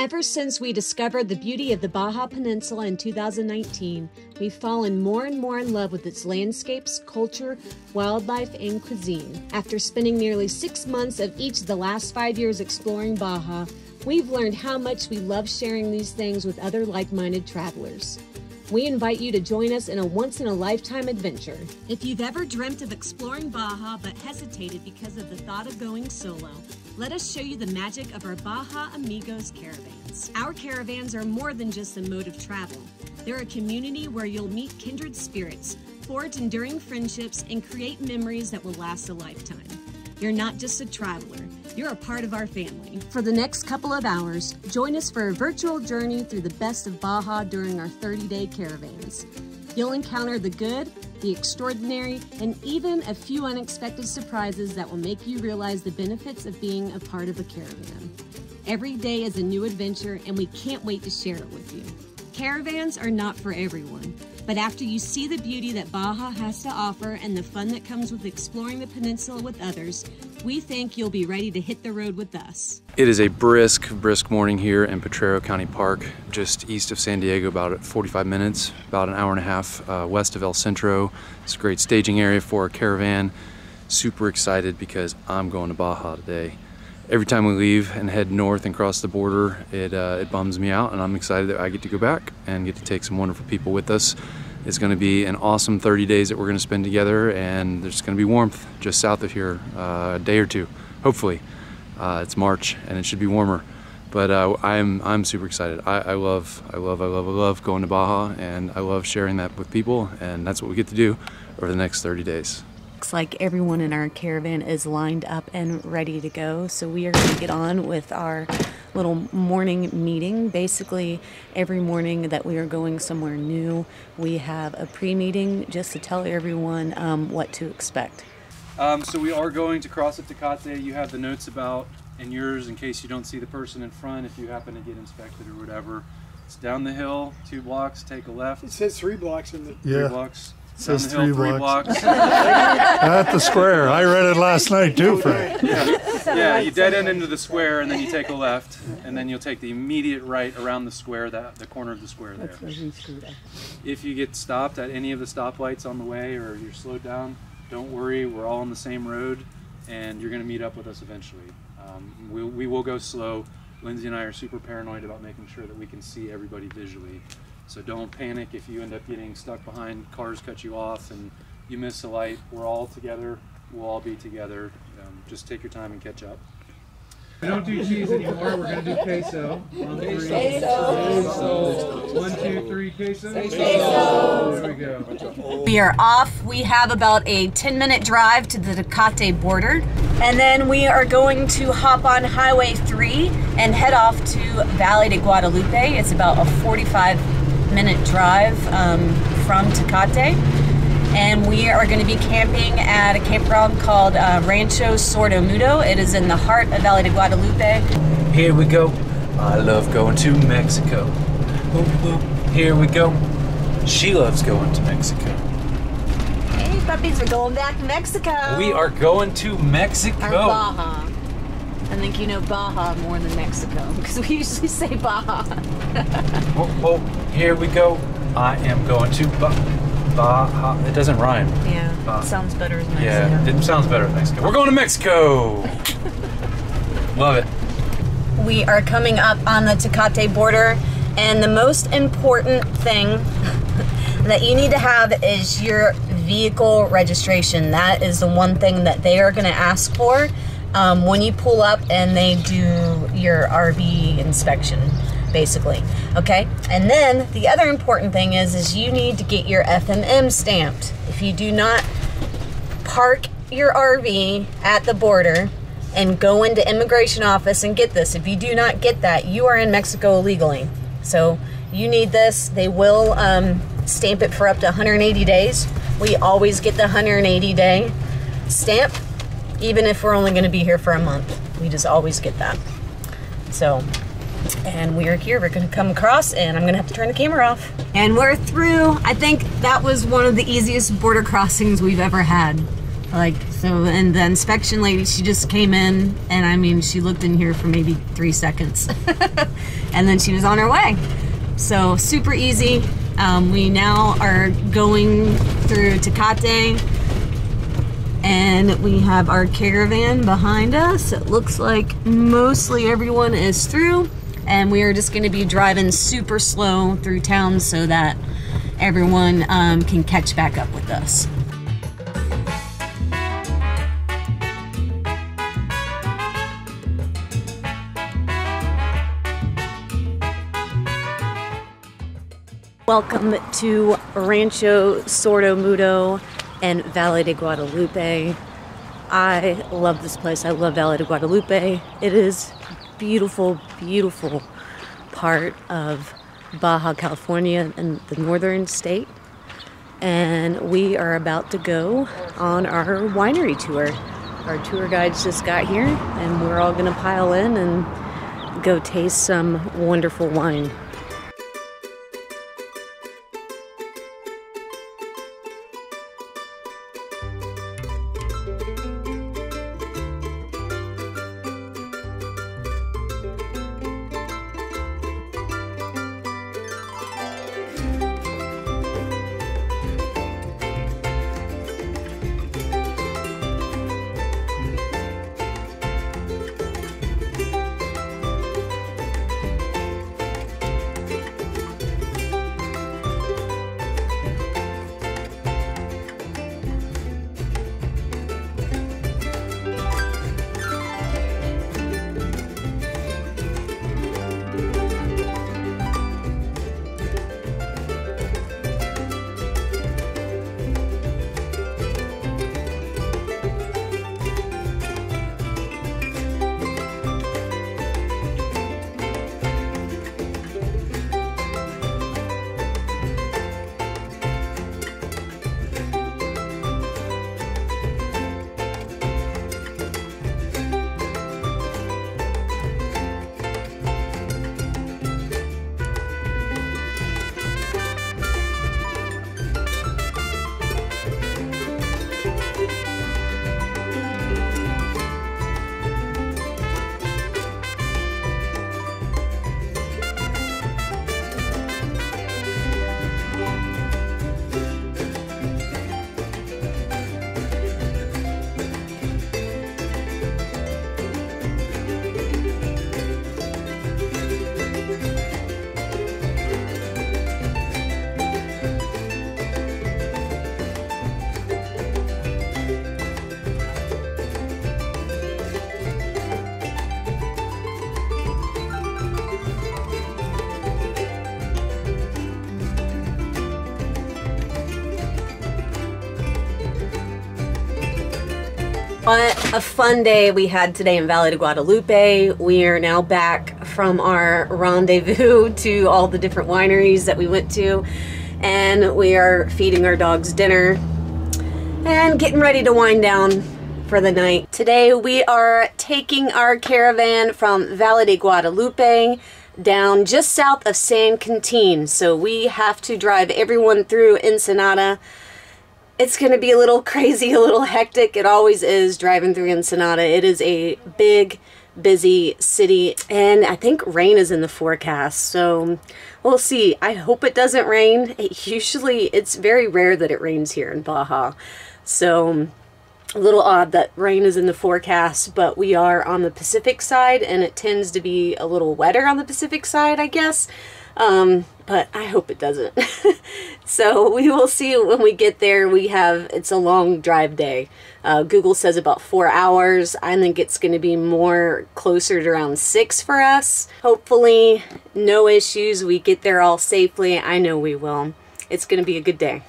Ever since we discovered the beauty of the Baja Peninsula in 2019, we've fallen more and more in love with its landscapes, culture, wildlife, and cuisine. After spending nearly six months of each of the last five years exploring Baja, we've learned how much we love sharing these things with other like minded travelers. We invite you to join us in a once in a lifetime adventure. If you've ever dreamt of exploring Baja but hesitated because of the thought of going solo, let us show you the magic of our Baja Amigos caravans. Our caravans are more than just a mode of travel. They're a community where you'll meet kindred spirits, forge enduring friendships, and create memories that will last a lifetime. You're not just a traveler, you're a part of our family. For the next couple of hours, join us for a virtual journey through the best of Baja during our 30 day caravans. You'll encounter the good, the extraordinary, and even a few unexpected surprises that will make you realize the benefits of being a part of a caravan. Every day is a new adventure, and we can't wait to share it with you. Caravans are not for everyone, but after you see the beauty that Baja has to offer and the fun that comes with exploring the peninsula with others, we think you'll be ready to hit the road with us. It is a brisk, brisk morning here in Potrero County Park, just east of San Diego, about 45 minutes, about an hour and a half uh, west of El Centro. It's a great staging area for a caravan. Super excited because I'm going to Baja today. Every time we leave and head north and cross the border, it, uh, it bums me out and I'm excited that I get to go back and get to take some wonderful people with us. It's going to be an awesome 30 days that we're going to spend together, and there's going to be warmth just south of here, uh, a day or two, hopefully. Uh, it's March, and it should be warmer. But uh, I'm I'm super excited. I, I love I love I love I love going to Baja, and I love sharing that with people, and that's what we get to do over the next 30 days. Looks like everyone in our caravan is lined up and ready to go. So we are going to get on with our little morning meeting. Basically, every morning that we are going somewhere new, we have a pre-meeting just to tell everyone um, what to expect. Um, so we are going to cross at Tecate. You have the notes about in yours in case you don't see the person in front if you happen to get inspected or whatever. It's down the hill, two blocks, take a left. It says three blocks in the. Three Yeah. blocks. It says down hill, three three blocks. blocks. At the square. I read it last night too, Frank. yeah, you dead end into the square and then you take a left and then you'll take the immediate right around the square, that the corner of the square there. If you get stopped at any of the stoplights on the way or you're slowed down, don't worry, we're all on the same road and you're going to meet up with us eventually. Um, we, we will go slow. Lindsay and I are super paranoid about making sure that we can see everybody visually. So don't panic if you end up getting stuck behind, cars cut you off and you miss a light. We're all together. We'll all be together. Um, just take your time and catch up. We don't do cheese anymore. We're gonna do queso. On three. Queso. One, two, three. Queso. Queso. There we go. We are off. We have about a 10 minute drive to the Tecate border. And then we are going to hop on Highway 3 and head off to Valle de Guadalupe. It's about a 45 minute drive um, from Tecate. And we are going to be camping at a campground called uh, Rancho Sordomudo. It is in the heart of Valle de Guadalupe. Here we go. I love going to Mexico. Boop, boop. Here we go. She loves going to Mexico. Hey, puppies, we're going back to Mexico. We are going to Or Mexico. Baja. I think you know Baja more than Mexico because we usually say Baja. Oh, oh, here we go. I am going to ba- Baja. It doesn't rhyme. Yeah, Baja. sounds better as Mexico. Yeah, it sounds better in Mexico. We're going to Mexico. Love it. We are coming up on the Tecate border, and the most important thing that you need to have is your vehicle registration. That is the one thing that they are going to ask for um, when you pull up and they do your RV inspection, basically. Okay, and then the other important thing is is you need to get your FMM stamped. If you do not park your RV at the border and go into immigration office and get this. If you do not get that, you are in Mexico illegally. So you need this. They will um, stamp it for up to 180 days. We always get the 180 day stamp, even if we're only going to be here for a month. We just always get that. So, and we are here. We're going to come across, and I'm going to have to turn the camera off. And we're through. I think that was one of the easiest border crossings we've ever had. Like, so, and the inspection lady, she just came in, and I mean, she looked in here for maybe three seconds. and then she was on her way. So, super easy. Um, we now are going through Tecate, and we have our caravan behind us. It looks like mostly everyone is through, and we are just going to be driving super slow through town so that everyone um, can catch back up with us. Welcome to Rancho Sordo-Mudo and Valle de Guadalupe. I love this place. I love Valle de Guadalupe. It is beautiful, beautiful part of Baja California and the northern state. And we are about to go on our winery tour. Our tour guides just got here and we're all gonna pile in and go taste some wonderful wine. A fun day we had today in Valle de Guadalupe. We are now back from our rendezvous to all the different wineries that we went to and we are feeding our dogs dinner and getting ready to wind down for the night. Today we are taking our caravan from Valle de Guadalupe down just south of San Quintin. So we have to drive everyone through Ensenada it's going to be a little crazy, a little hectic. It always is driving through Ensenada. It is a big, busy city, and I think rain is in the forecast, so we'll see. I hope it doesn't rain. It usually, it's very rare that it rains here in Baja, so a little odd that rain is in the forecast, but we are on the Pacific side, and it tends to be a little wetter on the Pacific side, I guess. Um, but I hope it doesn't. so we will see when we get there. We have, it's a long drive day. Uh, Google says about four hours. I think it's going to be more closer to around six for us. Hopefully no issues. We get there all safely. I know we will. It's going to be a good day.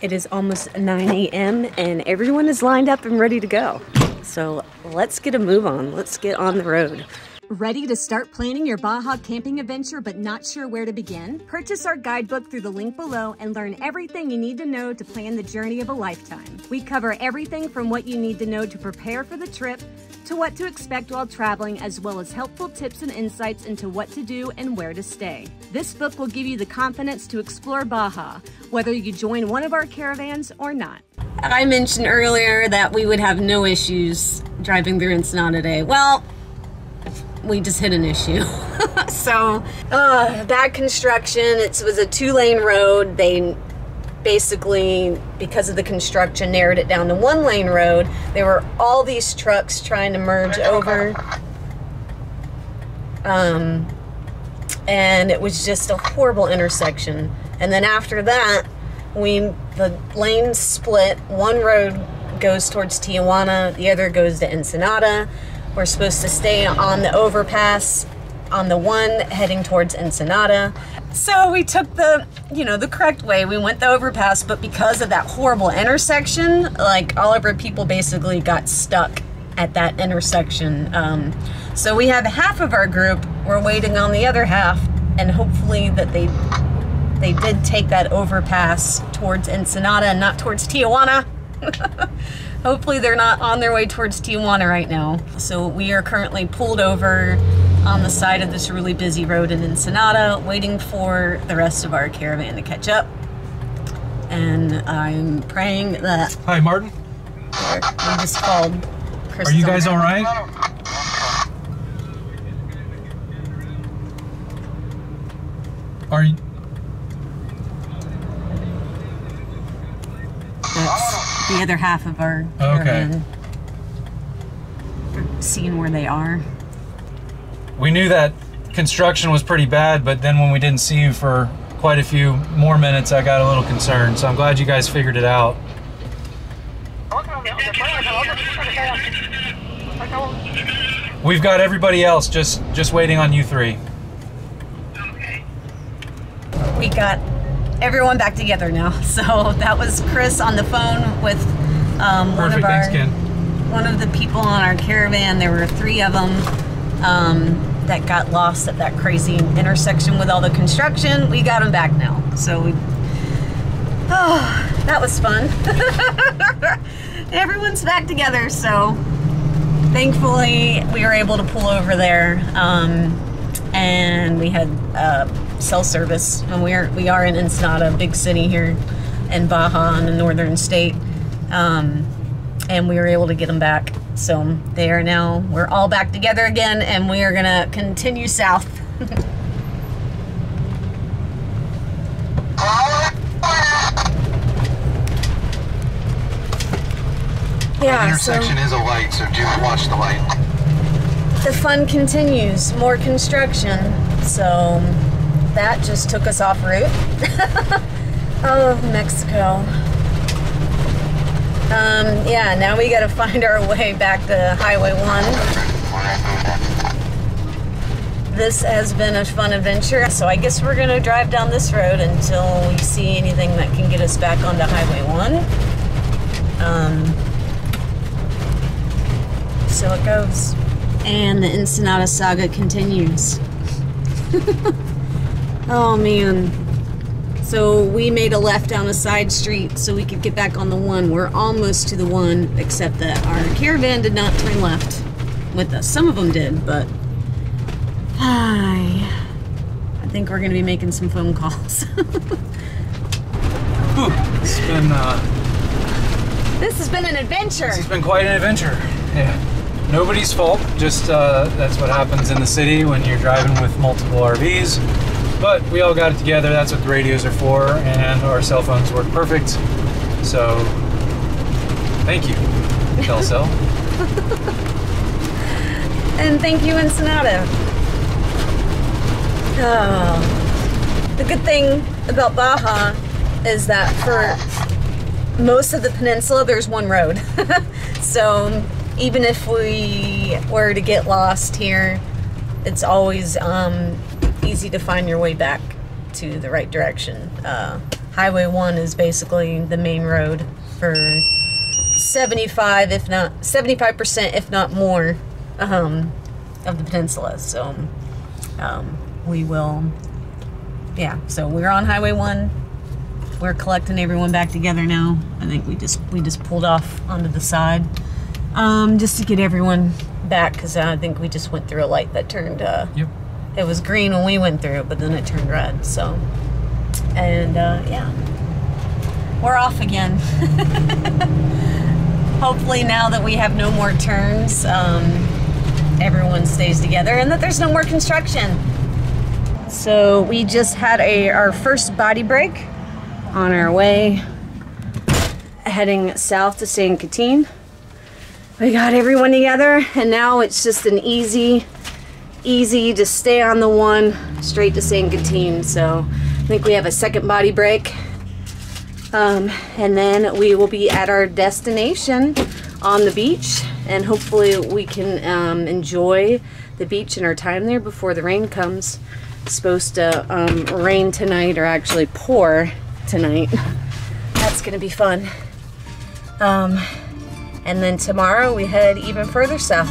It is almost 9 a.m. and everyone is lined up and ready to go. So let's get a move on. Let's get on the road. Ready to start planning your Baja camping adventure but not sure where to begin? Purchase our guidebook through the link below and learn everything you need to know to plan the journey of a lifetime. We cover everything from what you need to know to prepare for the trip to what to expect while traveling, as well as helpful tips and insights into what to do and where to stay. This book will give you the confidence to explore Baja, whether you join one of our caravans or not. I mentioned earlier that we would have no issues driving through Ensenada today. Well, we just hit an issue. so, uh, bad construction. It was a two lane road. They basically, because of the construction, narrowed it down to one lane road. There were all these trucks trying to merge over. Um, and it was just a horrible intersection. And then after that, we the lanes split. One road goes towards Tijuana, the other goes to Ensenada. We're supposed to stay on the overpass on the one heading towards Ensenada. So we took the, you know, the correct way. We went the overpass, but because of that horrible intersection, like all of our people basically got stuck at that intersection. Um, so we have half of our group. We're waiting on the other half, and hopefully that they they did take that overpass towards Ensenada and not towards Tijuana. hopefully they're not on their way towards Tijuana right now. So we are currently pulled over on the side of this really busy road in Ensenada, waiting for the rest of our caravan to catch up. And I'm praying that. Hi, Martin. We just called. Are you guys all right? Are you? That's the other half of our Okay. caravan. Seeing where they are. We knew that construction was pretty bad, but then when we didn't see you for quite a few more minutes, I got a little concerned. So I'm glad you guys figured it out. We've got everybody else just just waiting on you three. we got everyone back together now. So that was Chris on the phone with um, one of our Thanks, one of the people on our caravan. There were three of them um, that got lost at that crazy intersection with all the construction. We got them back now. So we. Oh, that was fun. Everyone's back together, so thankfully we were able to pull over there, um, and we had uh, cell service. And we are we are in Ensenada, a big city here in Baja, in the northern state, um, and we were able to get them back. So they are now we're all back together again, and we are gonna continue south. yeah, intersection is a light, so do watch the light. the fun continues. More construction. So that just took us off route. oh, Mexico. Um, yeah, now we gotta find our way back to Highway 1. This has been a fun adventure, so I guess we're gonna drive down this road until we see anything that can get us back onto Highway 1. Um, so it goes. And the Ensenada saga continues. oh man. So we made a left down a side street so we could get back on the one. We're almost to the one, except that our caravan did not turn left with us. Some of them did, but I, I think we're gonna be making some phone calls. Whew, it's been uh, this has been an adventure. it's been quite an adventure. Yeah, nobody's fault. Just uh, that's what happens in the city when you're driving with multiple RVs. But we all got it together. That's what the radios are for, and our cell phones work perfect. So, thank you, Telcel. And thank you, Ensenada. Oh. The good thing about Baja is that for most of the peninsula, there's one road. so even if we were to get lost here, it's always um, easy to find your way back to the right direction. Uh, Highway 1 is basically the main road for 75 if not 75% if not more um, of the peninsula so um, we will yeah so we're on highway 1 we're collecting everyone back together now i think we just we just pulled off onto the side um, just to get everyone back because i think we just went through a light that turned uh, Yep. It was green when we went through it but then it turned red so and uh, yeah we're off again. Hopefully now that we have no more turns, um, everyone stays together and that there's no more construction. So we just had a our first body break on our way heading south to San Quintin. We got everyone together and now it's just an easy, easy to stay on the one straight to San Quintin. So I think we have a second body break. Um, and then we will be at our destination on the beach and hopefully we can um, enjoy the beach and our time there before the rain comes. It's supposed to um, rain tonight or actually pour tonight. That's gonna be fun. Um, and then tomorrow we head even further south.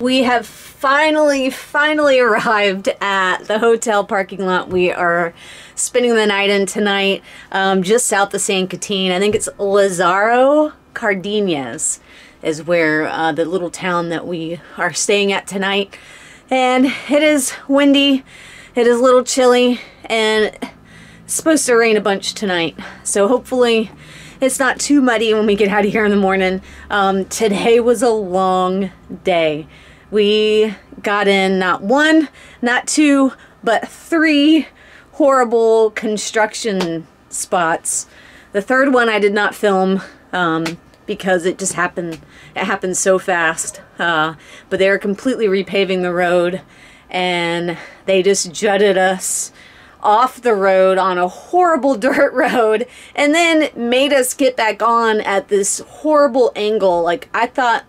We have finally, finally arrived at the hotel parking lot. We are spending the night in tonight, um, just south of San Quintin. I think it's Lazaro Cardenas is where uh, the little town that we are staying at tonight. And it is windy, it is a little chilly, and it's supposed to rain a bunch tonight. So hopefully it's not too muddy when we get out of here in the morning. Um, today was a long day. We got in not one, not two, but three horrible construction spots. The third one I did not film um, because it just happened. It happened so fast. Uh, but they are completely repaving the road, and they just jutted us off the road on a horrible dirt road and then made us get back on at this horrible angle. Like I thought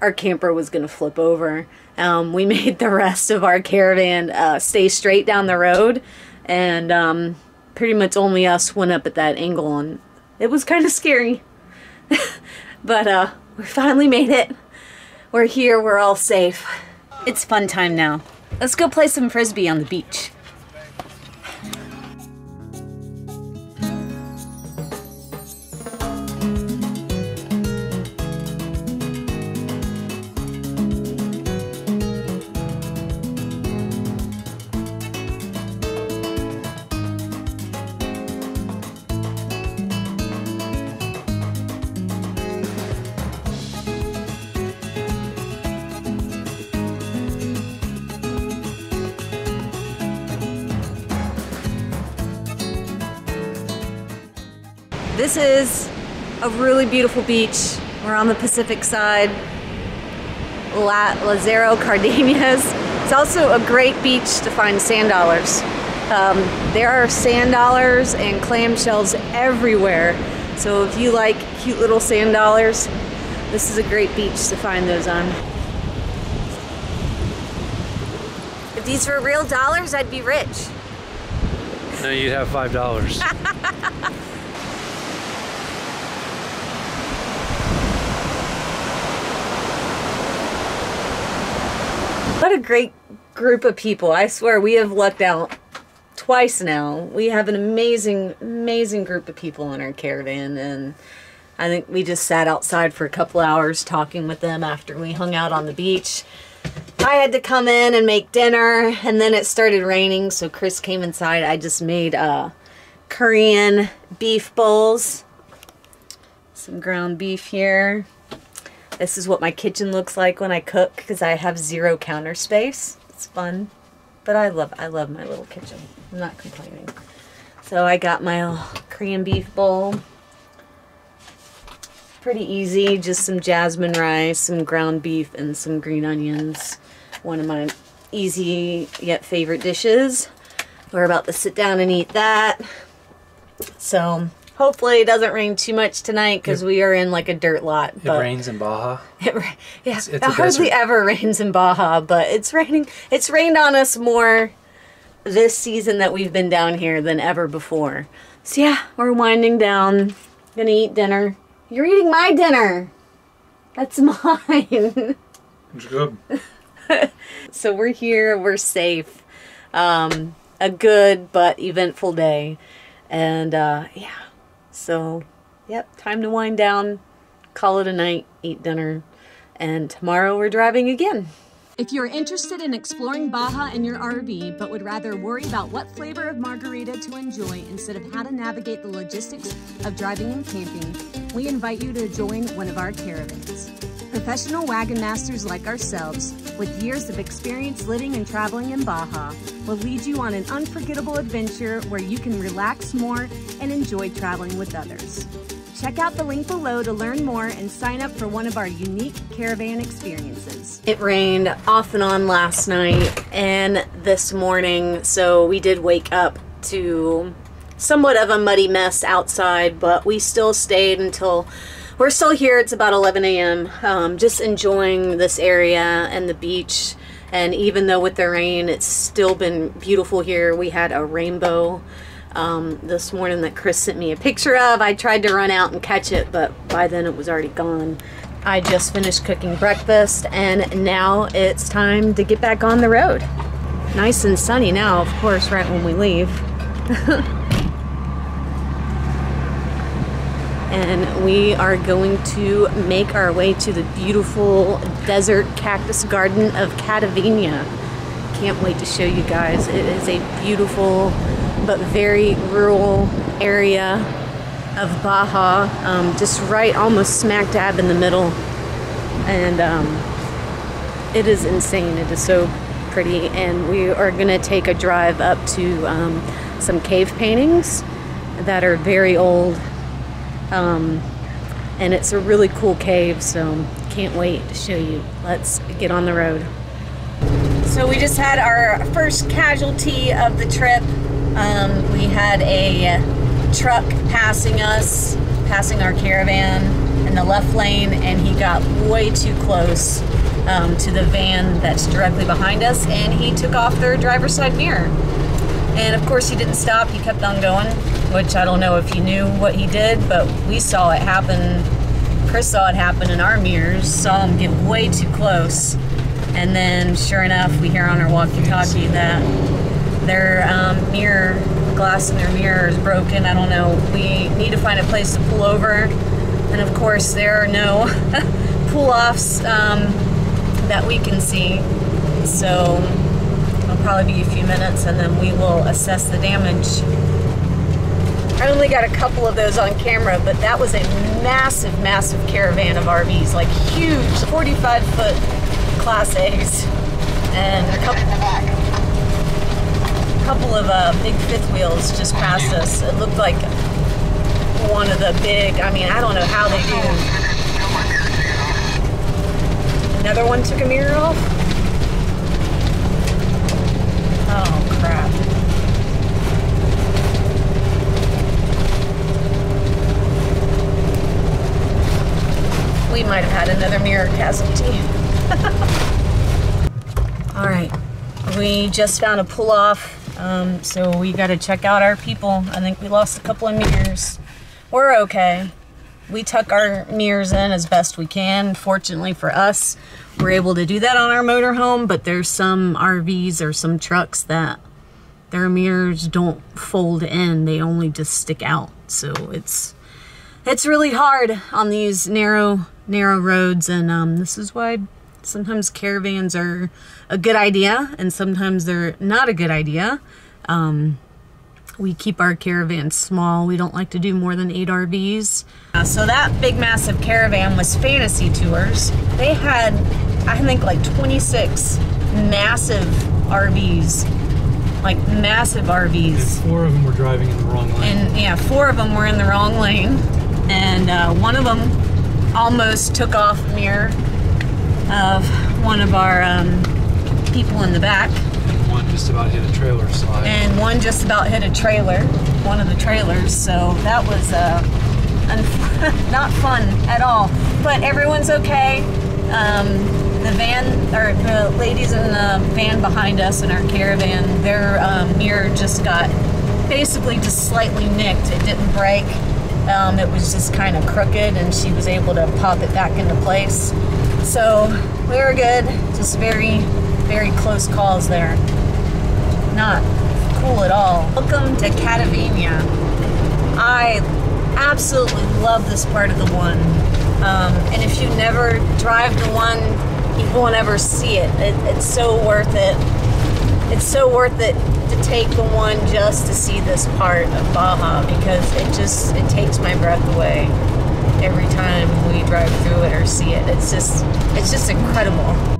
our camper was going to flip over. Um, we made the rest of our caravan uh, stay straight down the road and um, pretty much only us went up at that angle and it was kind of scary. but uh, we finally made it. We're here, we're all safe. It's fun time now. Let's go play some frisbee on the beach. A really beautiful beach. We're on the Pacific side. La Lazaro Cardenas. It's also a great beach to find sand dollars. Um, there are sand dollars and clamshells everywhere. So if you like cute little sand dollars, this is a great beach to find those on. If these were real dollars, I'd be rich. No, you'd have five dollars. What a great group of people. I swear we have lucked out twice now. We have an amazing, amazing group of people in our caravan and I think we just sat outside for a couple hours talking with them after we hung out on the beach. I had to come in and make dinner and then it started raining so Chris came inside. I just made uh, Korean beef bowls. Some ground beef here. This is what my kitchen looks like when I cook because I have zero counter space. It's fun, but I love I love my little kitchen. I'm not complaining. So I got my uh, Korean beef bowl. Pretty easy, just some jasmine rice, some ground beef, and some green onions. One of my easy yet favorite dishes. We're about to sit down and eat that. So Hopefully it doesn't rain too much tonight because we are in like a dirt lot. It rains in Baja. It, yeah, it's it hardly desert. ever rains in Baja, but it's raining. It's rained on us more this season that we've been down here than ever before. So yeah, we're winding down. Gonna eat dinner. You're eating my dinner. That's mine. It's good. so we're here. We're safe. Um, a good but eventful day. And uh, yeah, so yep, time to wind down, call it a night, eat dinner, and tomorrow we're driving again. If you're interested in exploring Baja in your RV but would rather worry about what flavor of margarita to enjoy instead of how to navigate the logistics of driving and camping, we invite you to join one of our caravans. Professional wagon masters like ourselves, with years of experience living and traveling in Baja, will lead you on an unforgettable adventure where you can relax more and enjoy traveling with others. Check out the link below to learn more and sign up for one of our unique caravan experiences. It rained off and on last night and this morning, so we did wake up to somewhat of a muddy mess outside, but we still stayed until we're still here. It's about 11 a.m. Um, just enjoying this area and the beach. And even though with the rain, it's still been beautiful here. We had a rainbow um, this morning that Chris sent me a picture of. I tried to run out and catch it, but by then it was already gone. I just finished cooking breakfast and now it's time to get back on the road. Nice and sunny now, of course, right when we leave. and we are going to make our way to the beautiful desert cactus garden of Catavina. Can't wait to show you guys. It is a beautiful but very rural area of Baja, um, just right almost smack dab in the middle. And um, it is insane. It is so pretty. And we are going to take a drive up to um, some cave paintings that are very old. Um, and it's a really cool cave, so can't wait to show you. Let's get on the road. So we just had our first casualty of the trip. Um, we had a truck passing us, passing our caravan in the left lane, and he got way too close um, to the van that's directly behind us, and he took off their driver's side mirror. And of course, he didn't stop, he kept on going, which I don't know if he knew what he did, but we saw it happen. Chris saw it happen in our mirrors, saw him get way too close. And then, sure enough, we hear on our walkie talkie that their um, mirror, glass in their mirror is broken. I don't know. We need to find a place to pull over. And of course, there are no pull offs um, that we can see. So it'll probably be a few minutes and then we will assess the damage. I only got a couple of those on camera, but that was a massive, massive caravan of RVs, like huge 45 foot Class A's. And a couple, couple of uh, big fifth wheels just passed us. It looked like one of the big, I mean, I don't know how they do. Another one took a mirror off? Oh, crap. We might have had another mirror casualty. All right, we just found a pull off, um, so we got to check out our people. I think we lost a couple of mirrors. We're okay. We tuck our mirrors in as best we can. Fortunately for us, we're able to do that on our motorhome, but there's some RVs or some trucks that their mirrors don't fold in. They only just stick out. So it's it's really hard on these narrow narrow roads and um, this is why sometimes caravans are a good idea and sometimes they're not a good idea. Um, we keep our caravans small. We don't like to do more than eight RVs. Uh, so that big massive caravan was Fantasy Tours. They had, I think like 26 massive RVs, like massive RVs. And four of them were driving in the wrong lane. And yeah, four of them were in the wrong lane. And uh, one of them almost took off mirror of one of our um, people in the back. And one just about hit a trailer slide. And one just about hit a trailer, one of the trailers. So that was uh, not fun at all. But everyone's okay. Um, the van, or the ladies in the van behind us in our caravan, their um, mirror just got basically just slightly nicked. It didn't break. Um, it was just kind of crooked and she was able to pop it back into place. So we were good, just very, very close calls there. Not cool at all. Welcome to Catavina. I absolutely love this part of the one. Um, and if you never drive the one, you won't ever see it. it. It's so worth it. It's so worth it to take the one just to see this part of Baja because it just it takes my breath away every time we drive through it or see it. It's just it's just incredible.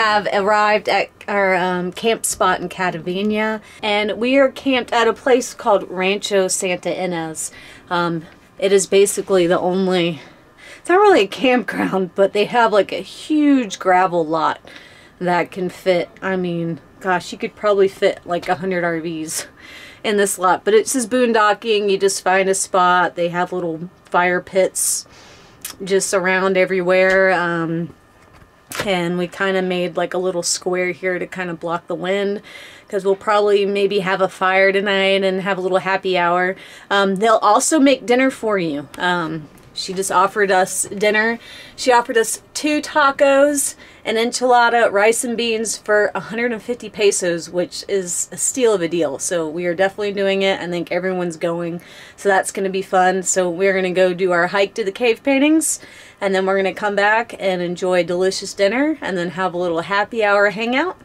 Have arrived at our um, camp spot in Catavina, and we are camped at a place called Rancho Santa Ynez. Um, it is basically the only, it's not really a campground, but they have like a huge gravel lot that can fit, I mean, gosh, you could probably fit like a hundred RVs in this lot, but it's just boondocking. You just find a spot. They have little fire pits just around everywhere. Um, and we kind of made like a little square here to kind of block the wind because we'll probably maybe have a fire tonight and have a little happy hour. Um, they'll also make dinner for you. Um, she just offered us dinner. She offered us two tacos, an enchilada, rice and beans for 150 pesos, which is a steal of a deal. So we are definitely doing it. I think everyone's going. So that's going to be fun. So we're going to go do our hike to the cave paintings and then we're going to come back and enjoy a delicious dinner and then have a little happy hour hangout.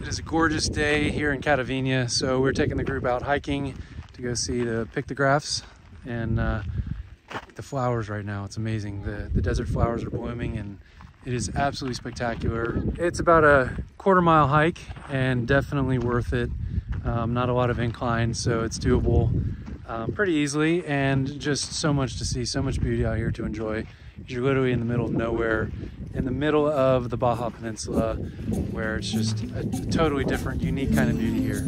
It is a gorgeous day here in Catavina, so we're taking the group out hiking to go see the pictographs and uh, the flowers right now. It's amazing. The, the desert flowers are blooming and it is absolutely spectacular. It's about a quarter mile hike and definitely worth it. Um, not a lot of incline, so it's doable um, pretty easily and just so much to see, so much beauty out here to enjoy. You're literally in the middle of nowhere, in the middle of the Baja Peninsula, where it's just a, a totally different, unique kind of beauty here.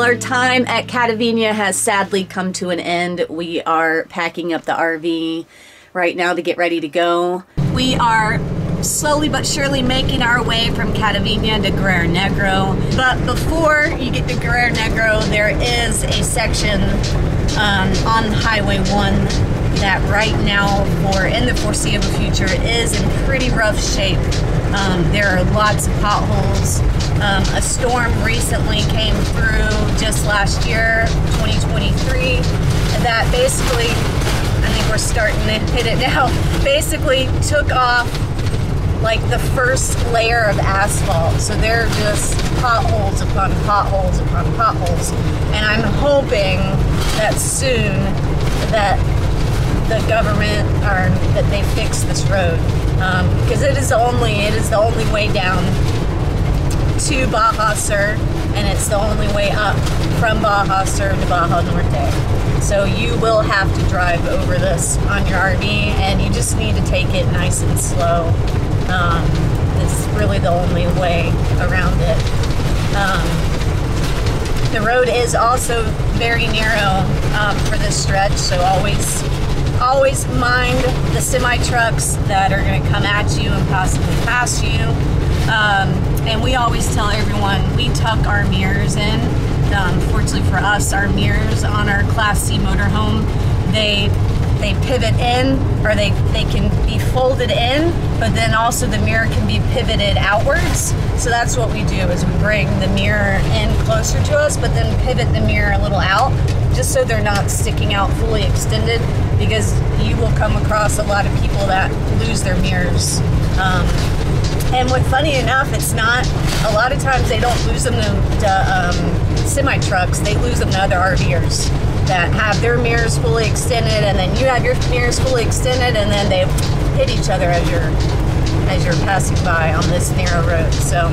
Well, our time at Catavina has sadly come to an end. We are packing up the RV right now to get ready to go. We are slowly but surely making our way from Catavina to Guerrero Negro. But before you get to Guerrero Negro, there is a section um, on Highway 1 that right now or in the foreseeable future is in pretty rough shape. Um, there are lots of potholes. Um, a storm recently came through just last year, 2023, that basically, I think we're starting to hit it now, basically took off like the first layer of asphalt. So they're just potholes upon potholes upon potholes. And I'm hoping that soon that the government or that they fix this road because um, it is only it is the only way down to Baja Sur and it's the only way up from Baja Sur to Baja Norte. So you will have to drive over this on your RV and you just need to take it nice and slow. Um, it's really the only way around it. Um, the road is also very narrow um, for this stretch, so always always mind the semi trucks that are going to come at you and possibly pass you. Um, and we always tell everyone we tuck our mirrors in. Um, fortunately for us, our mirrors on our Class C motorhome, they they pivot in or they, they can be folded in, but then also the mirror can be pivoted outwards. So that's what we do is we bring the mirror in closer to us, but then pivot the mirror a little out just so they're not sticking out fully extended because you will come across a lot of people that lose their mirrors. Um, and what funny enough, it's not, a lot of times they don't lose them to, um, semi trucks, they lose them to other RVers that have their mirrors fully extended and then you have your mirrors fully extended and then they hit each other as you're as you're passing by on this narrow road. So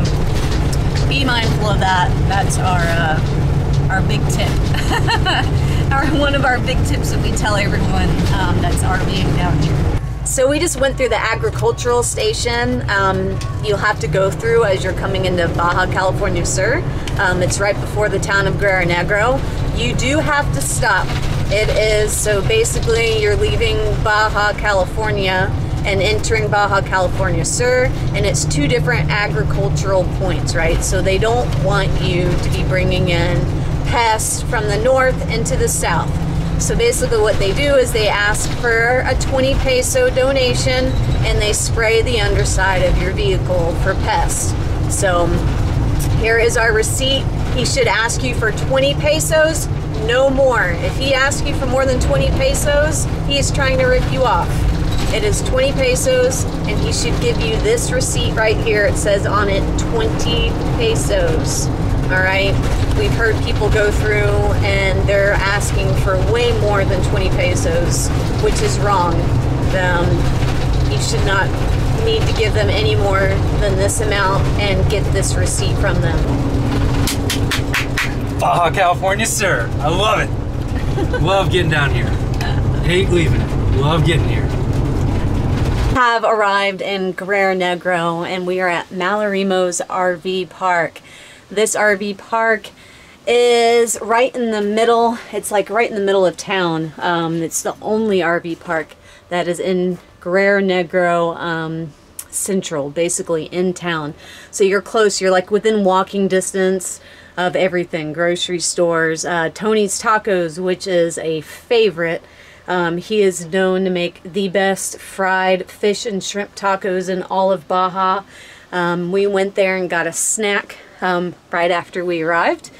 be mindful of that. That's our uh, our big tip. our one of our big tips that we tell everyone um, that's RVing down here. So we just went through the agricultural station. Um, you'll have to go through as you're coming into Baja California Sur. Um, it's right before the town of Guerrero Negro. You do have to stop. It is so basically you're leaving Baja California and entering Baja California Sur, and it's two different agricultural points, right? So they don't want you to be bringing in pests from the north into the south. So basically what they do is they ask for a 20 peso donation and they spray the underside of your vehicle for pests. So here is our receipt. He should ask you for 20 pesos, no more. If he asks you for more than 20 pesos, he is trying to rip you off. It is 20 pesos and he should give you this receipt right here. It says on it 20 pesos all right? We've heard people go through and they're asking for way more than 20 pesos, which is wrong. Um, you should not need to give them any more than this amount and get this receipt from them. Baja California, Sur. I love it. love getting down here. Hate leaving it. Love getting here. Have arrived in Guerrero Negro and we are at Malarrimos RV Park. This RV park is right in the middle. It's like right in the middle of town. Um, it's the only RV park that is in Guerrero Negro um, Central, basically in town. So you're close. You're like within walking distance of everything. Grocery stores, uh, Tony's Tacos, which is a favorite. Um, he is known to make the best fried fish and shrimp tacos in all of Baja. Um, we went there and got a snack um, right after we arrived.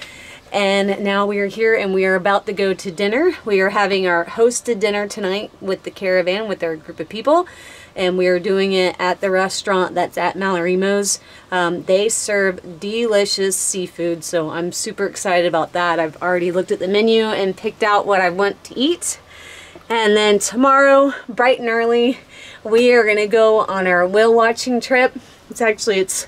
And now we are here and we are about to go to dinner. We are having our hosted dinner tonight with the caravan with our group of people. And we are doing it at the restaurant that's at Malarrimos. Um, they serve delicious seafood, so I'm super excited about that. I've already looked at the menu and picked out what I want to eat. And then tomorrow, bright and early, we are going to go on our whale watching trip. It's actually, it's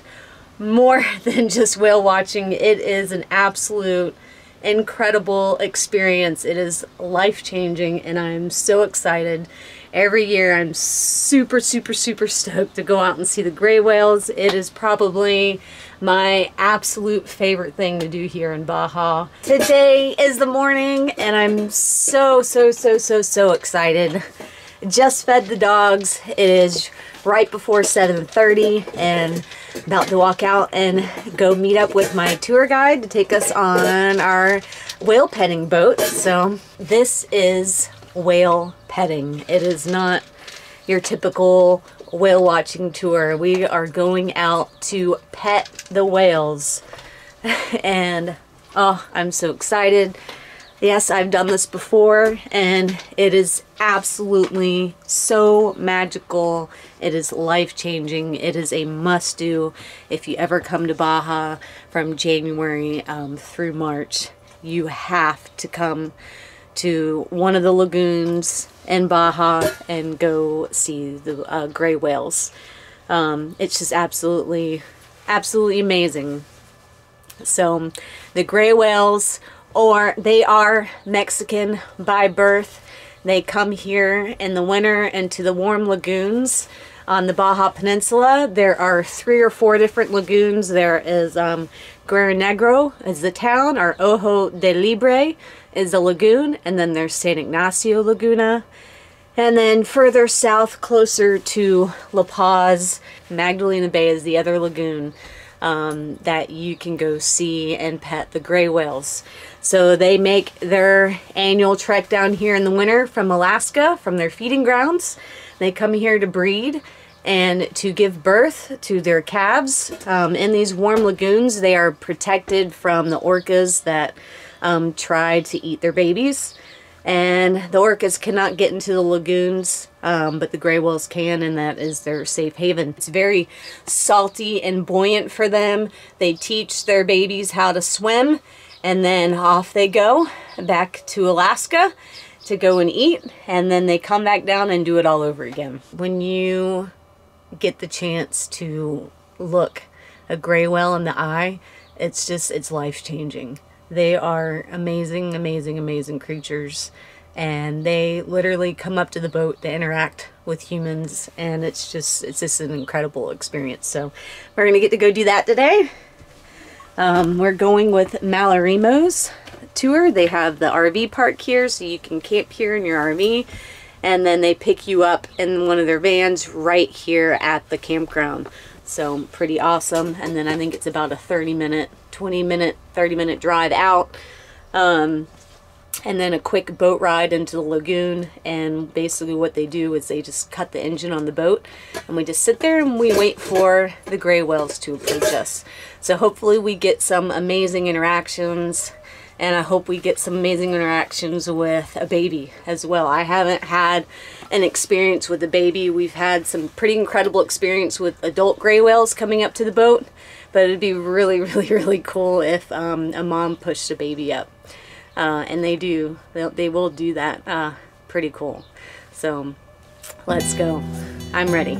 more than just whale watching. It is an absolute incredible experience. It is life-changing and I'm so excited. Every year I'm super, super, super stoked to go out and see the gray whales. It is probably my absolute favorite thing to do here in Baja. Today is the morning and I'm so, so, so, so, so excited. Just fed the dogs. It is right before 7.30 and about to walk out and go meet up with my tour guide to take us on our whale petting boat. So this is whale petting. It is not your typical whale watching tour. We are going out to pet the whales and Oh, I'm so excited. Yes, I've done this before and it is absolutely so magical. It is life-changing. It is a must-do if you ever come to Baja from January um, through March. You have to come to one of the lagoons in Baja and go see the uh, gray whales. Um, it's just absolutely, absolutely amazing. So the gray whales or they are Mexican by birth. They come here in the winter into the warm lagoons on the Baja Peninsula. There are three or four different lagoons. There is um, Guerrero Negro is the town, or Ojo de Liebre is the lagoon, and then there's San Ignacio Laguna. And then further south, closer to La Paz, Magdalena Bay is the other lagoon um, that you can go see and pet the gray whales. So they make their annual trek down here in the winter from Alaska, from their feeding grounds. They come here to breed and to give birth to their calves. Um, in these warm lagoons, they are protected from the orcas that um, try to eat their babies. And the orcas cannot get into the lagoons, um, but the gray whales can, and that is their safe haven. It's very salty and buoyant for them. They teach their babies how to swim, and then off they go back to Alaska to go and eat, and then they come back down and do it all over again. When you get the chance to look a gray whale in the eye, it's just, it's life-changing. They are amazing, amazing, amazing creatures. And they literally come up to the boat to interact with humans. And it's just, it's just an incredible experience. So we're to get to go do that today. Um, we're going with Malarrimos tour. They have the RV park here, so you can camp here in your RV. And then they pick you up in one of their vans right here at the campground. So pretty awesome. And then I think it's about a 30 minute 20 minute, 30 minute drive out. Um, and then a quick boat ride into the lagoon. And basically what they do is they just cut the engine on the boat and we just sit there and we wait for the gray whales to approach us. So hopefully we get some amazing interactions and I hope we get some amazing interactions with a baby as well. I haven't had an experience with a baby. We've had some pretty incredible experience with adult gray whales coming up to the boat but it'd be really, really, really cool if um, a mom pushed a baby up. Uh, and they do. They will do that. Uh, pretty cool. So let's go. I'm ready.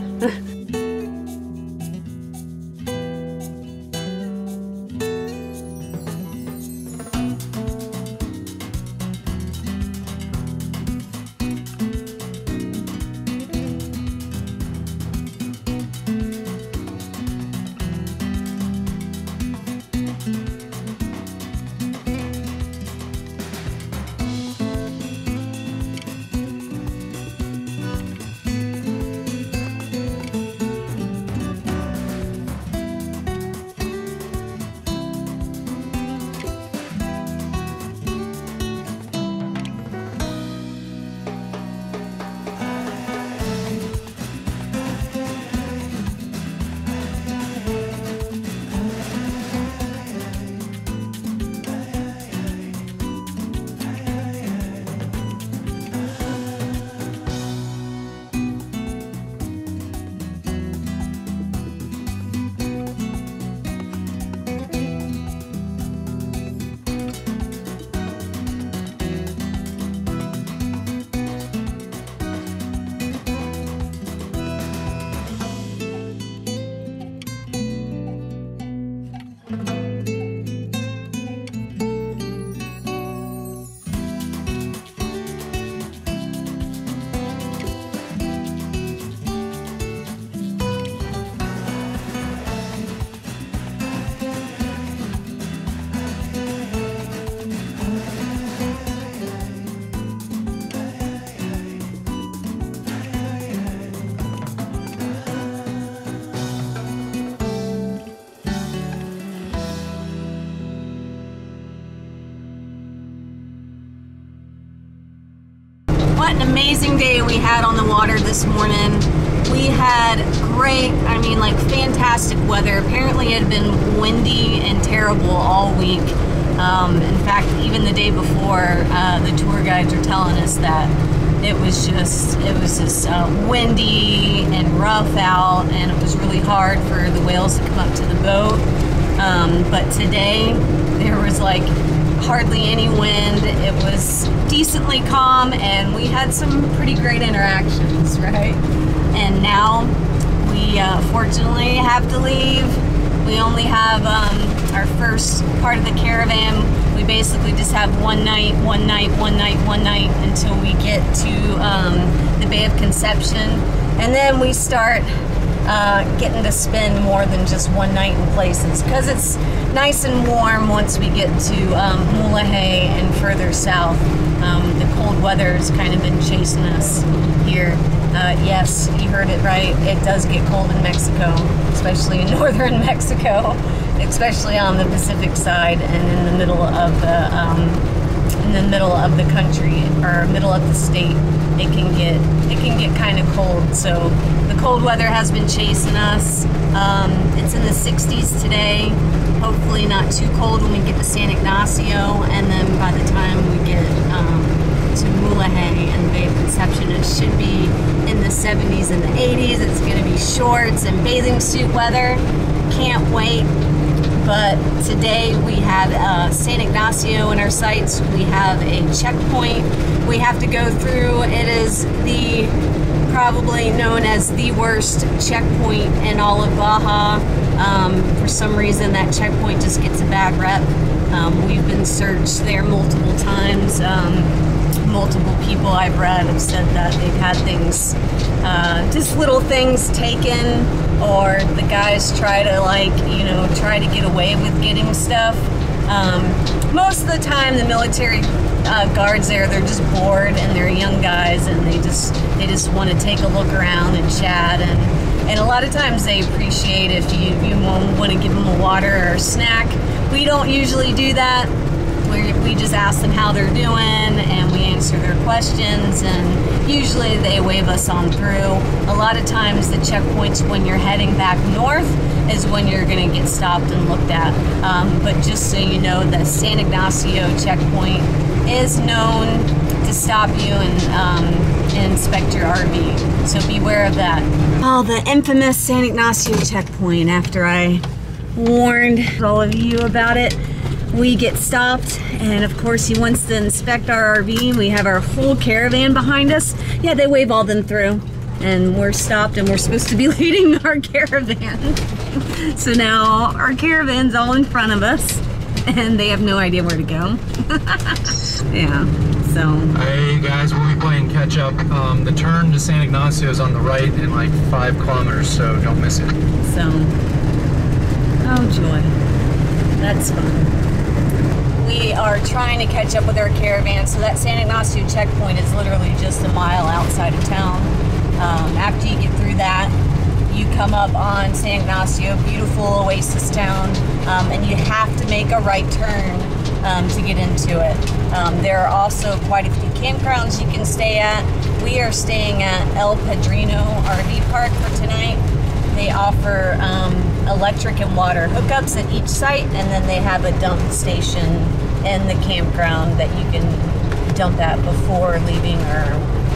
this morning. We had great, I mean like fantastic weather. Apparently it had been windy and terrible all week. Um, in fact, even the day before, uh, the tour guides are telling us that it was just it was just uh, windy and rough out, and it was really hard for the whales to come up to the boat. Um, but today there was like hardly any wind. It was decently calm, and we had some pretty great interactions, right? And now we uh, fortunately have to leave. We only have um, our first part of the caravan. We basically just have one night, one night, one night, one night until we get to um, the Bay of Concepcion. And then we start uh, getting to spend more than just one night in places because it's nice and warm once we get to um, Mulegé and further south. Um, the cold weather has kind of been chasing us here. Uh, yes, you heard it right. It does get cold in Mexico, especially in northern Mexico, especially on the Pacific side and in the middle of the um, in the middle of the country or middle of the state. It can get it can get kind of cold. So cold weather has been chasing us. Um, it's in the 60s today. Hopefully not too cold when we get to San Ignacio, and then by the time we get um, to Mulegé and the Bay of Concepcion, it should be in the 70s and the 80s. It's going to be shorts and bathing suit weather. Can't wait. But today we have uh, San Ignacio in our sights. We have a checkpoint we have to go through. It is the probably known as the worst checkpoint in all of Baja. Um, for some reason, that checkpoint just gets a bad rep. Um, we've been searched there multiple times. Um, multiple people I've read have said that they've had things, uh, just little things taken, or the guys try to like, you know, try to get away with getting stuff. Um, most of the time, the military uh, guards there, they're just bored and they're young guys and they just they just want to take a look around and chat and and a lot of times they appreciate if you you want to give them a water or a snack. We don't usually do that. We, we just ask them how they're doing and we answer their questions and usually they wave us on through. A lot of times the checkpoints when you're heading back north is when you're going to get stopped and looked at. Um, but just so you know, the San Ignacio checkpoint is known to stop you and, um, inspect your RV. So beware of that. Oh, the infamous San Ignacio checkpoint. After I warned all of you about it, we get stopped and of course he wants to inspect our RV. We have our whole caravan behind us. Yeah, they wave all them through and we're stopped and we're supposed to be leading our caravan. so now our caravan's all in front of us and they have no idea where to go. yeah, so. Hey guys, we'll be playing catch up. Um, the turn to San Ignacio is on the right in like five kilometers, so don't miss it. So, oh joy, that's fun we are trying to catch up with our caravan. So that San Ignacio checkpoint is literally just a mile outside of town. Um, after you get through that, you come up on San Ignacio, beautiful oasis town, um, and you have to make a right turn um, to get into it. Um, there are also quite a few campgrounds you can stay at. We are staying at El Padrino RV Park for tonight. They offer um, electric and water hookups at each site, and then they have a dump station in the campground that you can dump at before leaving or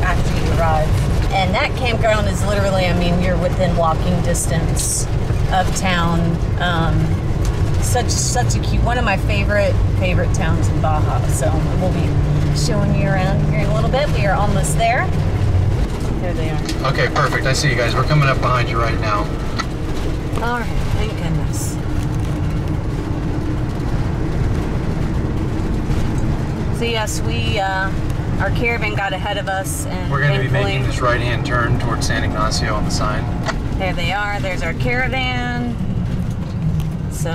after you arrive. And that campground is literally, I mean, you're within walking distance of town. Um, such such a cute, one of my favorite favorite towns in Baja. So we'll be showing you around here in a little bit. We are almost there. There they are. Okay, perfect. I see you guys. We're coming up behind you right now. All right, thank goodness. So yes, we uh, our caravan got ahead of us, and we're going to be making this right-hand turn towards San Ignacio on the sign. There they are. There's our caravan. So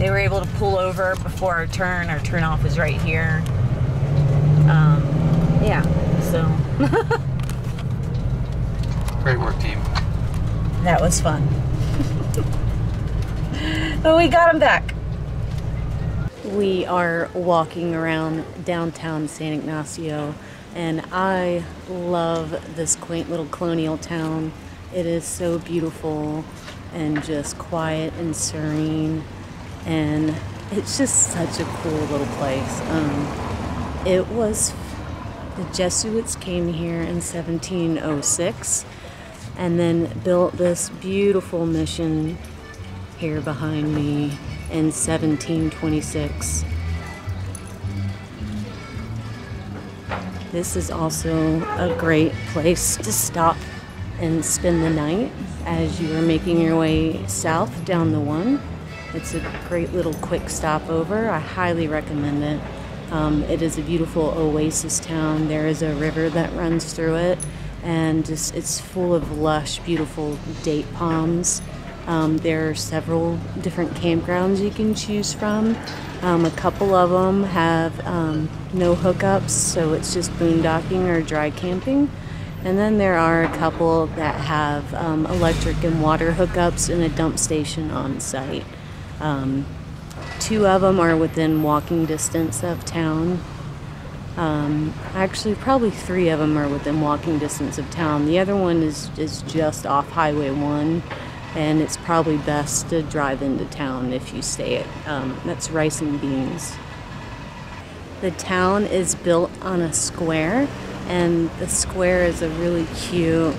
they were able to pull over before our turn. Our turn off is right here. Um, yeah. So Great work, team. that was fun. but we got them back. We are walking around downtown San Ignacio, and I love this quaint little colonial town. It is so beautiful and just quiet and serene. And it's just such a cool little place. Um, it was the Jesuits came here in 1706 and then built this beautiful mission here behind me in 1726. This is also a great place to stop and spend the night as you are making your way south down the one. It's a great little quick stopover. I highly recommend it. Um, it is a beautiful oasis town. There is a river that runs through it, and just, it's full of lush, beautiful date palms. Um, there are several different campgrounds you can choose from. Um, a couple of them have um, no hookups, so it's just boondocking or dry camping. And then there are a couple that have um, electric and water hookups and a dump station on site. Um, two of them are within walking distance of town. Um, actually, probably three of them are within walking distance of town. The other one is, is just off Highway 1, and it's probably best to drive into town if you stay at um, that's Rice and Beans. The town is built on a square, and the square is a really cute,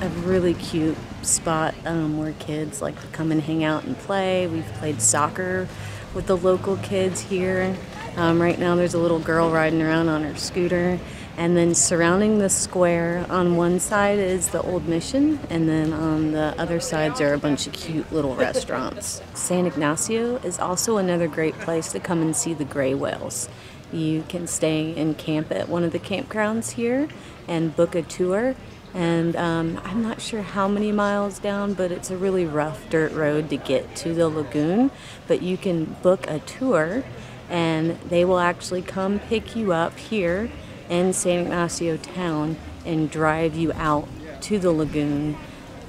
a really cute spot um, where kids like to come and hang out and play. We've played soccer with the local kids here. Um, right now, there's a little girl riding around on her scooter. And then surrounding the square on one side is the old mission, and then on the other sides are a bunch of cute little restaurants. San Ignacio is also another great place to come and see the gray whales. You can stay and camp at one of the campgrounds here and book a tour and um, I'm not sure how many miles down, but it's a really rough dirt road to get to the lagoon. But you can book a tour, and they will actually come pick you up here in San Ignacio town and drive you out to the lagoon,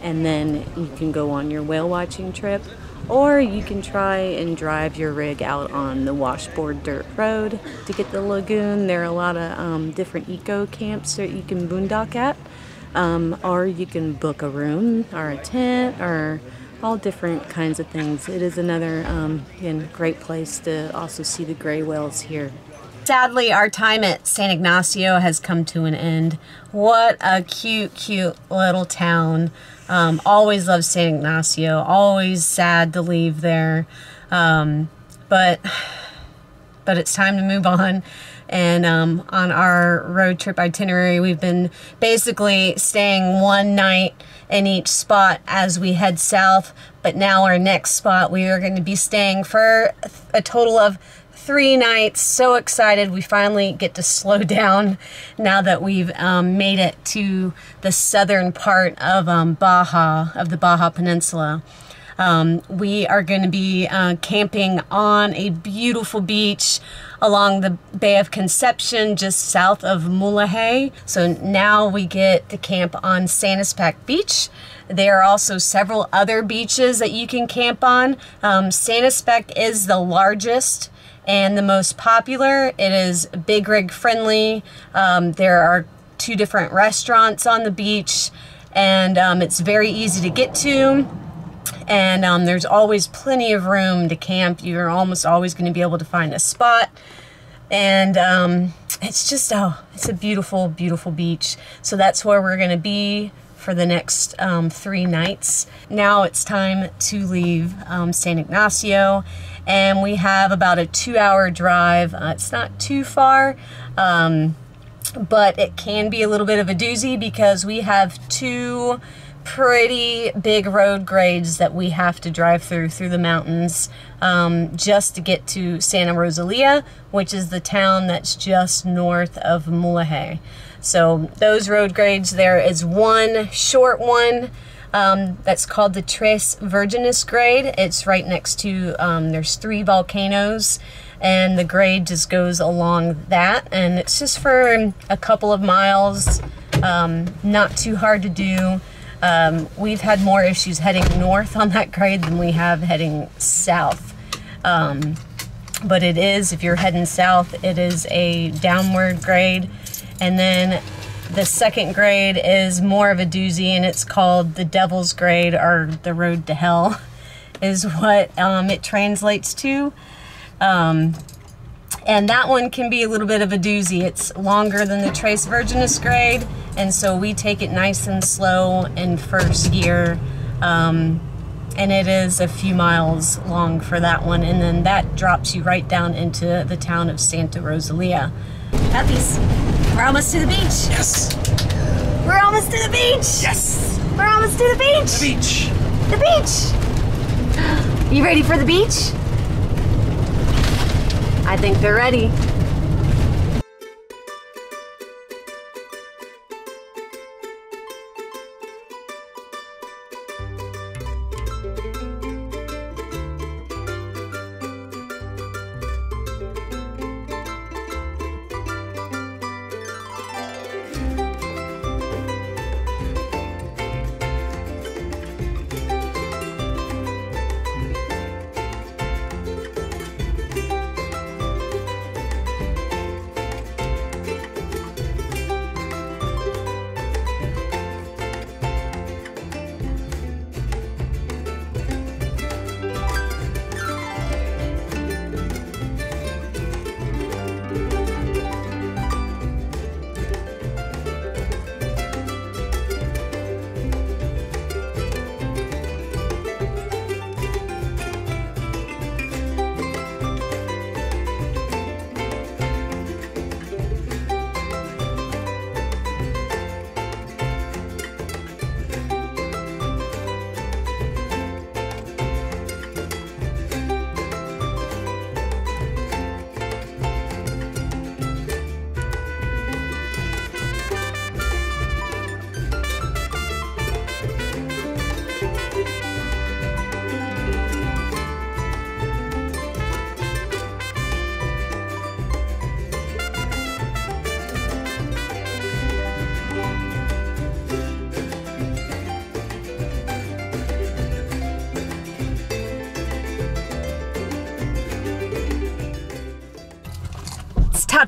and then you can go on your whale watching trip. Or you can try and drive your rig out on the washboard dirt road to get the lagoon. There are a lot of um, different eco camps that you can boondock at. Um, or you can book a room or a tent or all different kinds of things. It is another um, again, great place to also see the gray whales here. Sadly, our time at San Ignacio has come to an end. What a cute, cute little town. Um, always loved San Ignacio. Always sad to leave there. Um, but, but it's time to move on. And um, on our road trip itinerary, we've been basically staying one night in each spot as we head south. But now our next spot, we are going to be staying for a total of three nights. So excited. We finally get to slow down now that we've um, made it to the southern part of um, Baja, of the Baja Peninsula. Um, we are going to be uh, camping on a beautiful beach along the Bay of Concepcion just south of Mulegé. So now we get to camp on Santispac Beach. There are also several other beaches that you can camp on. Um, Santispac is the largest and the most popular. It is big rig friendly. Um, there are two different restaurants on the beach and um, it's very easy to get to and um, there's always plenty of room to camp. You're almost always going to be able to find a spot. And um, it's just, oh, it's a beautiful, beautiful beach. So that's where we're going to be for the next um, three nights. Now it's time to leave um, San Ignacio and we have about a two hour drive. Uh, it's not too far, um, but it can be a little bit of a doozy because we have two pretty big road grades that we have to drive through through the mountains um, just to get to Santa Rosalia, which is the town that's just north of Mulegé. So those road grades, there is one short one um, that's called the Tres Virgenes grade. It's right next to, um, there's three volcanoes and the grade just goes along that and it's just for a couple of miles, um, not too hard to do. Um, we've had more issues heading north on that grade than we have heading south. Um, but it is, if you're heading south, it is a downward grade. And then the second grade is more of a doozy and it's called the Devil's Grade or the Road to Hell is what um, it translates to. Um, and that one can be a little bit of a doozy. It's longer than the Tres Virgenes grade, and so we take it nice and slow in first gear. Um, and it is a few miles long for that one, and then that drops you right down into the town of Santa Rosalia. Puppies, we're almost to the beach. Yes. We're almost to the beach. Yes. We're almost to the beach. The beach. The beach. You ready for the beach? I think they're ready.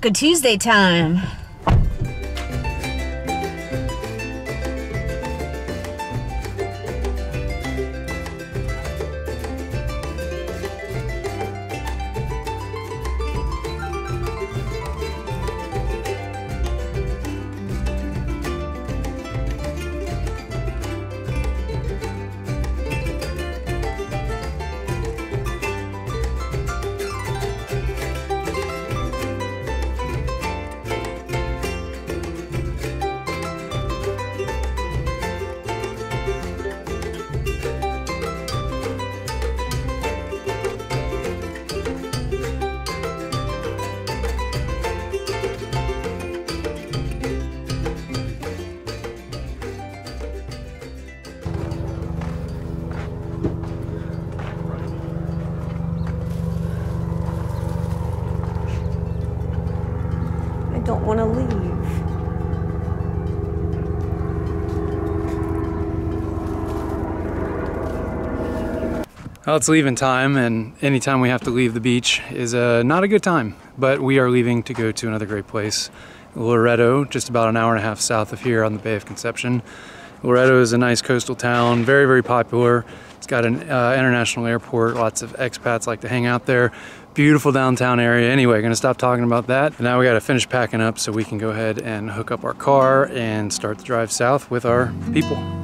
Taco Tuesday time. It's leaving time, and anytime we have to leave the beach is uh, not a good time. But we are leaving to go to another great place, Loreto, just about an hour and a half south of here on the Bay of Concepcion. Loreto is a nice coastal town, very, very popular. It's got an uh, international airport, lots of expats like to hang out there. Beautiful downtown area. Anyway, gonna stop talking about that. Now we gotta finish packing up so we can go ahead and hook up our car and start the drive south with our people.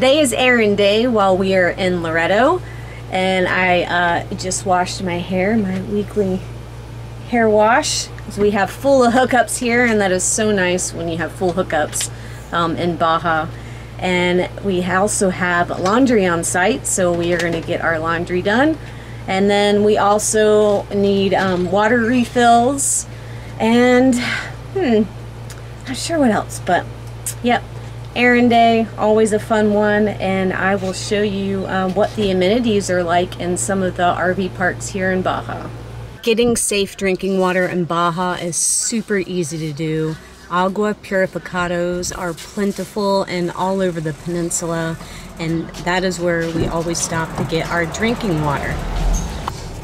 Today is errand day while we are in Loreto, and I uh, just washed my hair, my weekly hair wash. So we have full of hookups here, and that is so nice when you have full hookups um, in Baja. And we also have laundry on site, so we are going to get our laundry done And then we also need um, water refills and, hmm, not sure what else, but yep, errand day, always a fun one, and I will show you um, what the amenities are like in some of the RV parks here in Baja. Getting safe drinking water in Baja is super easy to do. Agua purificados are plentiful and all over the peninsula, and that is where we always stop to get our drinking water.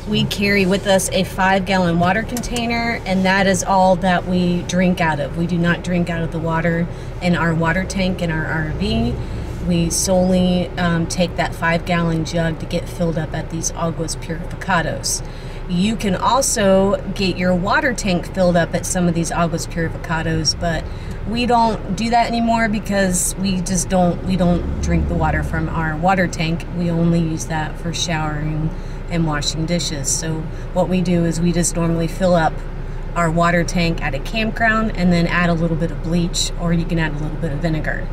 We carry with us a five gallon water container, and that is all that we drink out of. We do not drink out of the water in our water tank in our RV. We solely um, take that five gallon jug to get filled up at these aguas purificados. You can also get your water tank filled up at some of these aguas purificados, but we don't do that anymore because we just don't we don't drink the water from our water tank. We only use that for showering and washing dishes. So what we do is we just normally fill up our water tank at a campground and then add a little bit of bleach or you can add a little bit of vinegar.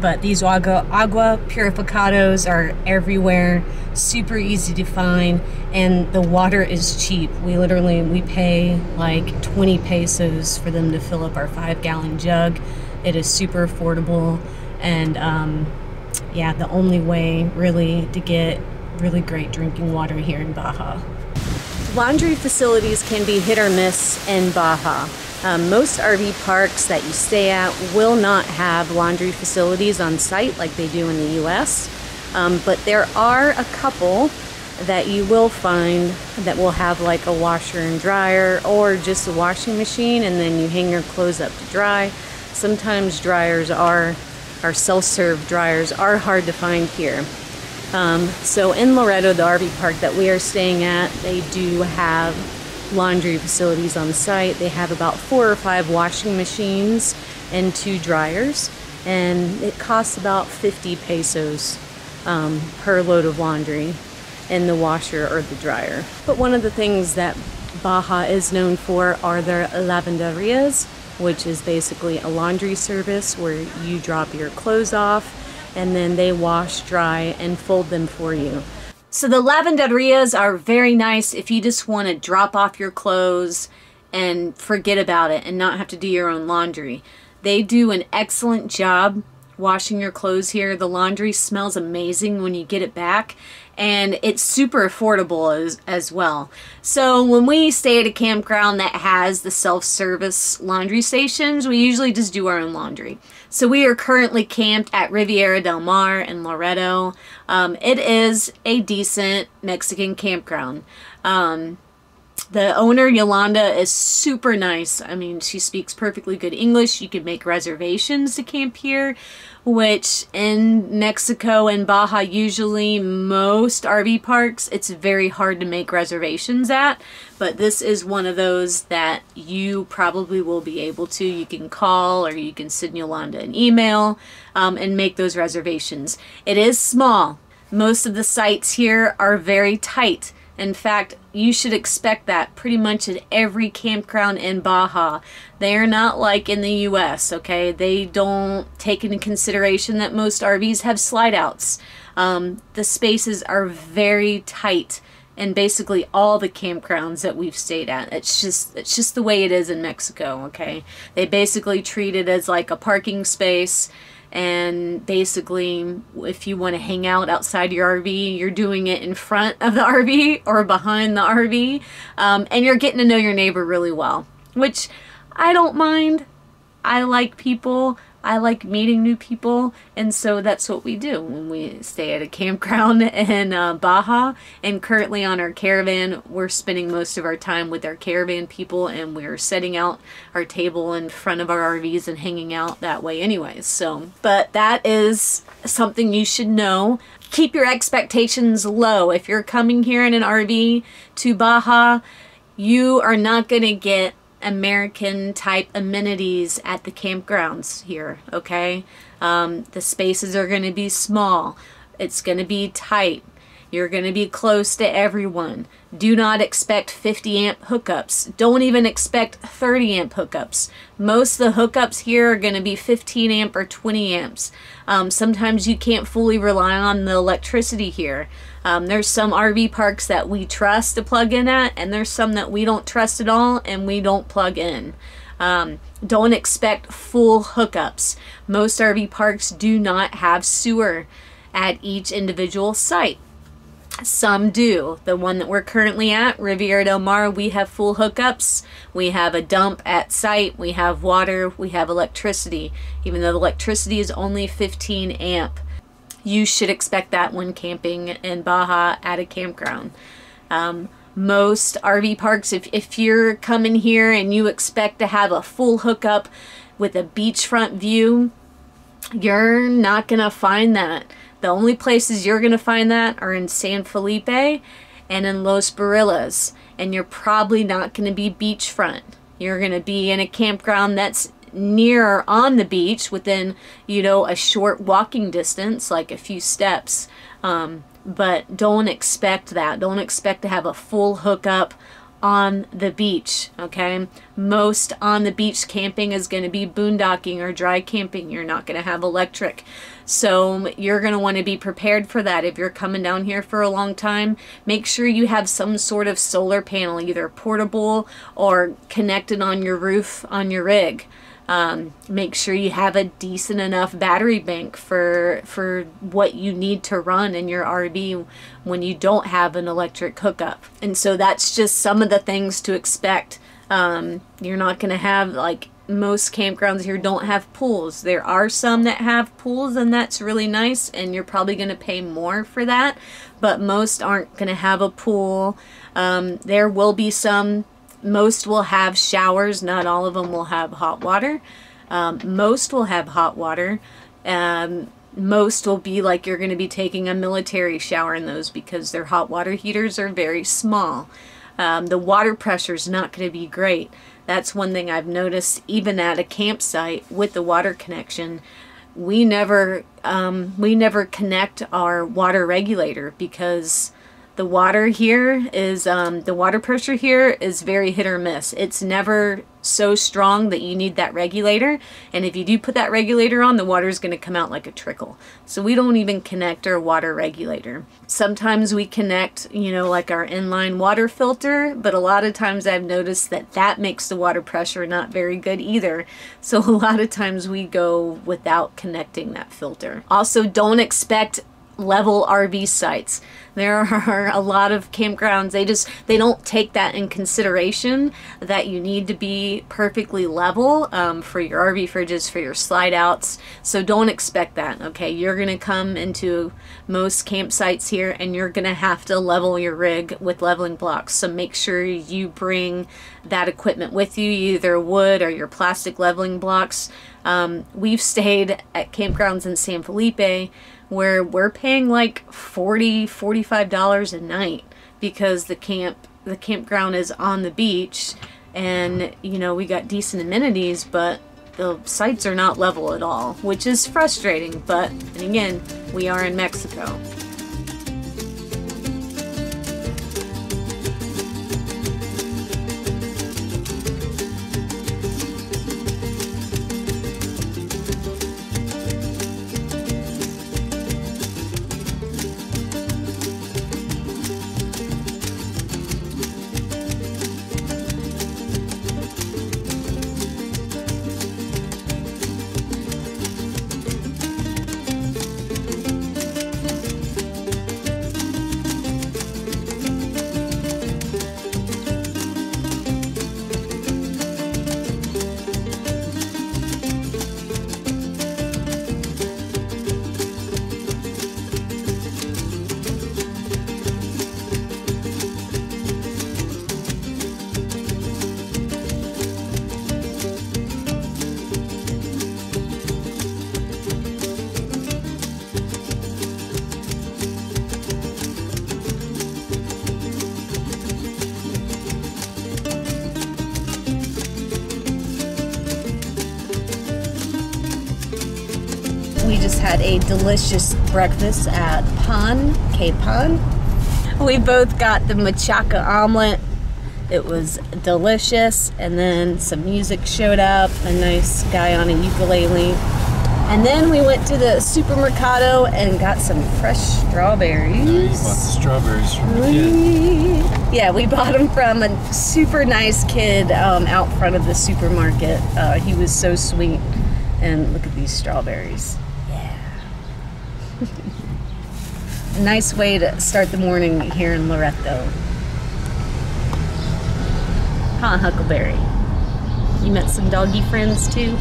But these agua, agua purificados are everywhere, super easy to find, and the water is cheap. We literally, we pay like 20 pesos for them to fill up our five gallon jug. It is super affordable and um, yeah, the only way really to get really great drinking water here in Baja. Laundry facilities can be hit or miss in Baja. Um, most RV parks that you stay at will not have laundry facilities on site like they do in the US, um, but there are a couple that you will find that will have like a washer and dryer or just a washing machine and then you hang your clothes up to dry. Sometimes dryers are, our self-serve dryers are hard to find here. Um, so in Loreto, the RV park that we are staying at, they do have laundry facilities on site. They have about four or five washing machines and two dryers, and it costs about 50 pesos um, per load of laundry in the washer or the dryer. But one of the things that Baja is known for are their lavanderias, which is basically a laundry service where you drop your clothes off and then they wash, dry, and fold them for you. So the lavanderias are very nice if you just want to drop off your clothes and forget about it and not have to do your own laundry. They do an excellent job washing your clothes here. The laundry smells amazing when you get it back and it's super affordable as, as well. So when we stay at a campground that has the self-service laundry stations, we usually just do our own laundry. So we are currently camped at Riviera del Mar in Loreto. Um, it is a decent Mexican campground. Um, the owner, Yolanda, is super nice. I mean, she speaks perfectly good English. You can make reservations to camp here, which in Mexico and Baja, usually most RV parks, it's very hard to make reservations at. But this is one of those that you probably will be able to. You can call or you can send Yolanda an email um, and make those reservations. It is small. Most of the sites here are very tight. In fact, you should expect that pretty much at every campground in Baja. They are not like in the US, okay? They don't take into consideration that most RVs have slide outs. Um, the spaces are very tight in basically all the campgrounds that we've stayed at. It's just it's just the way it is in Mexico, okay? They basically treat it as like a parking space and basically if you want to hang out outside your RV you're doing it in front of the RV or behind the RV um, and you're getting to know your neighbor really well which I don't mind. I like people I like meeting new people, and so that's what we do when we stay at a campground in uh, Baja. And currently on our caravan, we're spending most of our time with our caravan people, and we're setting out our table in front of our RVs and hanging out that way, anyways. So, but that is something you should know. Keep your expectations low. If you're coming here in an RV to Baja, you are not going to get American type amenities at the campgrounds here, okay? Um, the spaces are going to be small. It's going to be tight. You're going to be close to everyone. Do not expect 50 amp hookups. Don't even expect 30 amp hookups. Most of the hookups here are going to be 15 amp or 20 amps. Um, sometimes you can't fully rely on the electricity here. Um, there's some RV parks that we trust to plug in at, and there's some that we don't trust at all and we don't plug in. Um, don't expect full hookups. Most RV parks do not have sewer at each individual site. Some do. The one that we're currently at, Riviera Del Mar, we have full hookups. We have a dump at site. We have water. We have electricity. Even though the electricity is only 15 amp, you should expect that when camping in Baja at a campground. Um, most RV parks, if, if you're coming here and you expect to have a full hookup with a beachfront view, you're not going to find that. The only places you're going to find that are in San Felipe and in Los Barriles. And you're probably not going to be beachfront. You're going to be in a campground that's near on the beach within, you know, a short walking distance, like a few steps. Um, but don't expect that. Don't expect to have a full hookup on the beach, okay? Most on the beach camping is going to be boondocking or dry camping. You're not going to have electric. So you're going to want to be prepared for that. If you're coming down here for a long time, make sure you have some sort of solar panel, either portable or connected on your roof on your rig. Um, make sure you have a decent enough battery bank for for what you need to run in your RV when you don't have an electric hookup. And so that's just some of the things to expect. Um, you're not going to have like most campgrounds here don't have pools. There are some that have pools and that's really nice and you're probably going to pay more for that, but most aren't going to have a pool. Um, there will be some most will have showers. Not all of them will have hot water. Um, most will have hot water. Um, most will be like you're going to be taking a military shower in those because their hot water heaters are very small. Um, the water pressure is not going to be great. That's one thing I've noticed even at a campsite with the water connection. We never um, we never connect our water regulator because the water here is, um, the water pressure here is very hit or miss. It's never so strong that you need that regulator. And if you do put that regulator on, the water is going to come out like a trickle. So we don't even connect our water regulator. Sometimes we connect, you know, like our inline water filter, but a lot of times I've noticed that that makes the water pressure not very good either. So a lot of times we go without connecting that filter. Also, don't expect level RV sites. There are a lot of campgrounds, they just, they don't take that in consideration that you need to be perfectly level um, for your RV fridges, for your slide outs. So don't expect that, okay? You're gonna come into most campsites here and you're gonna have to level your rig with leveling blocks. So make sure you bring that equipment with you, either wood or your plastic leveling blocks. Um, we've stayed at campgrounds in San Felipe where we're paying like 40 45 dollars a night because the camp the campground is on the beach and you know we got decent amenities but the sites are not level at all which is frustrating but and again we are in Mexico delicious breakfast at Pan, K Pan. we both got the machaca omelet. It was delicious, and then some music showed up. A nice guy on a ukulele, and then we went to the supermercado and got some fresh strawberries. You bought the strawberries from the kid. Yeah, we bought them from a super nice kid um, out front of the supermarket. Uh, he was so sweet. And look at these strawberries. Yeah. Nice way to start the morning here in Loreto. Huh, Huckleberry? You met some doggy friends too?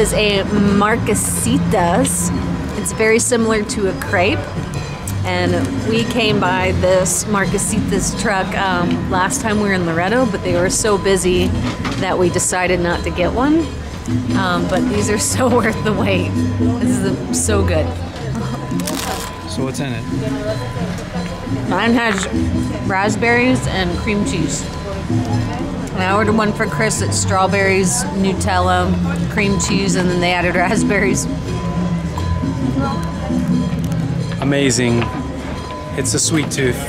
Is a marquesitas. It's very similar to a crepe. And we came by this marquesitas truck um, last time we were in Loreto, but they were so busy that we decided not to get one. Um, but these are so worth the wait. This is so good. So what's in it? Mine has raspberries and cream cheese. And I ordered one for Chris. It's strawberries, Nutella, cream cheese, and then they added raspberries. Amazing. It's a sweet tooth.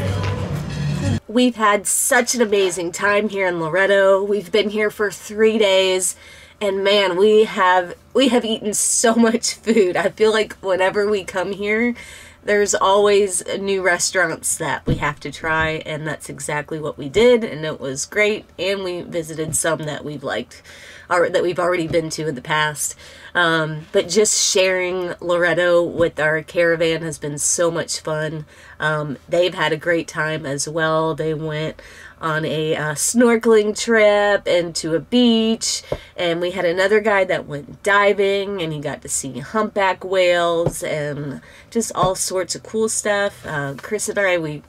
We've had such an amazing time here in Loreto. We've been here for three days, and man, we have we have eaten so much food. I feel like whenever we come here, there's always new restaurants that we have to try, and that's exactly what we did, and it was great. And we visited some that we've liked, or that we've already been to in the past. Um, but just sharing Loreto with our caravan has been so much fun. Um, they've had a great time as well. They went on a uh, snorkeling trip and to a beach and we had another guy that went diving and he got to see humpback whales and just all sorts of cool stuff uh, chris and i we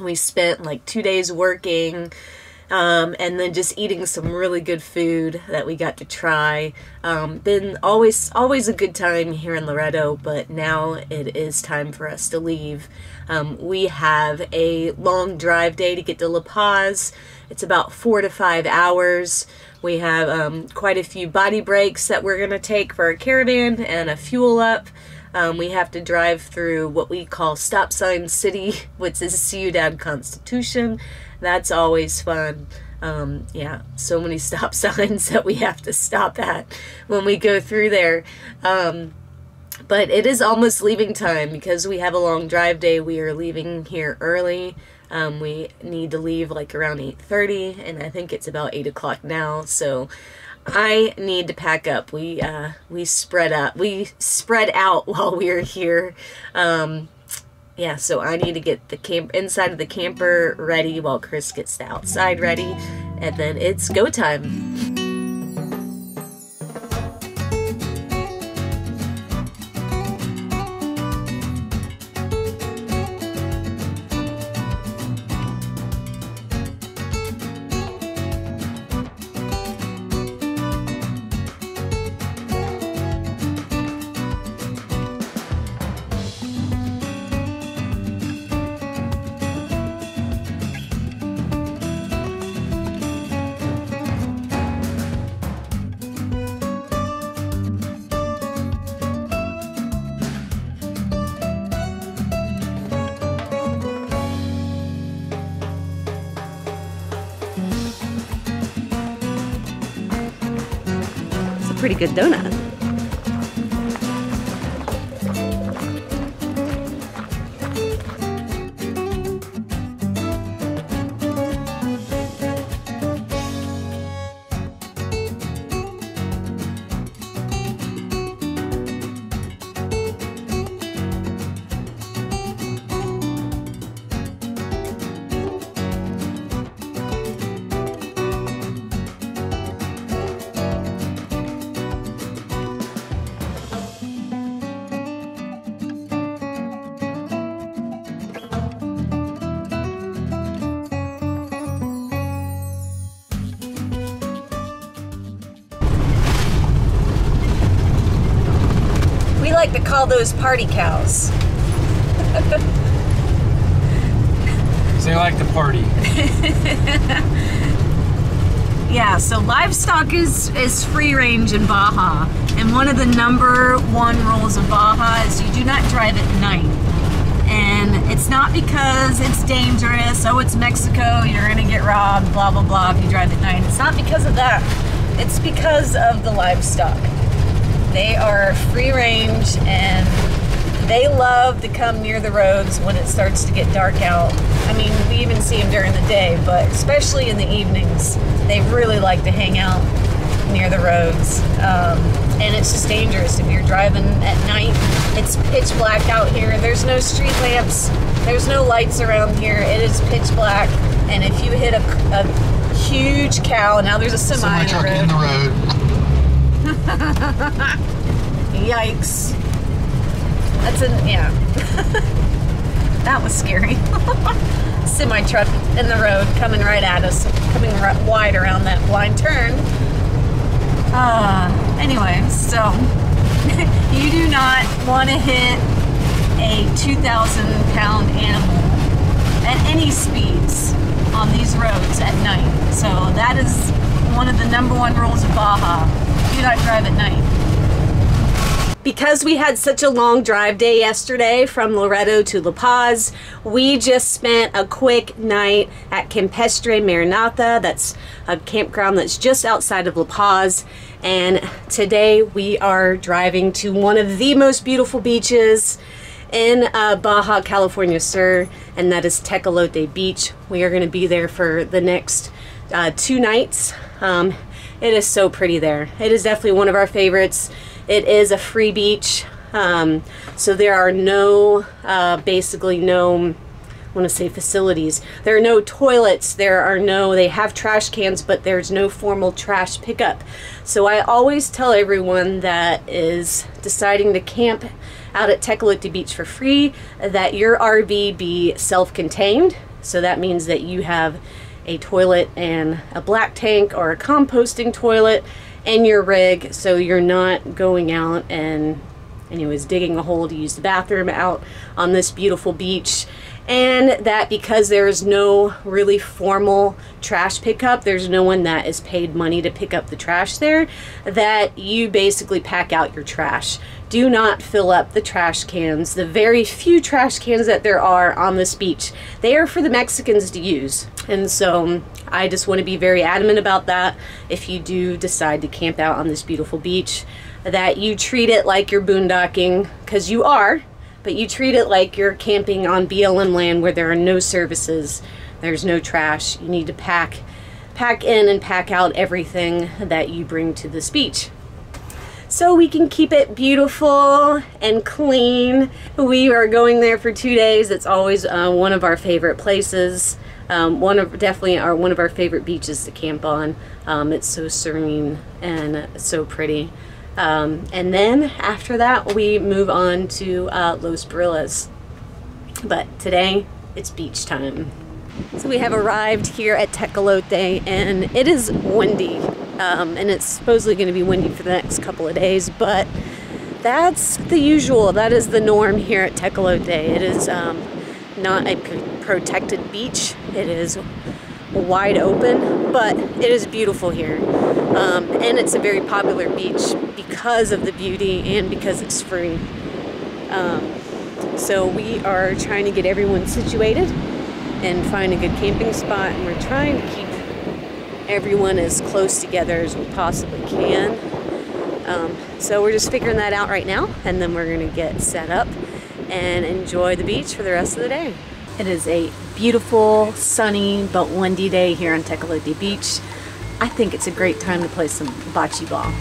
we spent like two days working um, and then just eating some really good food that we got to try. Um, been always always a good time here in Loreto, but now it is time for us to leave. Um, we have a long drive day to get to La Paz. It's about four to five hours. We have um, quite a few body breaks that we're gonna take for our caravan and a fuel up. Um, we have to drive through what we call Stop Sign City, which is Ciudad Constitution. That's always fun. Um, yeah, so many stop signs that we have to stop at when we go through there. Um, but it is almost leaving time because we have a long drive day. We are leaving here early. Um, we need to leave like around 8.30 and I think it's about 8 o'clock now. So I need to pack up. We uh, we spread up. We spread out while we are here. Um, yeah, so I need to get the camp inside of the camper ready while Chris gets the outside ready, and then it's go time. Pretty to call those party cows. They like to party. Yeah, so livestock is, is free range in Baja. And one of the number one rules of Baja is you do not drive at night. And it's not because it's dangerous, oh, it's Mexico, you're gonna get robbed, blah, blah, blah, if you drive at night. It's not because of that. It's because of the livestock. They are free range and they love to come near the roads when it starts to get dark out. I mean, we even see them during the day, but especially in the evenings, they really like to hang out near the roads. Um, and it's just dangerous if you're driving at night. It's pitch black out here. There's no street lamps. There's no lights around here. It is pitch black. And if you hit a, a huge cow, now there's a semi, Semi in the road. in the road. Yikes. That's a yeah. that was scary. Semi truck in the road coming right at us, coming right wide around that blind turn. Uh, anyway, so you do not want to hit a 2,000 pound animal at any speeds on these roads at night. So that is one of the number one rules of Baja. Do not drive at night. Because we had such a long drive day yesterday from Loreto to La Paz, we just spent a quick night at Campestre Maranatha. That's a campground that's just outside of La Paz. And today we are driving to one of the most beautiful beaches in uh, Baja California Sur, and that is Tecolote Beach. We are going to be there for the next uh, two nights. Um, it is so pretty there. It is definitely one of our favorites. It is a free beach, um, so there are no, uh, basically no, I want to say facilities. There are no toilets. There are no, they have trash cans, but there's no formal trash pickup. So I always tell everyone that is deciding to camp out at Tecolote Beach for free that your RV be self-contained. So that means that you have a toilet and a black tank or a composting toilet in your rig so you're not going out and anyways digging a hole to use the bathroom out on this beautiful beach. And that because there is no really formal trash pickup there's no one that is paid money to pick up the trash there that you basically pack out your trash do not fill up the trash cans. The very few trash cans that there are on this beach they are for the mexicans to use. And so um, I just want to be very adamant about that. If you do decide to camp out on this beautiful beach that you treat it like you're boondocking because you are but you treat it like you're camping on BLM land where there are no services there's no trash. You need to pack pack in and pack out everything that you bring to this beach so we can keep it beautiful and clean. We are going there for two days. It's always uh, one of our favorite places. Um, one of definitely our one of our favorite beaches to camp on. Um, it's so serene and so pretty. Um, and then after that, we move on to uh, Los Barriles. But today, it's beach time. So we have arrived here at Tecolote, and it is windy, um, and it's supposedly going to be windy for the next couple of days. But that's the usual. That is the norm here at Tecolote. It is um, not a protected beach. It is wide open, but it is beautiful here. Um, and it's a very popular beach because of the beauty and because it's free. Um, so we are trying to get everyone situated and find a good camping spot, and we're trying to keep everyone as close together as we possibly can. Um, so we're just figuring that out right now, and then we're gonna get set up and enjoy the beach for the rest of the day. It is a beautiful, sunny, but windy day here on Tecolote Beach. I think it's a great time to play some bocce ball.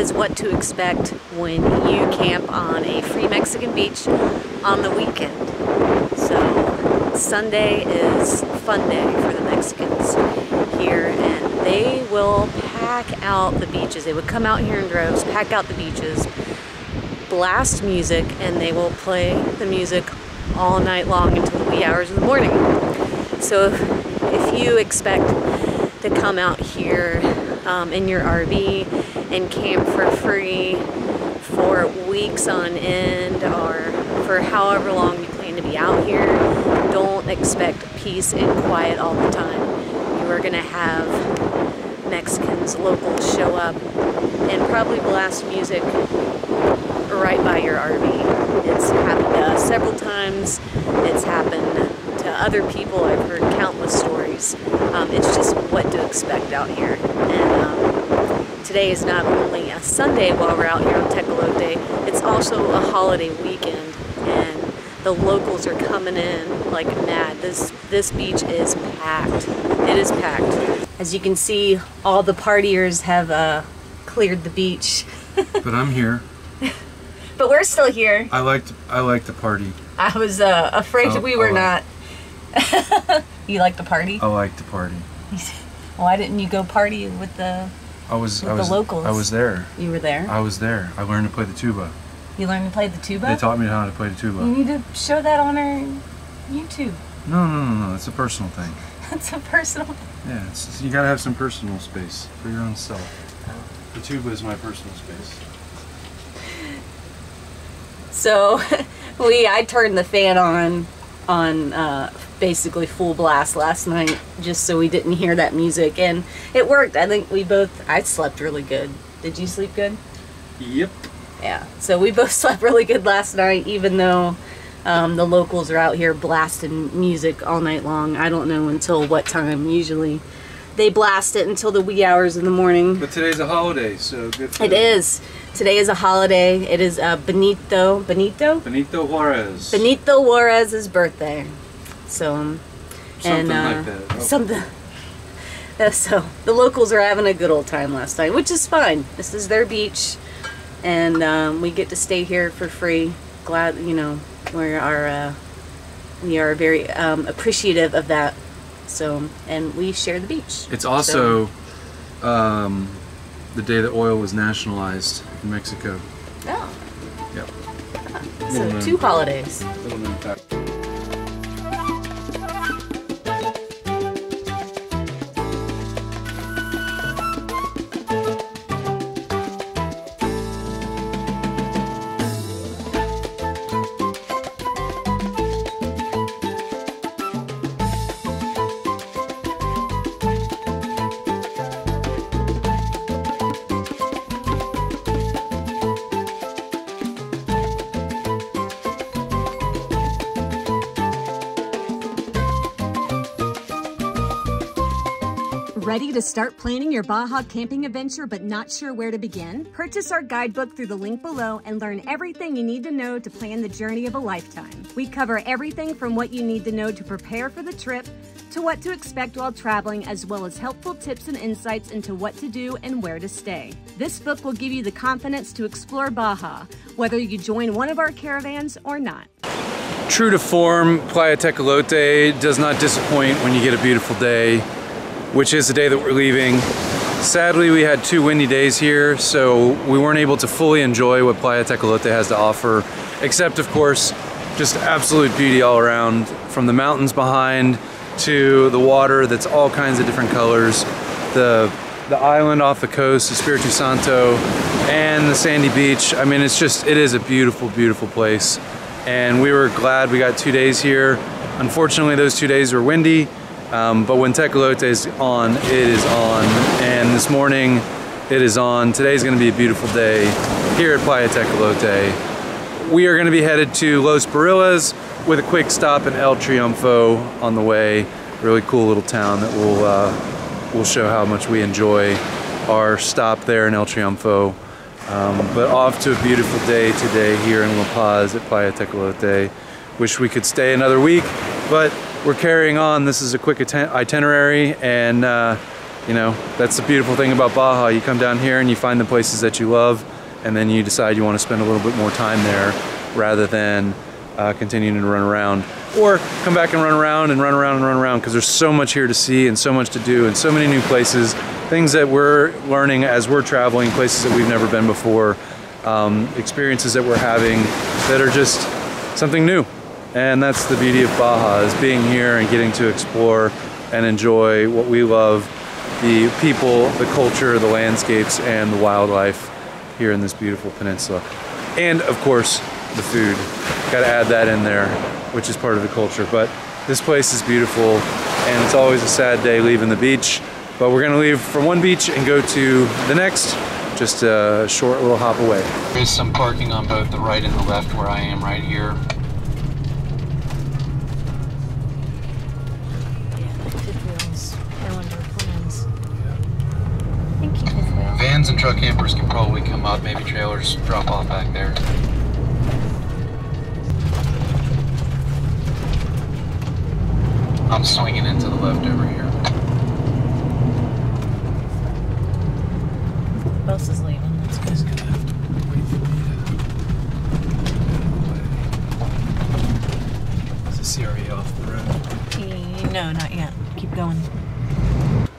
Is what to expect when you camp on a free Mexican beach on the weekend. So Sunday is fun day for the Mexicans here and they will pack out the beaches. They would come out here in droves, pack out the beaches, blast music, and they will play the music all night long until the wee hours of the morning. So if you expect to come out here um, in your RV and camp for free for weeks on end or for however long you plan to be out here, don't expect peace and quiet all the time. You are going to have Mexicans, locals show up and probably blast music right by your RV. It's happened to us several times. It's happened to other people. I've heard countless stories. Um, it's just what to expect out here. And today is not only a Sunday while we're out here on Tecolote, it's also a holiday weekend and the locals are coming in like mad. This, this beach is packed. It is packed. As you can see, all the partiers have uh, cleared the beach. but I'm here. but we're still here. I like to, I like to party. I was uh, afraid oh, we were oh. not. you like to party? I like to party. Why didn't you go party with the I was with I was the locals. I was there. You were there. I was there. I learned to play the tuba. You learned to play the tuba. They taught me how to play the tuba. You need to show that on our YouTube. No, no, no, no. It's a personal thing. It's a personal. Thing. Yeah, it's, you gotta have some personal space for your own self. Oh. The tuba is my personal space. So, we I turned the fan on on uh, basically full blast last night just so we didn't hear that music and it worked. I think we both i slept really good. Did you sleep good? Yep. Yeah so we both slept really good last night even though um, the locals are out here blasting music all night long. I don't know until what time. Usually they blast it until the wee hours in the morning. But today's a holiday so good it is today is a holiday it is uh, benito benito benito juarez benito juarez's birthday so, um, something and uh, like that. Okay. something. Uh, so the locals are having a good old time last night, which is fine. This is their beach, and um, we get to stay here for free. Glad you know we are uh, we are very um, appreciative of that. So and we share the beach. It's also so. um, the day that oil was nationalized in Mexico. Oh. Yep. So two holidays. To start planning your Baja camping adventure but not sure where to begin? Purchase our guidebook through the link below and learn everything you need to know to plan the journey of a lifetime. We cover everything from what you need to know to prepare for the trip to what to expect while traveling, as well as helpful tips and insights into what to do and where to stay. This book will give you the confidence to explore Baja, whether you join one of our caravans or not. True to form, Playa Tecolote does not disappoint when you get a beautiful day which is the day that we're leaving. Sadly, we had two windy days here, so we weren't able to fully enjoy what Playa Tecolote has to offer, except of course, just absolute beauty all around, from the mountains behind to the water that's all kinds of different colors, the the island off the coast, Espiritu Santo, and the sandy beach. I mean, it's just, it is a beautiful, beautiful place. And we were glad we got two days here. Unfortunately, those two days were windy, um, but when Tecolote is on, it is on. And this morning, it is on. Today's gonna be a beautiful day here at Playa Tecolote. We are gonna be headed to Los Barriles with a quick stop in El Triunfo on the way. Really cool little town that will uh, will show how much we enjoy our stop there in El Triunfo. Um, but off to a beautiful day today here in La Paz at Playa Tecolote. Wish we could stay another week, but we're carrying on. This is a quick itinerary and uh, you know, that's the beautiful thing about Baja. You come down here and you find the places that you love and then you decide you want to spend a little bit more time there rather than uh, continuing to run around or come back and run around and run around and run around because there's so much here to see and so much to do and so many new places things that we're learning as we're traveling places that we've never been before um, experiences that we're having that are just something new and that's the beauty of Baja is being here and getting to explore and enjoy what we love the people the culture the landscapes and the wildlife here in this beautiful peninsula and of course the food. Got to add that in there, which is part of the culture. But this place is beautiful, and it's always a sad day leaving the beach. But we're gonna leave from one beach and go to the next, just a short little hop away. There's some parking on both the right and the left where I am right here. Vans and truck campers can probably come up, maybe trailers drop off back there. I'm swinging into the left over here. Who else is leaving? That's He's gonna have to wait for me to. Is the CRV off the road? No, not yet. Keep going.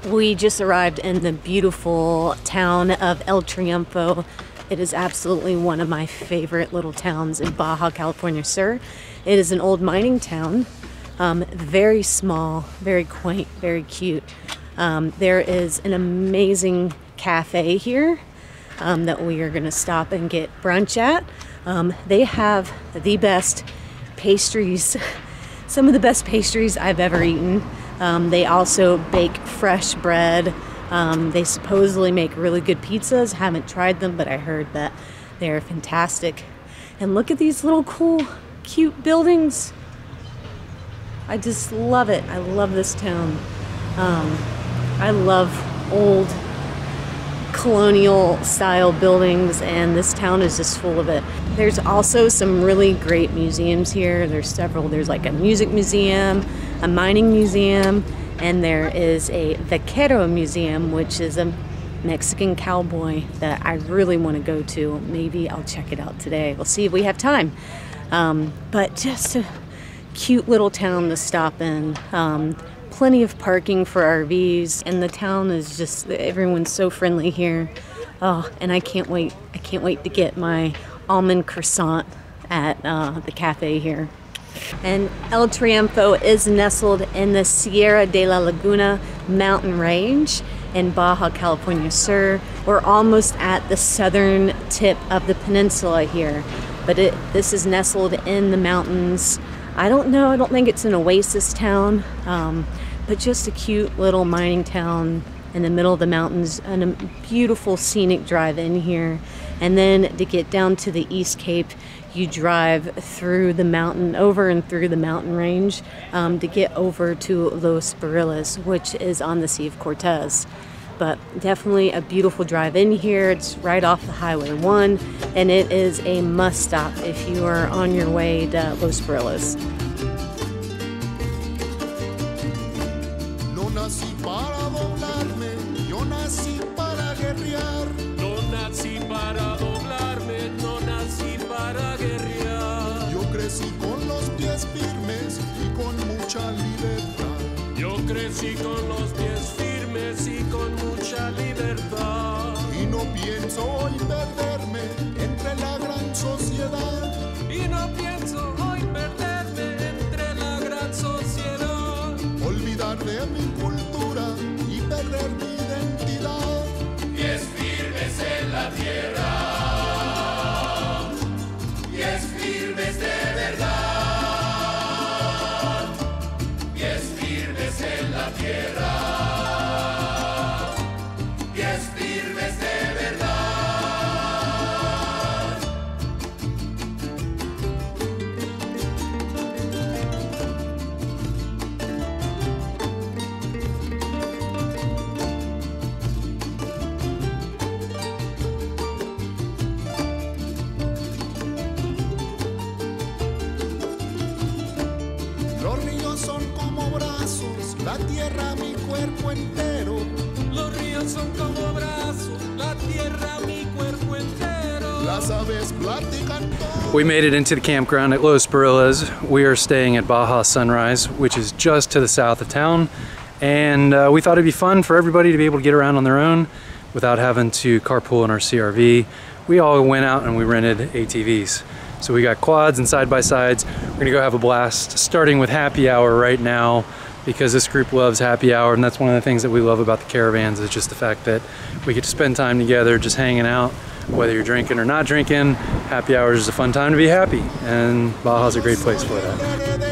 We just arrived in the beautiful town of El Triunfo. It is absolutely one of my favorite little towns in Baja California Sur. It is an old mining town um, very small, very quaint, very cute. Um, there is an amazing cafe here um, that we are going to stop and get brunch at. Um, they have the best pastries, some of the best pastries I've ever eaten. Um, they also bake fresh bread. Um, they supposedly make really good pizzas. Haven't tried them, but I heard that they're fantastic. And look at these little cool, cute buildings. I just love it. I love this town. Um, I love old colonial style buildings and this town is just full of it. There's also some really great museums here. There's several. There's like a music museum, a mining museum, and there is a Vaquero museum, which is a Mexican cowboy that I really want to go to. Maybe I'll check it out today. We'll see if we have time. Um, but just a cute little town to stop in. Um, plenty of parking for RVs, and the town is just everyone's so friendly here. Oh, and I can't wait! I can't wait to get my almond croissant at uh, the cafe here. And El Triunfo is nestled in the Sierra de la Laguna mountain range in Baja California Sur. We're almost at the southern tip of the peninsula here, but it, this is nestled in the mountains I don't know, I don't think it's an oasis town, um, but just a cute little mining town in the middle of the mountains and a beautiful scenic drive in here. And then to get down to the East Cape, you drive through the mountain, over and through the mountain range um, to get over to Los Barriles, which is on the Sea of Cortez but definitely a beautiful drive in here. It's right off the Highway 1, and it is a must stop if you are on your way to Los Barriles. Crecí con los pies firmes y con mucha libertad. Y no pienso hoy We made it into the campground at Los Barriles. We are staying at Baja Sunrise, which is just to the south of town. And uh, we thought it'd be fun for everybody to be able to get around on their own without having to carpool in our CRV. We all went out and we rented ATVs. So we got quads and side-by-sides. We're gonna go have a blast, starting with happy hour right now because this group loves happy hour and that's one of the things that we love about the caravans is just the fact that we get to spend time together just hanging out whether you're drinking or not drinking happy hours is a fun time to be happy. And Baja's a great place for that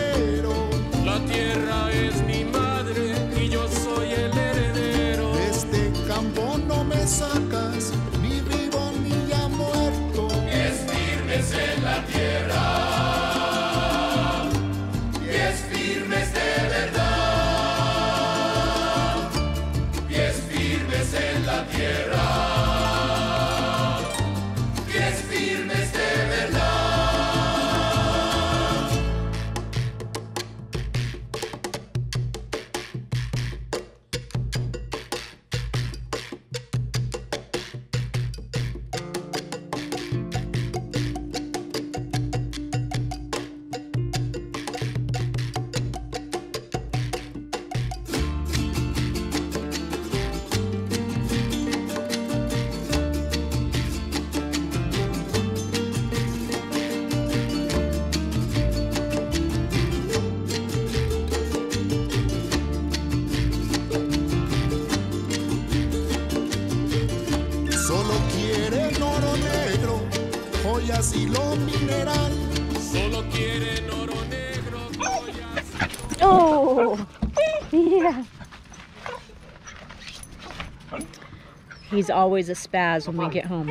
He's always a spaz when we get home.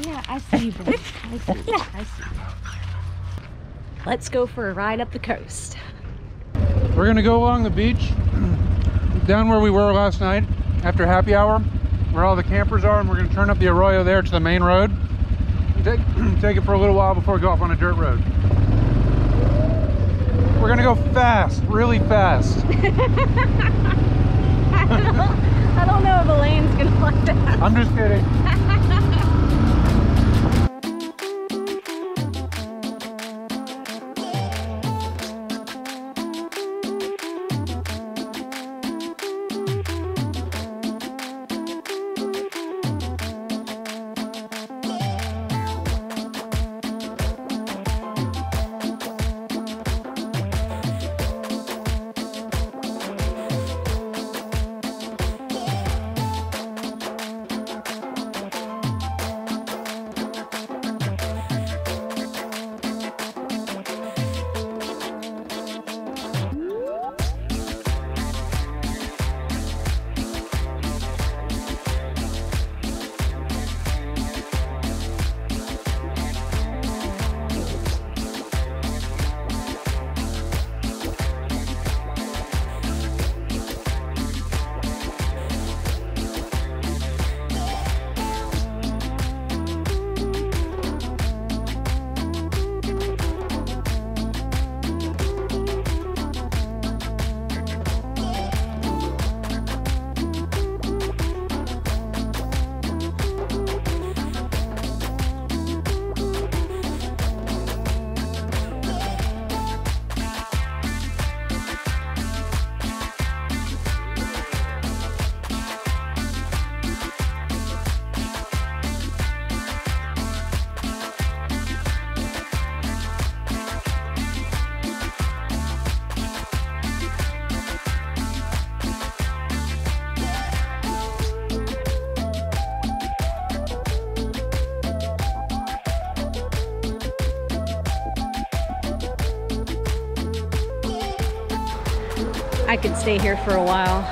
Yeah, I see you, boy. I see you. I see you. Let's go for a ride up the coast. We're gonna go along the beach, down where we were last night after happy hour, where all the campers are, and we're gonna turn up the arroyo there to the main road. Take, it for a little while before we go off on a dirt road. We're gonna go fast, really fast. I don't know if Elaine's gonna like that. I'm just kidding. Stay here for a while.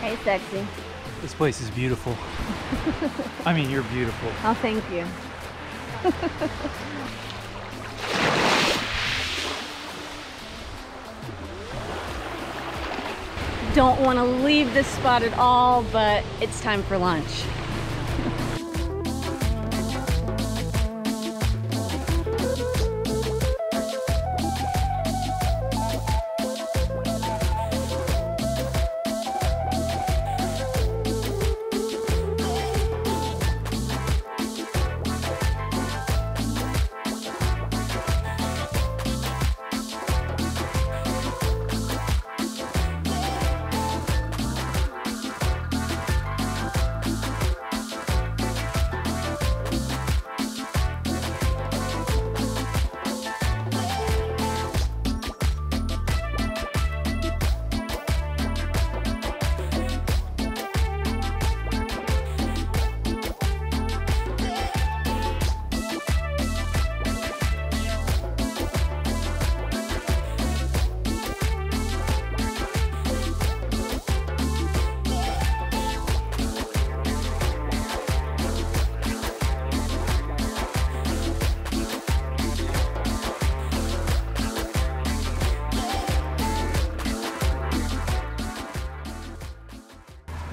Hey, sexy. This place is beautiful. I mean, you're beautiful. Oh, thank you. Don't want to leave this spot at all, but it's time for lunch.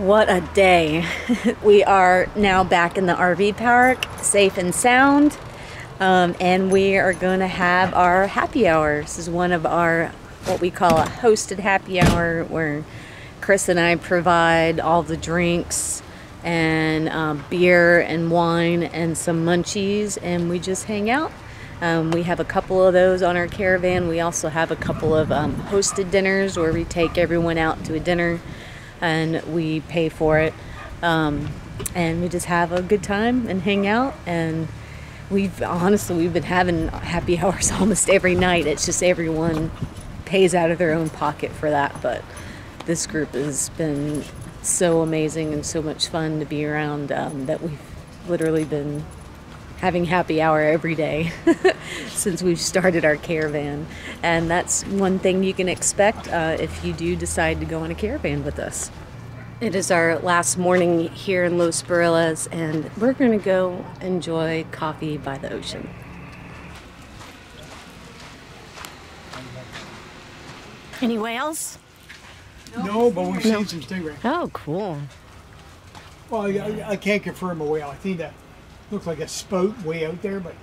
What a day. we are now back in the RV park, safe and sound. Um, and we are going to have our happy hour. This is one of our, what we call a hosted happy hour, where Chris and I provide all the drinks and um, beer and wine and some munchies, and we just hang out. Um, we have a couple of those on our caravan. We also have a couple of um, hosted dinners where we take everyone out to a dinner and we pay for it. Um, and we just have a good time and hang out. And we've honestly, we've been having happy hours almost every night. It's just everyone pays out of their own pocket for that. But this group has been so amazing and so much fun to be around um, that we've literally been having happy hour every day since we've started our caravan. And that's one thing you can expect uh, if you do decide to go on a caravan with us. It is our last morning here in Los Barriles, and we're going to go enjoy coffee by the ocean. Any whales? No, but we've seen some stingrays. Oh, cool. Well, I, I can't confirm a whale. I think that looks like a spout way out there, but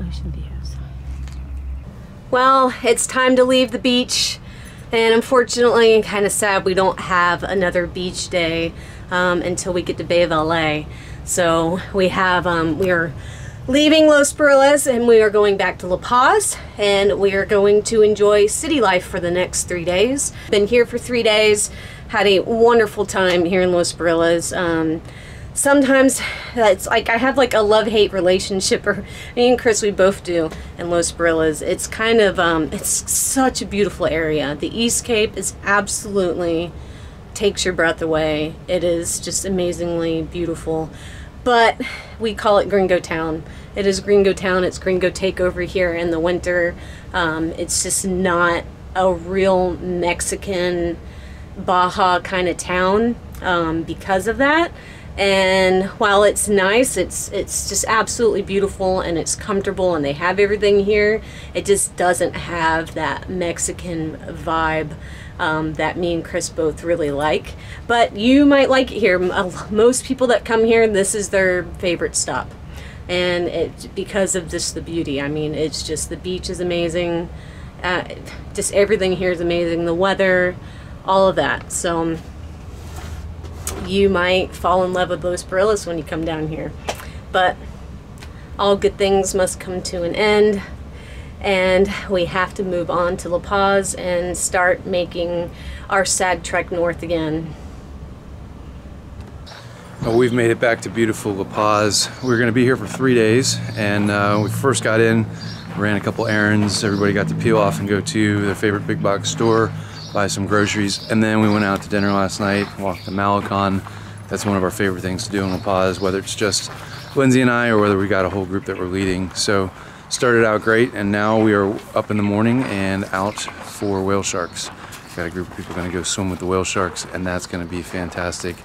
Ocean views. Well, it's time to leave the beach. And unfortunately, kind of sad we don't have another beach day um, until we get to Bay of LA. So we have, um, we are leaving Los Barriles and we are going back to La Paz and we are going to enjoy city life for the next three days. Been here for three days, had a wonderful time here in Los Barriles. Um, sometimes it's like I have like a love-hate relationship or me and Chris we both do in Los Barriles. It's kind of um, it's such a beautiful area. The East Cape is absolutely takes your breath away. It is just amazingly beautiful. But we call it Gringo Town. It is Gringo Town. It's Gringo Takeover here in the winter. Um, it's just not a real Mexican Baja kind of town um, because of that. And while it's nice, it's it's just absolutely beautiful and it's comfortable and they have everything here. It just doesn't have that Mexican vibe um, that me and Chris both really like. But you might like it here. Most people that come here, this is their favorite stop. And it because of just the beauty. I mean, it's just the beach is amazing. Uh, just everything here is amazing. The weather, all of that. So um, you might fall in love with Los Barriles when you come down here. But all good things must come to an end and we have to move on to La Paz and start making our sad trek north again. Well, we've made it back to beautiful La Paz. We are going to be here for three days, and uh, we first got in, ran a couple errands. Everybody got to peel off and go to their favorite big box store, buy some groceries, and then we went out to dinner last night, walked the Malecon. That's one of our favorite things to do in La Paz, whether it's just Lindsay and I or whether we got a whole group that we're leading. So started out great, and now we are up in the morning and out for whale sharks. Got a group of people going to go swim with the whale sharks, and that's going to be fantastic.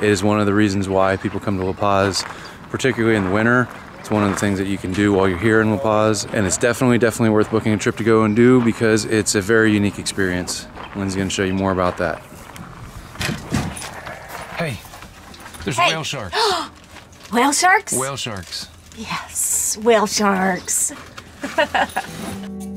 It is one of the reasons why people come to La Paz, particularly in the winter. It's one of the things that you can do while you're here in La Paz, and it's definitely, definitely worth booking a trip to go and do because it's a very unique experience. Lynn's going to show you more about that. Hey, there's Hey. whale sharks. Whale sharks? whale sharks. Yes, whale sharks.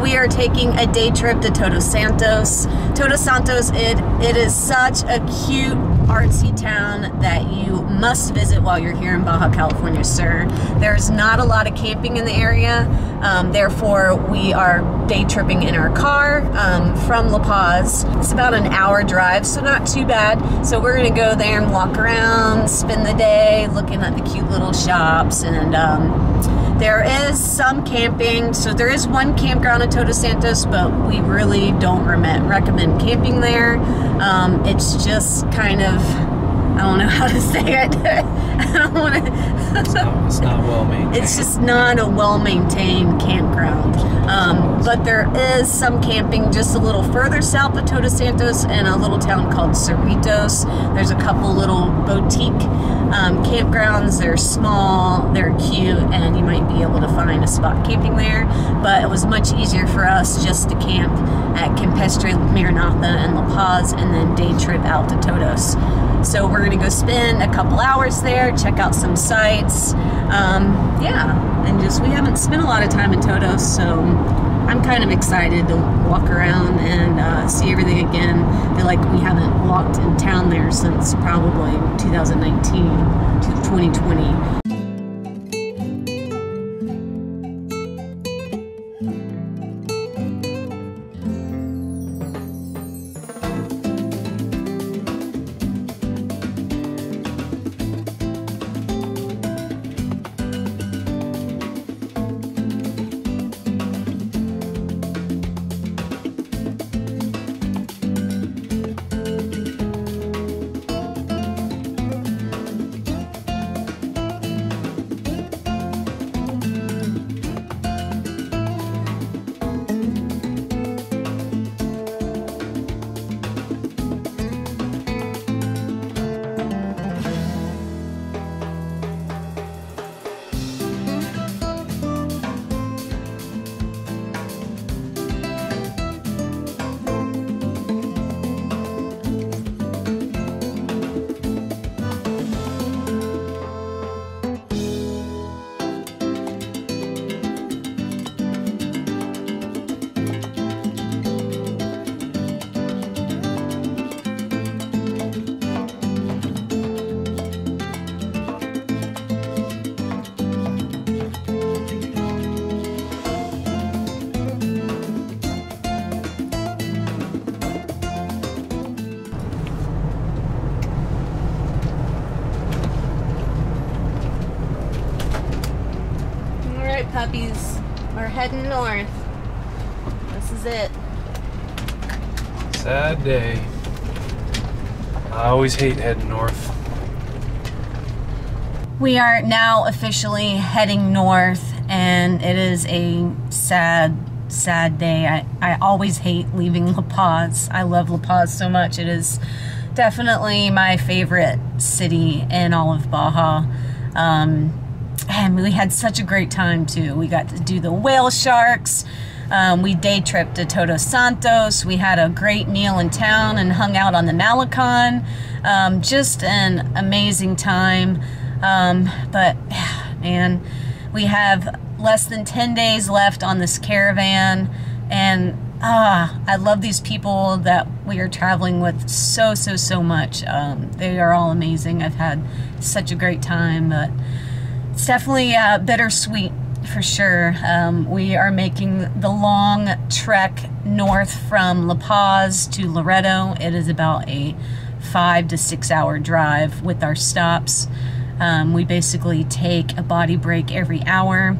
we are taking a day trip to Todos Santos. Todos Santos, it, it is such a cute, artsy town that you must visit while you're here in Baja California Sur. There's not a lot of camping in the area, um, therefore we are day tripping in our car um, from La Paz. It's about an hour drive, so not too bad. So we're gonna go there and walk around, spend the day looking at the cute little shops and um, there is some camping, so there is one campground at Todos Santos, but we really don't recommend camping there. Um, it's just kind of, I don't know how to say it. I don't want to. It's not, it's not well maintained. It's just not a well-maintained campground. Um, but there is some camping just a little further south of Todos Santos in a little town called Cerritos. There's a couple little boutique um, campgrounds. They're small, they're cute, and you might be able to find a spot camping there. But it was much easier for us just to camp at Campestre Maranatha and La Paz and then day trip out to Todos. So we're gonna go spend a couple hours there, check out some sites. Um, yeah, and just we haven't spent a lot of time in Todos, so I'm kind of excited to walk around and uh, see everything again. I feel like we haven't walked in town there since probably 2019 to 2020. Always hate heading north. We are now officially heading north, and it is a sad, sad day. I, I always hate leaving La Paz. I love La Paz so much. It is definitely my favorite city in all of Baja. Um, and we had such a great time too. We got to do the whale sharks. Um, we day tripped to Todos Santos. We had a great meal in town and hung out on the Malecon. Um, just an amazing time. Um, but man, we have less than 10 days left on this caravan and ah, I love these people that we are traveling with so, so, so much. Um, they are all amazing. I've had such a great time, but it's definitely uh, bittersweet for sure. Um, we are making the long trek north from La Paz to Loreto. It is about a five to six hour drive with our stops. Um, we basically take a body break every hour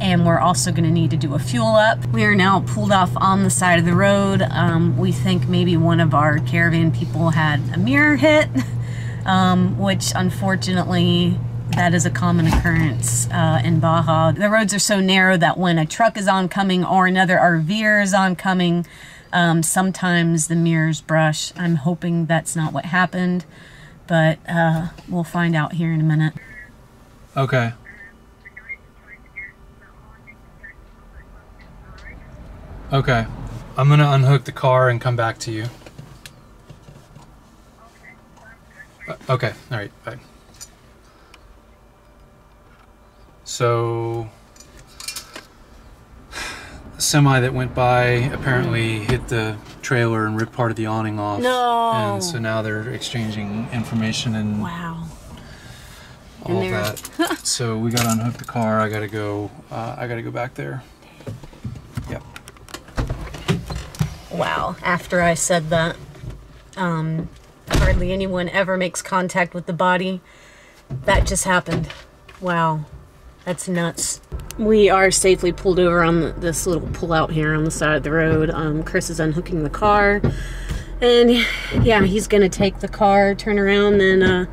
and we're also going to need to do a fuel up. We are now pulled off on the side of the road. Um, we think maybe one of our caravan people had a mirror hit, um, which unfortunately that is a common occurrence uh, in Baja. The roads are so narrow that when a truck is oncoming or another RVer is oncoming, um, sometimes the mirrors brush. I'm hoping that's not what happened, but uh, we'll find out here in a minute. Okay. Okay. I'm gonna unhook the car and come back to you. Uh, okay, alright, bye. So, semi that went by apparently hit the trailer and ripped part of the awning off. No. And so now they're exchanging information and Wow. all And that. so we gotta unhook the car. I gotta go. Uh, I gotta go back there. Yep. Wow. After I said that, um, hardly anyone ever makes contact with the body. That just happened. Wow. That's nuts. We are safely pulled over on this little pullout here on the side of the road. Um, Chris is unhooking the car. And yeah, he's going to take the car, turn around, then uh,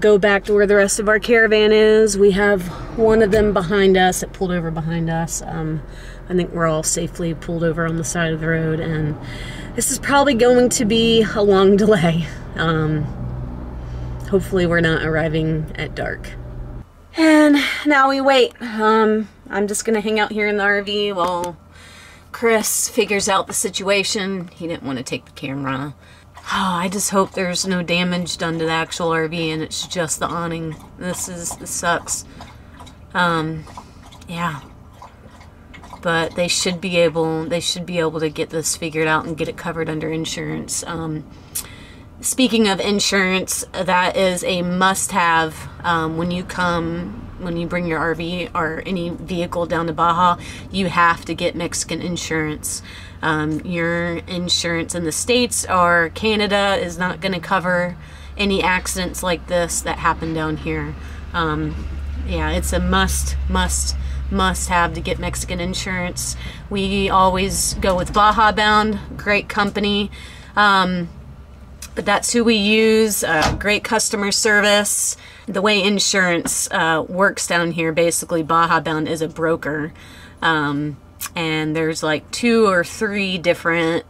go back to where the rest of our caravan is. We have one of them behind us that pulled over behind us. Um, I think we're all safely pulled over on the side of the road, and this is probably going to be a long delay. Um, hopefully, we're not arriving at dark. And now we wait. Um, I'm just gonna hang out here in the RV while Chris figures out the situation. He didn't want to take the camera. Oh, I just hope there's no damage done to the actual RV and it's just the awning. This is this sucks. Um, yeah. But they should be able they should be able to get this figured out and get it covered under insurance. Um, speaking of insurance, that is a must-have um, when you come when you bring your RV or any vehicle down to Baja. You have to get Mexican insurance. Um, your insurance in the states or Canada is not going to cover any accidents like this that happen down here. Um, yeah, it's a must, must, must have to get Mexican insurance. We always go with Baja Bound, great company. Um, but that's who we use. Uh, great customer service. The way insurance uh, works down here, basically, Baja Bound is a broker. Um, and there's like two or three different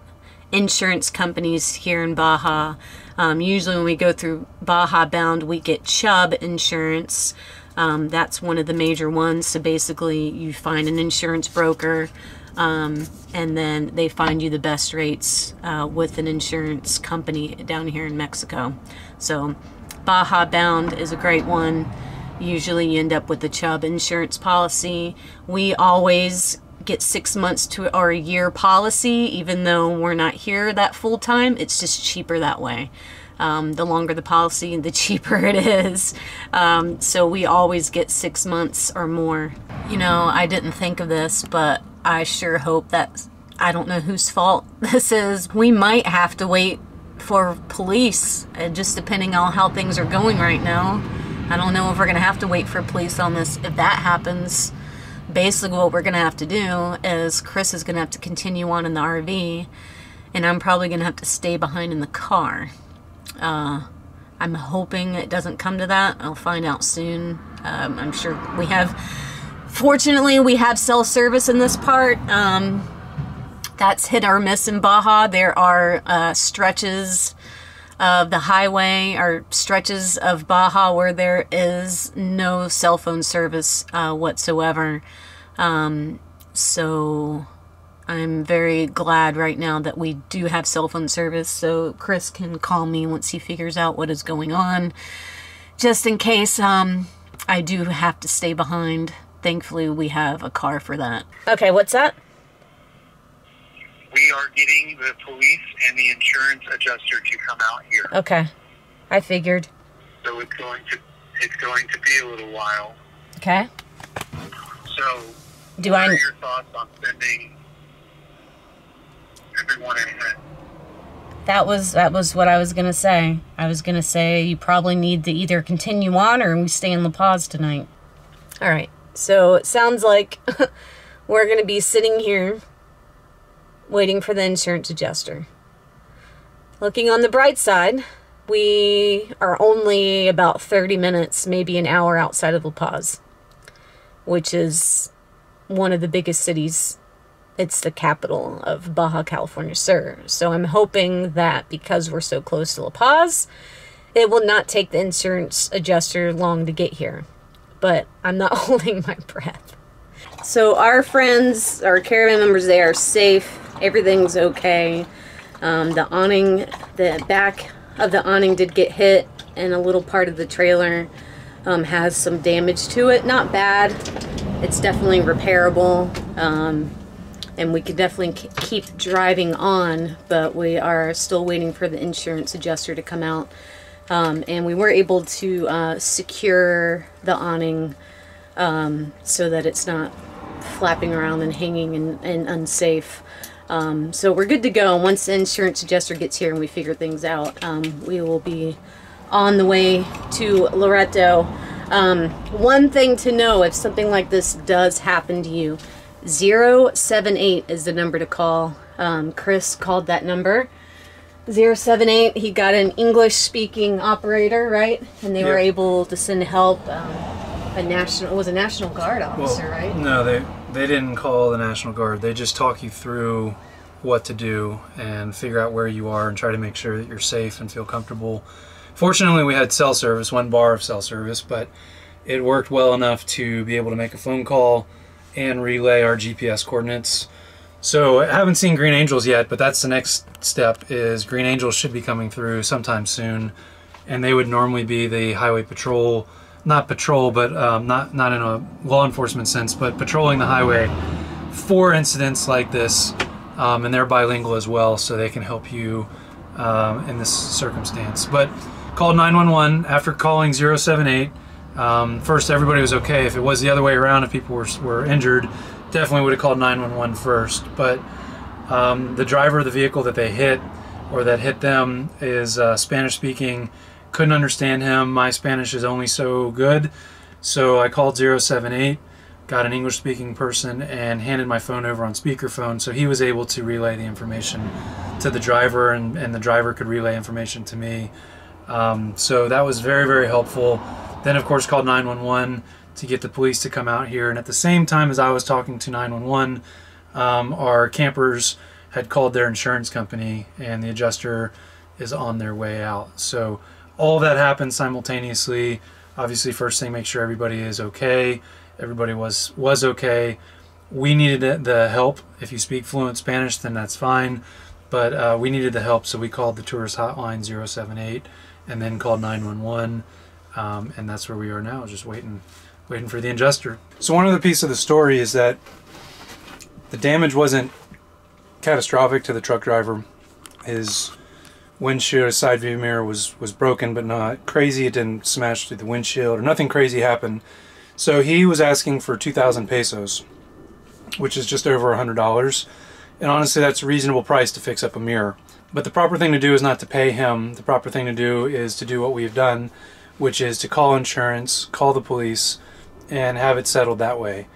insurance companies here in Baja. Um, usually, when we go through Baja Bound, we get Chubb insurance. Um, that's one of the major ones. So basically, you find an insurance broker, um, and then they find you the best rates uh, with an insurance company down here in Mexico. So Baja Bound is a great one. Usually, you end up with the Chubb insurance policy. We always get six months to a year policy, even though we're not here that full time. It's just cheaper that way. Um, the longer the policy, the cheaper it is. Um, so we always get six months or more. You know, I didn't think of this, but I sure hope that I don't know whose fault this is. We might have to wait for police, uh, just depending on how things are going right now. I don't know if we're gonna have to wait for police on this if that happens. basically what we're gonna have to do is Chris is gonna have to continue on in the RV, and I'm probably gonna have to stay behind in the car. Uh, I'm hoping it doesn't come to that. I'll find out soon. Um, I'm sure we have. Fortunately, we have cell service in this part. Um, that's hit or miss in Baja. There are uh, stretches of the highway or stretches of Baja where there is no cell phone service uh, whatsoever. Um, so I'm very glad right now that we do have cell phone service so Chris can call me once he figures out what is going on. Just in case um, I do have to stay behind. Thankfully, we have a car for that. Okay, what's that? We are getting the police and the insurance adjuster to come out here. Okay, I figured. So it's going to it's going to be a little while. Okay. So Do what I- are your thoughts on sending everyone in? That was that was what I was gonna say. I was gonna say you probably need to either continue on or we stay in La Paz tonight. All right. So it sounds like we're gonna be sitting here waiting for the insurance adjuster. Looking on the bright side, we are only about 30 minutes, maybe an hour outside of La Paz, which is one of the biggest cities it's the capital of Baja California Sur. So I'm hoping that because we're so close to La Paz, it will not take the insurance adjuster long to get here. But I'm not holding my breath. So our friends, our caravan members, they are safe. Everything's okay. Um, the awning, the back of the awning did get hit, and a little part of the trailer um, has some damage to it. Not bad. It's definitely repairable. Um, and we could definitely keep driving on, but we are still waiting for the insurance adjuster to come out. Um, and we were able to uh, secure the awning um, so that it's not flapping around and hanging and, and unsafe. Um, so we're good to go. Once the insurance adjuster gets here and we figure things out, um, we will be on the way to Loreto. Um, one thing to know if something like this does happen to you, 078 is the number to call. Um, Chris called that number. 078, he got an English speaking operator, right? And they were able to send help. Um, a national, it was a National Guard officer, right? No, they they didn't call the National Guard. They just talk you through what to do and figure out where you are and try to make sure that you're safe and feel comfortable. Fortunately, we had cell service, one bar of cell service, but it worked well enough to be able to make a phone call and relay our GPS coordinates. So I haven't seen Green Angels yet, but that's the next step is Green Angels should be coming through sometime soon. And they would normally be the highway patrol, not patrol, but um, not, not in a law enforcement sense, but patrolling the highway for incidents like this. Um, and they're bilingual as well, so they can help you um, in this circumstance. But call 911 after calling 078. Um, first, everybody was okay. If it was the other way around, if people were, were injured, definitely would have called 911 first. But um, the driver of the vehicle that they hit or that hit them is uh, Spanish speaking. Couldn't understand him. My Spanish is only so good. So I called 078, got an English speaking person, and handed my phone over on speakerphone. So he was able to relay the information to the driver, and, and the driver could relay information to me. Um, so that was very, very helpful. Then, of course, called 911 to get the police to come out here. And at the same time as I was talking to 911, um, our campers had called their insurance company, and the adjuster is on their way out. So all that happened simultaneously. Obviously, first thing, make sure everybody is okay. Everybody was was okay. We needed the- help. If you speak fluent Spanish, then that's fine. But uh, we needed the help, so we called the tourist hotline 078 and then called 911. Um, and that's where we are now, just waiting, waiting for the adjuster. So one other piece of the story is that the damage wasn't catastrophic to the truck driver. His windshield, his side view mirror was was broken, but not crazy. It didn't smash through the windshield, or nothing crazy happened. So he was asking for 2,000 pesos, which is just over $100. And honestly, that's a reasonable price to fix up a mirror. But the proper thing to do is not to pay him. The proper thing to do is to do what we've done, which is to call insurance, call the police, and have it settled that way.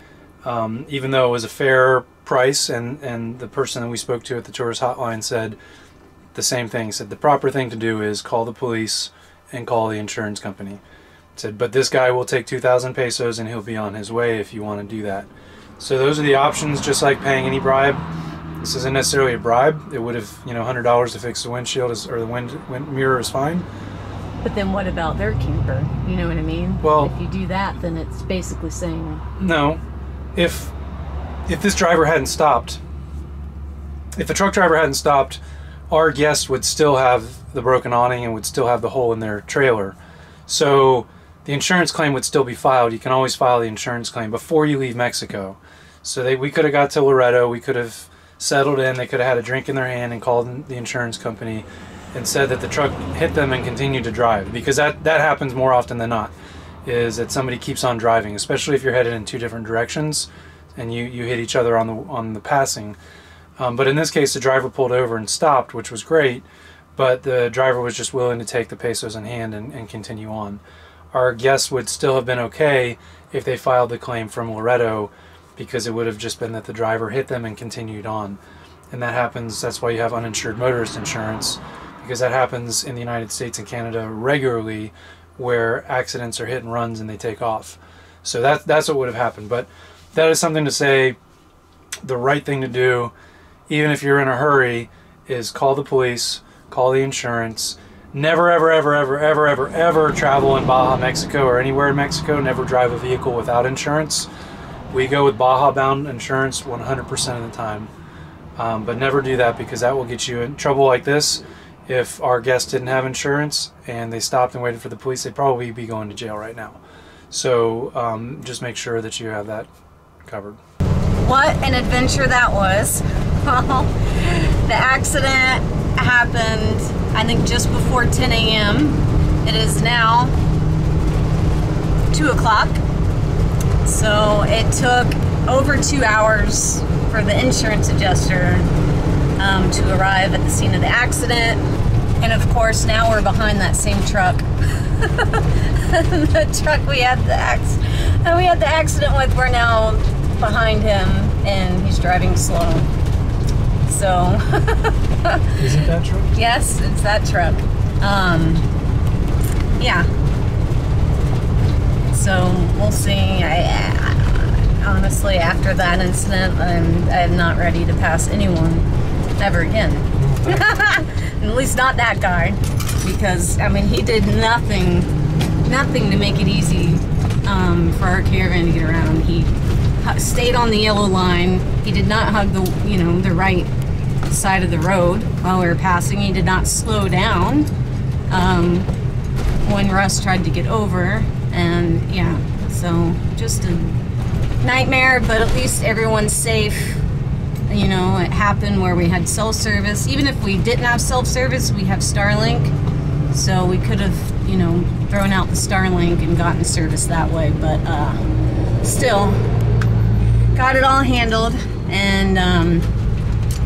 Um, even though it was a fair price, and, and the person that we spoke to at the tourist hotline said the same thing. Said the proper thing to do is call the police and call the insurance company. Said, but this guy will take 2,000 pesos and he'll be on his way if you want to do that. So those are the options, just like paying any bribe. This isn't necessarily a bribe. It would have, you know, hundred dollars to fix the windshield is, or the wind, wind mirror is fine. But then what about their camper? You know what I mean? Well- if you do that, then it's basically saying No, if if this driver hadn't stopped, if the truck driver hadn't stopped, our guest would still have the broken awning and would still have the hole in their trailer. So the insurance claim would still be filed. You can always file the insurance claim before you leave Mexico. So they we could have got to Loreto, we could have settled in, they could have had a drink in their hand and called the insurance company and said that the truck hit them and continued to drive because that that happens more often than not is that somebody keeps on driving, especially if you're headed in two different directions and you, you hit each other on the on the passing. Um, but in this case, the driver pulled over and stopped, which was great. But the driver was just willing to take the pesos in hand and, and continue on. Our guests would still have been okay if they filed the claim from Loreto because it would have just been that the driver hit them and continued on. And that happens, that's why you have uninsured motorist insurance because that happens in the United States and Canada regularly where accidents are hit and runs and they take off. So that, that's what would have happened. But that is something to say the right thing to do, even if you're in a hurry, is call the police, call the insurance. Never, ever, ever, ever, ever, ever, ever travel in Baja, Mexico, or anywhere in Mexico. Never drive a vehicle without insurance. We go with Baja bound insurance 100% of the time. Um, but never do that because that will get you in trouble like this. If our guests didn't have insurance and they stopped and waited for the police, they'd probably be going to jail right now. So um, just make sure that you have that covered. What an adventure that was. Well, the accident happened, I think, just before 10 a.m. It is now 2 o'clock. So it took over two hours for the insurance adjuster um, to arrive at the scene of the accident. And of course, now we're behind that same truck. the truck we had the we had the accident with, we're now behind him, and he's driving slow. So, Is it that true? yes, it's that truck. Um, yeah. So we'll see. I, I honestly, after that incident, I'm I'm not ready to pass anyone ever again. At least not that guy, because I mean he did nothing, nothing to make it easy um, for our caravan to get around. He stayed on the yellow line. He did not hug the you know the right side of the road while we were passing. He did not slow down um, when Russ tried to get over, and yeah, so just a nightmare. But at least everyone's safe. You know, it happened where we had cell service. Even if we didn't have cell service, we have Starlink. So we could have, you know, thrown out the Starlink and gotten service that way. But uh, still, got it all handled. And um,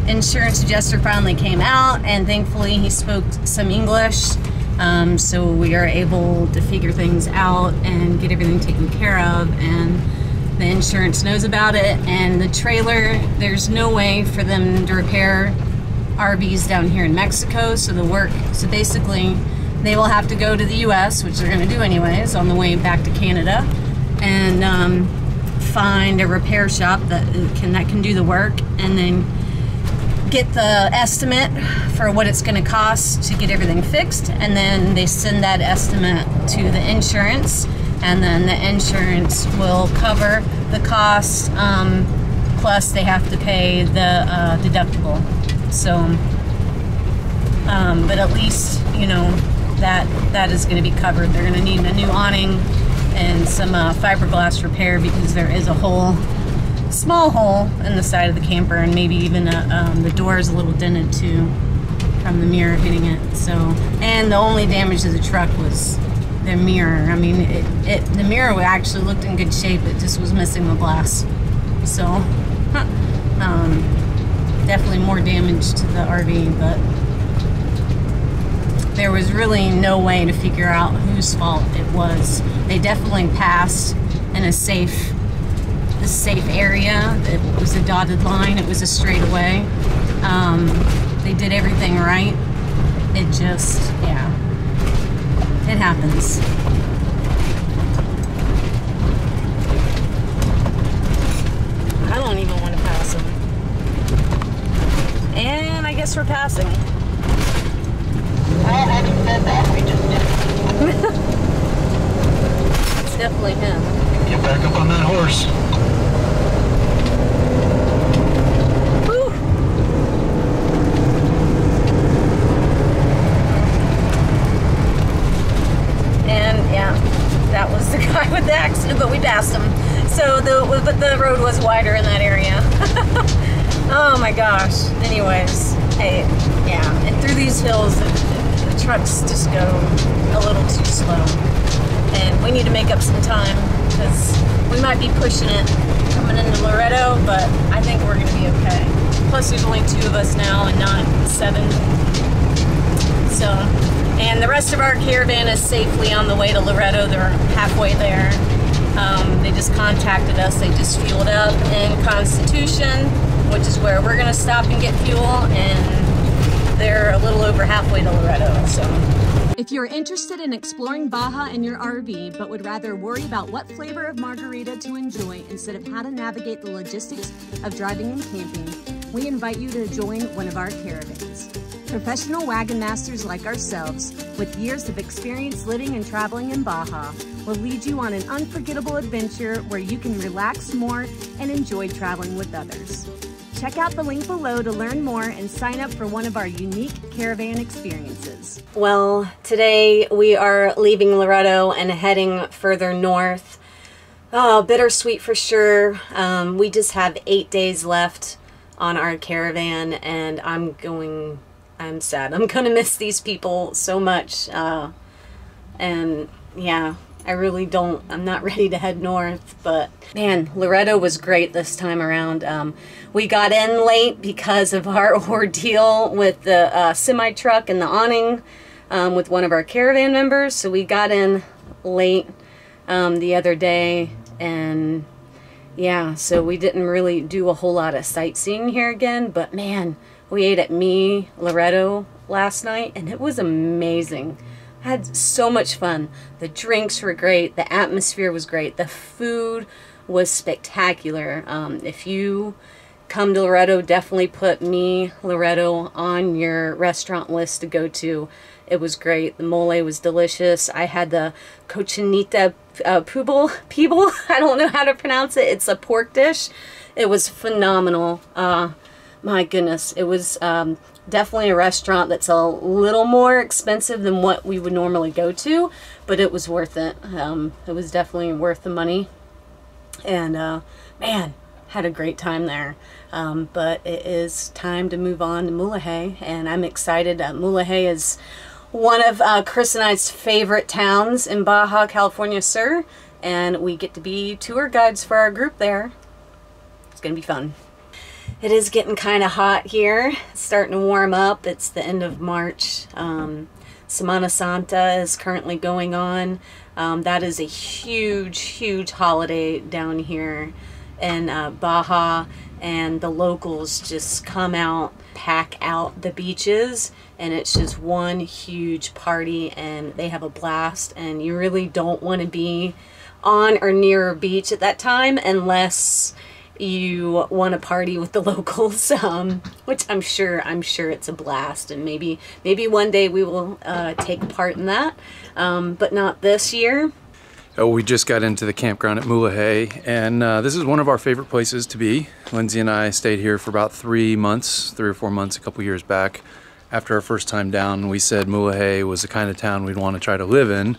insurance adjuster finally came out, and thankfully he spoke some English. Um, so we are able to figure things out and get everything taken care of. And the insurance knows about it. And the trailer, there's no way for them to repair RVs down here in Mexico. So the work, so basically, they will have to go to the U.S., which they're going to do anyways, on the way back to Canada, and um, find a repair shop that can that can do the work, and then get the estimate for what it's going to cost to get everything fixed, and then they send that estimate to the insurance, and then the insurance will cover the cost. Um, plus, they have to pay the uh, deductible. So, um, but at least you know that that is going to be covered. They're going to need a new awning and some uh, fiberglass repair because there is a hole, small hole in the side of the camper, and maybe even a, um, the door is a little dented too from the mirror hitting it. So, and the only damage to the truck was the mirror. I mean, it, it the mirror actually looked in good shape. It just was missing the glass. So, um, definitely more damage to the RV, but there was really no way to figure out whose fault it was. They definitely passed in a safe the safe area. It was a dotted line. It was a straightaway. Um, they did everything right. It just, yeah, it happens. I don't even want to pass them. And I guess we're passing. Well, having said that, we just did. it's definitely him. Get back up on that horse. And yeah, that was the guy with the accident, but we passed them. So the but the road was wider in that area. oh my gosh. Anyways, hey, yeah, and through these hills, the, the trucks just go a little too slow, and we need to make up some time because we might be pushing it coming into Loreto, but I think we're gonna be okay. Plus, there's only two of us now and not seven. So, and the rest of our caravan is safely on the way to Loreto. They're halfway there. Um, they just contacted us. They just fueled up in Constitution, which is where we're going to stop and get fuel. And they're a little over halfway to Loreto. So, If you're interested in exploring Baja in your RV but would rather worry about what flavor of margarita to enjoy instead of how to navigate the logistics of driving and camping, we invite you to join one of our caravans. Professional wagon masters like ourselves, with years of experience living and traveling in Baja, will lead you on an unforgettable adventure where you can relax more and enjoy traveling with others. Check out the link below to learn more and sign up for one of our unique caravan experiences. well, today we are leaving Loreto and heading further north. Oh, bittersweet for sure. Um, we just have eight days left on our caravan, and I'm going. I'm sad. I'm gonna miss these people so much. Uh, and yeah, I really don't. I'm not ready to head north, but man, Loreto was great this time around. Um, we got in late because of our ordeal with the uh, semi truck and the awning um, with one of our caravan members. So we got in late um, the other day, and yeah, so we didn't really do a whole lot of sightseeing here again. But man, we ate at Me Loreto last night, and it was amazing I had so much fun. The drinks were great. The atmosphere was great. The food was spectacular. Um, if you come to Loreto, definitely put me, Loreto, on your restaurant list to go to. It was great. The mole was delicious. I had the cochinita uh. I don't know how to pronounce it. It's a pork dish. It was phenomenal. Uh, my goodness. It was um, definitely a restaurant that's a little more expensive than what we would normally go to, but it was worth it. Um, it was definitely worth the money. And uh, man, had a great time there. Um, but it is time to move on to Mulegé, and I'm excited. Uh, Mulegé is one of uh, Chris and I's favorite towns in Baja California Sur, and we get to be tour guides for our group there. It's gonna be fun. It is getting kind of hot here. It's starting to warm up. It's the end of March. Um, Semana Santa is currently going on. Um, that is a huge, huge holiday down here in uh, Baja, and the locals just come out, pack out the beaches, and it's just one huge party, and they have a blast. And you really don't want to be on or near a beach at that time unless you want to party with the locals um, which i'm sure i'm sure it's a blast and maybe maybe one day we will uh, take part in that um, but not this year Oh, we just got into the campground at Mulegé, and uh, this is one of our favorite places to be. Lindsay and I stayed here for about three months, three or four months, a couple years back. After our first time down, we said Mulegé was the kind of town we'd want to try to live in,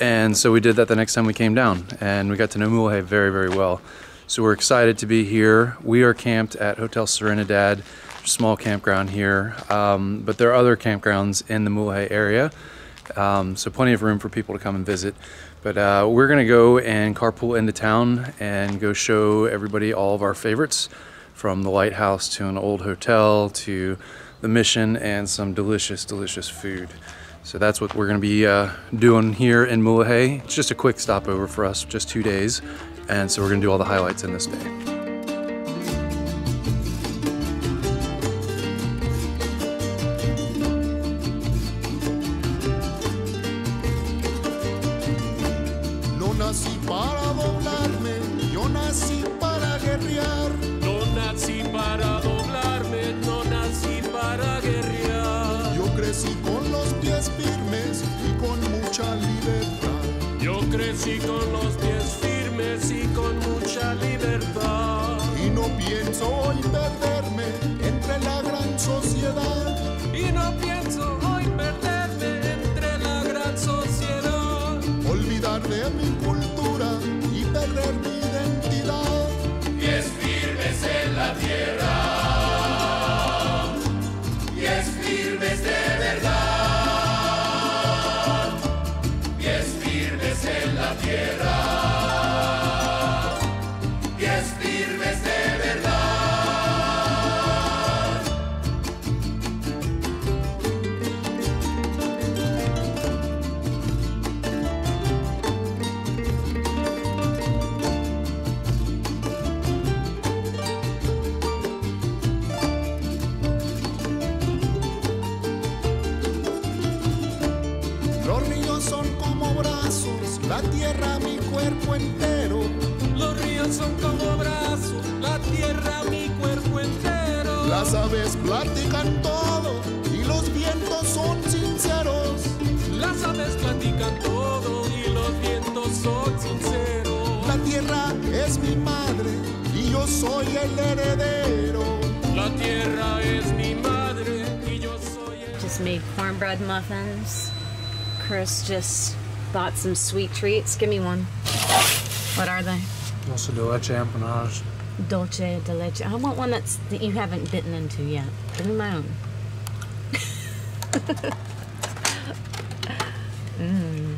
and so we did that the next time we came down, and we got to know Mulegé very, very well. So we're excited to be here. We are camped at Hotel Serenidad, small campground here, um, but there are other campgrounds in the Mulegé area, um, so plenty of room for people to come and visit. But uh, we're gonna go and carpool into town and go show everybody all of our favorites, from the lighthouse to an old hotel to the mission and some delicious, delicious food. So that's what we're gonna be uh, doing here in Mulegé. It's just a quick stopover for us, just two days. And so we're gonna do all the highlights in this bay. Sweet treats. Give me one. What are they? Also de leche empanage. Dolce de leche. I want one that's that you haven't bitten into yet. Give me my own. mm.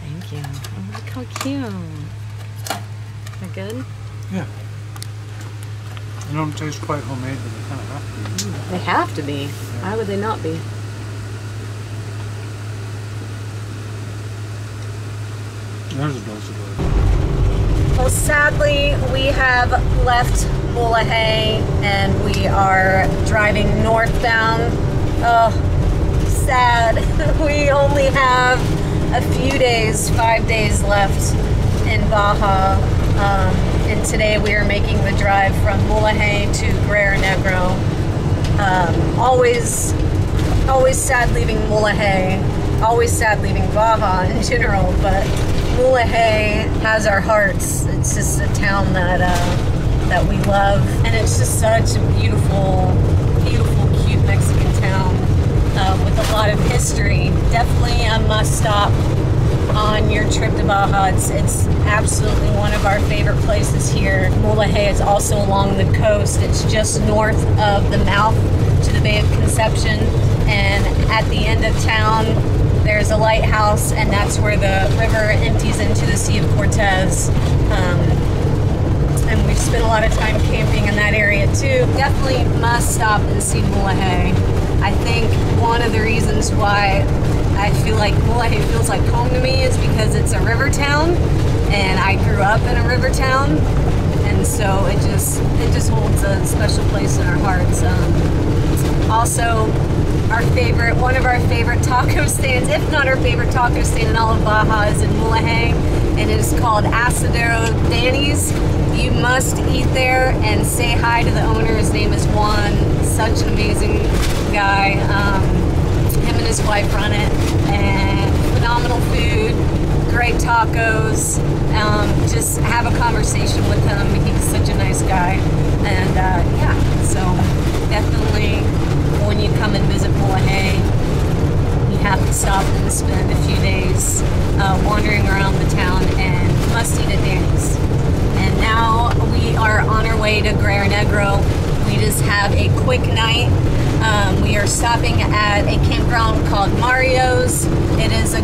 Thank you. Oh, look how cute. They're good. Yeah. They don't taste quite homemade, but they kind of have to be. They have to be. Why would they not be? There's a dose of leche. Well, sadly, we have left Mulegé and we are driving northbound. Oh, sad. we only have a few days, five days left in Baja. Um, and today we are making the drive from Mulegé to Guerrero Negro. Um, always, always sad leaving Mulegé. Always sad leaving Baja in general, but Mulegé has our hearts. Town that uh, that we love, and it's just such a beautiful, beautiful, cute Mexican town uh, with a lot of history. Definitely a must stop on your trip to Baja. It's, it's absolutely one of our favorite places here. Mulegé is also along the coast. It's just north of the mouth to the Bay of Concepcion, and at the end of town there's a lighthouse, and that's where the river empties into the Sea of Cortez. Um, and we've spent a lot of time camping in that area too. Definitely must stop and see Mulegé. I think one of the reasons why I feel like Mulegé feels like home to me is because it's a river town, and I grew up in a river town, and so it just it just holds a special place in our hearts. Um, also, our favorite, one of our favorite taco stands, if not our favorite taco stand in all of Baja, is in Mulegé, and it is called Asadero Danny's. You must eat there and say hi to the owner. His name is Juan. Such an amazing guy. Um, him and his wife run it, and phenomenal food, great tacos. Um, just have a conversation with him. He's such a nice guy, and uh, yeah, so definitely when you come and visit Mulegé, you have to stop and spend a few days uh, wandering around the town and must eat at Danny's. Now we are on our way to Guerrero Negro. We just have a quick night. Um, we are stopping at a campground called Mario's. It is a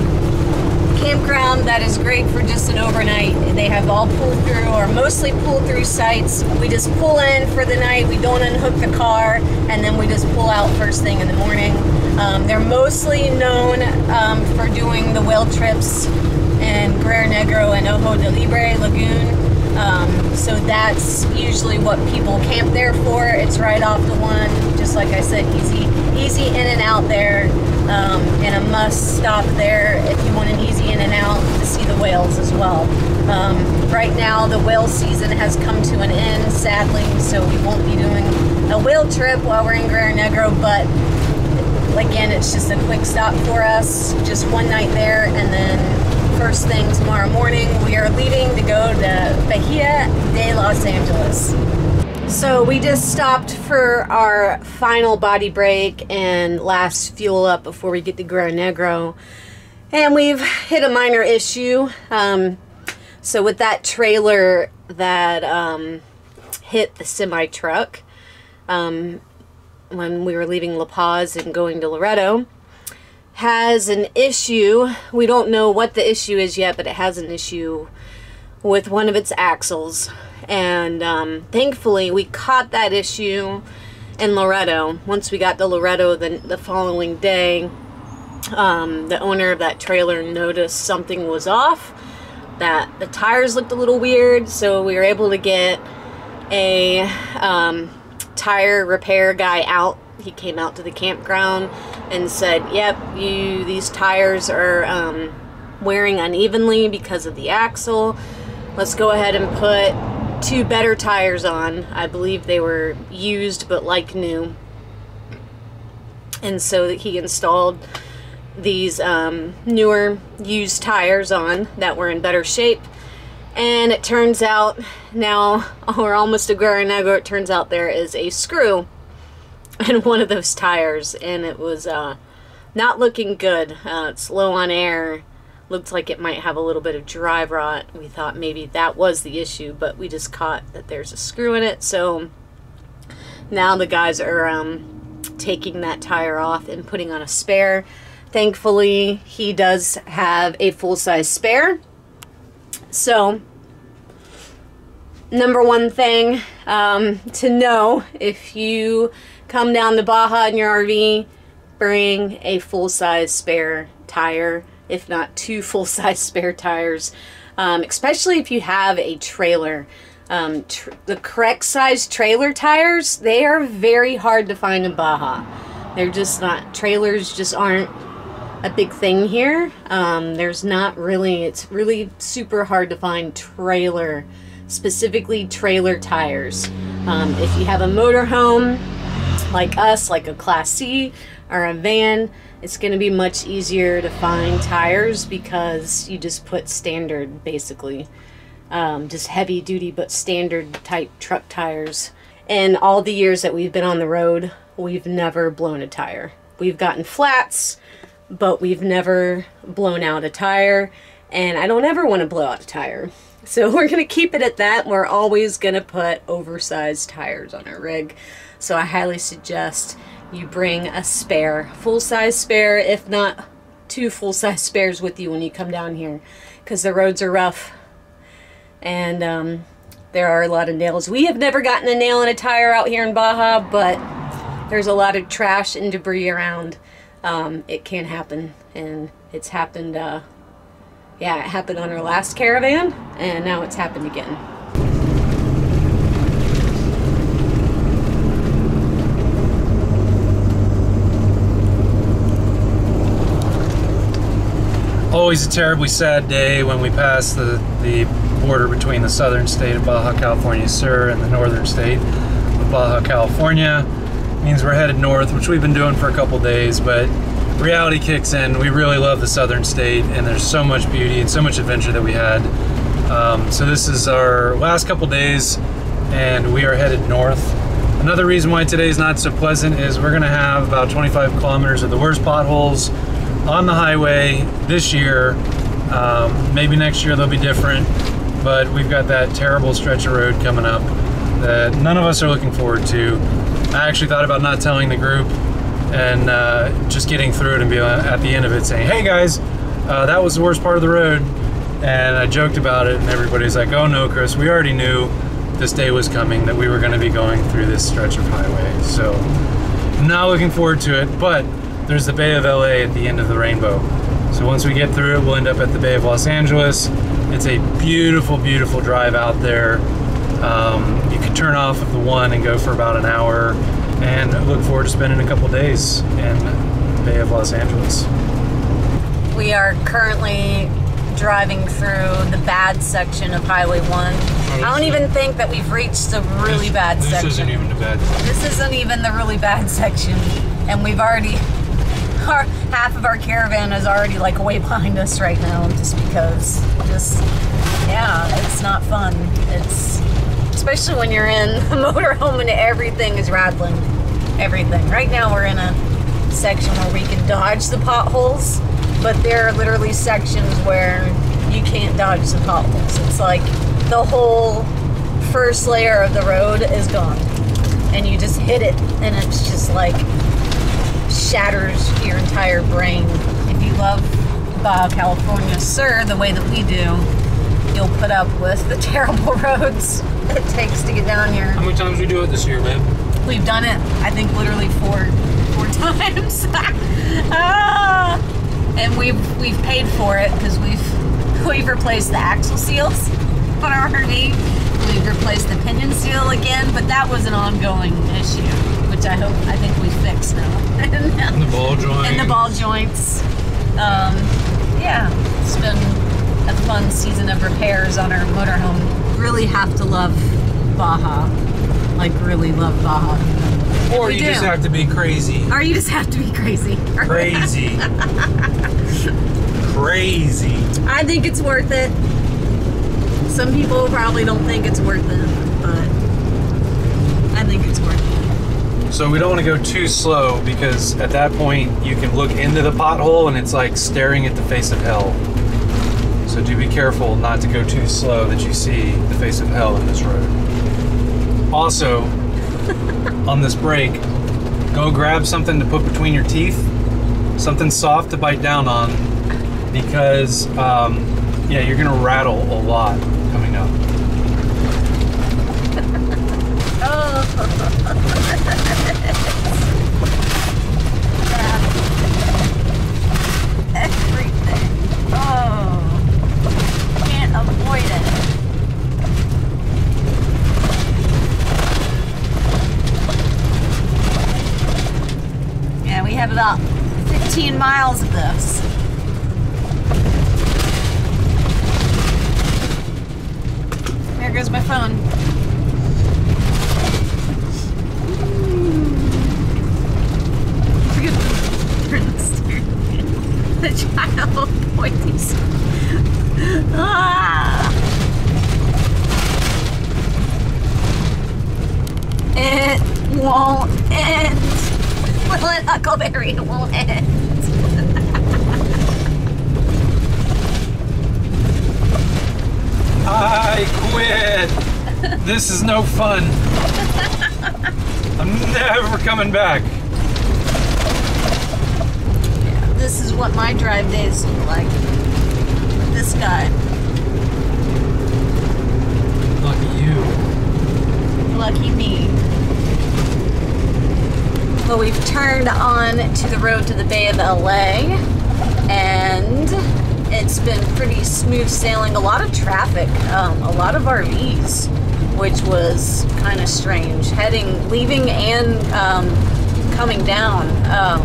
campground that is great for just an overnight. They have all pull through or mostly pull through sites. We just pull in for the night, we don't unhook the car, and then we just pull out first thing in the morning. Um, they're mostly known um, for doing the whale trips and Guerrero Negro and Ojo de Liebre Lagoon. Um, so that's usually what people camp there for. It's right off the one, just like I said, easy, easy in and out there, um, and a must stop there if you want an easy in and out to see the whales as well. Um, right now, the whale season has come to an end, sadly, so we won't be doing a whale trip while we're in Guerrero Negro, but again, it's just a quick stop for us, just one night there, and then first thing tomorrow morning, we are leaving to go to Bahia de Los Angeles. So we just stopped for our final body break and last fuel up before we get to Guerrero Negro. And we've hit a minor issue. Um, so with that trailer that um, hit the semi truck um, when we were leaving La Paz and going to Loreto, has an issue. We don't know what the issue is yet, but it has an issue with one of its axles. And um, thankfully, we caught that issue in Loreto. Once we got to Loreto the, the following day, um, the owner of that trailer noticed something was off, that the tires looked a little weird, so we were able to get a um, tire repair guy out. He came out to the campground and said, "Yep, you these tires are um, wearing unevenly because of the axle. Let's go ahead and put two better tires on. I believe they were used but like new." And so he installed these um, newer used tires on that were in better shape. And it turns out now, we're almost to Guerrero it turns out there is a screw in one of those tires and it was uh, not looking good. Uh, it's low on air. Looked like it might have a little bit of dry rot. We thought maybe that was the issue, but we just caught that there's a screw in it. So now the guys are um, taking that tire off and putting on a spare. Thankfully, he does have a full-size spare. So, number one thing um, to know if you come down to Baja in your RV, bring a full-size spare tire, if not two full-size spare tires, um, especially if you have a trailer. Um, tr the correct size trailer tires, they are very hard to find in Baja. They're just not, trailers just aren't a big thing here. Um, there's not really, it's really super hard to find trailer, specifically trailer tires. Um, if you have a motorhome, like us, like a Class C or a van, it's going to be much easier to find tires because you just put standard, basically. Um, just heavy duty but standard type truck tires. And all the years that we've been on the road, we've never blown a tire. We've gotten flats, but we've never blown out a tire. And I don't ever want to blow out a tire. So we're going to keep it at that. We're always going to put oversized tires on our rig. So I highly suggest you bring a spare, full-size spare, if not two full-size spares with you when you come down here because the roads are rough and um, there are a lot of nails. We have never gotten a nail in a tire out here in Baja, but there's a lot of trash and debris around. Um, it can happen, and it's happened, uh, yeah, it happened on our last caravan, and now it's happened again. Always a terribly sad day when we pass the, the border between the southern state of Baja California Sur and the northern state of Baja California. It means we're headed north, which we've been doing for a couple days, but reality kicks in. We really love the southern state, and there's so much beauty and so much adventure that we had. Um, so this is our last couple days, and we are headed north. Another reason why today is not so pleasant is we're gonna have about 25 kilometers of the worst potholes on the highway this year. Um, maybe next year they'll be different, but we've got that terrible stretch of road coming up that none of us are looking forward to. I actually thought about not telling the group and uh, just getting through it and be at the end of it saying, hey guys, uh, that was the worst part of the road. And I joked about it and everybody's like, oh no, Chris, we already knew this day was coming, that we were gonna be going through this stretch of highway. So not looking forward to it, but there's the Bay of LA at the end of the rainbow. So once we get through it, we'll end up at the Bay of Los Angeles. It's a beautiful, beautiful drive out there. Um, you can turn off of the one and go for about an hour, and look forward to spending a couple days in the Bay of Los Angeles. We are currently driving through the bad section of Highway 1. I don't even think that we've reached the really bad this section. This isn't even the bad. This isn't even the really bad section, and we've already our half of our caravan is already like way behind us right now, just because, just yeah, it's not fun. It's especially when you're in a motorhome and everything is rattling, everything. Right now we're in a section where we can dodge the potholes, but there are literally sections where you can't dodge the potholes. It's like the whole first layer of the road is gone and you just hit it and it's just like shatters your entire brain. If you love Baja California Sur, the way that we do, you'll put up with the terrible roads it takes to get down here. How many times we do it this year, babe? We've done it, I think, literally four four times. ah! And we've we've paid for it because we've we've replaced the axle seals on our RV. We've replaced the pinion seal again, but that was an ongoing issue, which I hope I think we fixed now. And the ball joint. and the ball joints. Um, yeah, it's been a fun season of repairs on our motorhome. Really have to love Baja, like really love Baja. Or you do. just have to be crazy. Or you just have to be crazy. Crazy. crazy. I think it's worth it. Some people probably don't think it's worth it, but I think it's worth it. So we don't want to go too slow because at that point you can look into the pothole and it's like staring at the face of hell. So do be careful not to go too slow that you see the face of hell in this road. Also, on this break, go grab something to put between your teeth, something soft to bite down on, because um, yeah, you're gonna rattle a lot coming up. Everything. have about 15 miles of this. There goes my phone. To turn the child pointing. Ah! It won't end. Will it, Huckleberry? It won't. I quit. this is no fun. I'm never coming back. This is what my drive days look like. This guy. Lucky you. Lucky me. Well, we've turned on to the road to the Bay of LA, and it's been pretty smooth sailing. A lot of traffic, um, a lot of RVs, which was kind of strange. Heading, leaving, and um, coming down. Um,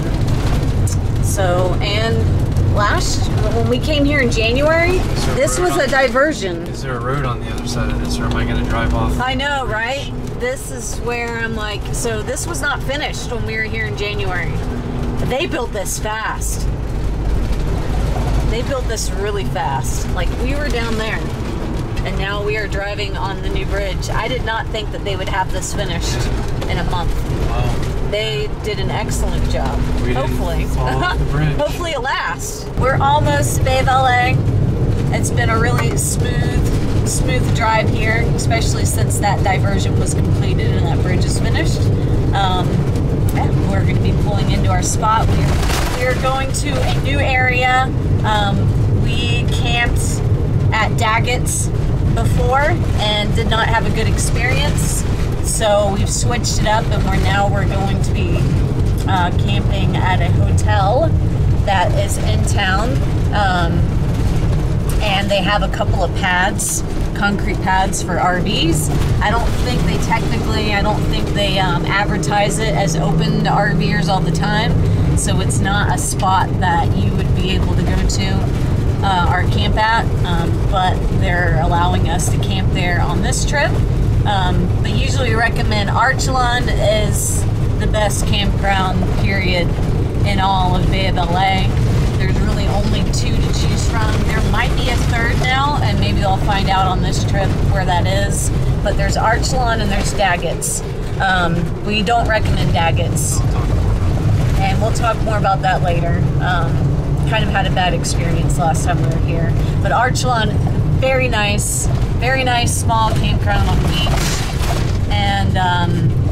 so, and last when we came here in January, this was a diversion. Is there a road on the other side of this, or am I going to drive off? I know, right? This is where I'm like, so this was not finished when we were here in January. They built this fast. They built this really fast. Like we were down there, and now we are driving on the new bridge. I did not think that they would have this finished in a month. Wow. They did an excellent job. We Hopefully. fall off the bridge. Hopefully it lasts. We're almost to Bay LA. It's been a really smooth, smooth drive here, especially since that diversion was completed and that bridge is finished. Um, yeah, we're going to be pulling into our spot. We're, we're going to a new area. Um, we camped at Daggett's before and did not have a good experience. So we've switched it up and we're now we're going to be uh, camping at a hotel that is in town. Um, and they have a couple of pads, concrete pads for RVs. I don't think they technically, I don't think they um, advertise it as open to RVers all the time. So it's not a spot that you would be able to go to uh, or camp at, um, but they're allowing us to camp there on this trip. Um, but usually we recommend Archelon is the best campground period in all of Bay of LA. There's really only two to choose from. There might be a third now, and maybe they'll find out on this trip where that is. But there's Archelon and there's Daggett's. Um, we don't recommend Daggett's, and we'll talk more about that later. Um, kind of had a bad experience last time we were here. But Archelon, very nice, very nice small campground on the beach. And um,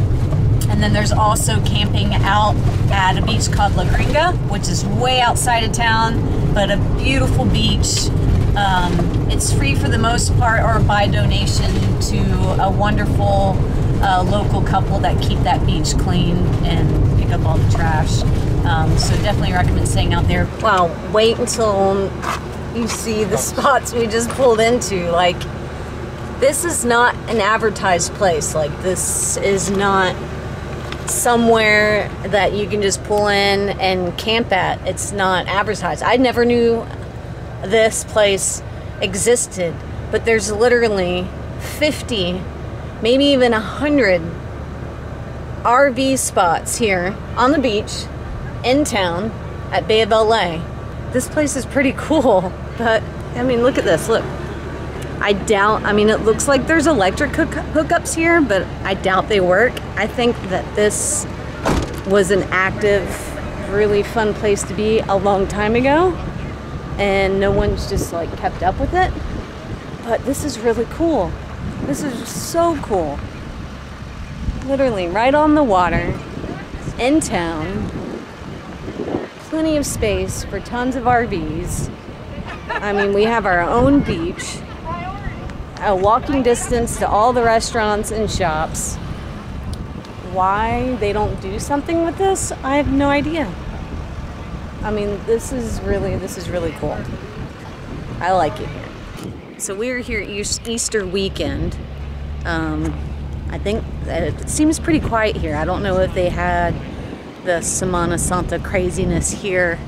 and then there's also camping out at a beach called La Gringa, which is way outside of town, but a beautiful beach. Um, it's free for the most part or by donation to a wonderful uh, local couple that keep that beach clean and pick up all the trash. Um, so definitely recommend staying out there. Wow, wait until you see the spots we just pulled into. Like, this is not an advertised place. Like, this is not somewhere that you can just pull in and camp at. It's not advertised. I never knew this place existed, but there's literally 50, maybe even 100 RV spots here on the beach in town at Bay of LA. This place is pretty cool, but I mean, look at this. Look. I doubt, I mean, it looks like there's electric hook hookups here, but I doubt they work. I think that this was an active, really fun place to be a long time ago, and no one's just like kept up with it. But this is really cool. This is so cool. Literally right on the water, in town, plenty of space for tons of RVs. I mean, we have our own beach a walking distance to all the restaurants and shops. Why they don't do something with this, I have no idea. I mean, this is really this is really cool. I like it here. So we are here Easter weekend. Um, I think it seems pretty quiet here. I don't know if they had the Semana Santa craziness here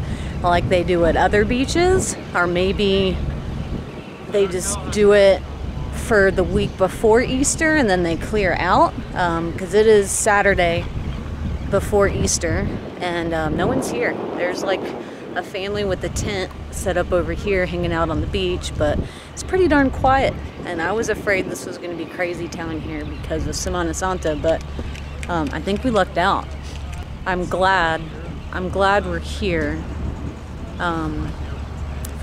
like they do at other beaches, or maybe they just do it for the week before Easter and then they clear out because um, it is Saturday before Easter and um, no one's here. There's like a family with a tent set up over here hanging out on the beach, but it's pretty darn quiet. And I was afraid this was going to be crazy town here because of Semana Santa, but um, I think we lucked out. I'm glad. I'm glad we're here. Um,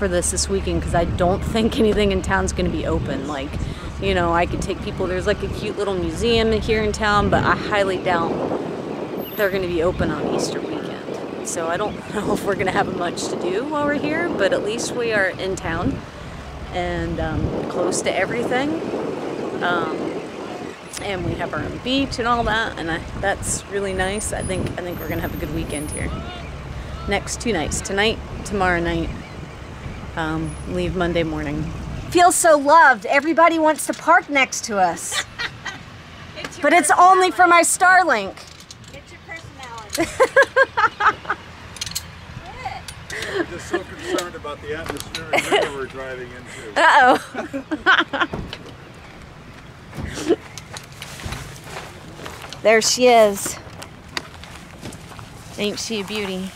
for this this weekend because I don't think anything in town's going to be open. Like, you know, I could take people. There's like a cute little museum here in town, but I highly doubt they're going to be open on Easter weekend. So I don't know if we're going to have much to do while we're here, but at least we are in town and um, close to everything. Um, and we have our own beach and all that, and I, that's really nice. I think I think we're gonna have a good weekend here. Next two nights, tonight, tomorrow night, um, leave Monday morning. Feel so loved. Everybody wants to park next to us. it's but it's only for my Starlink. It's your personality. I'm just so concerned about the atmospheric river we're driving into. Uh-oh. there she is. Ain't she a beauty?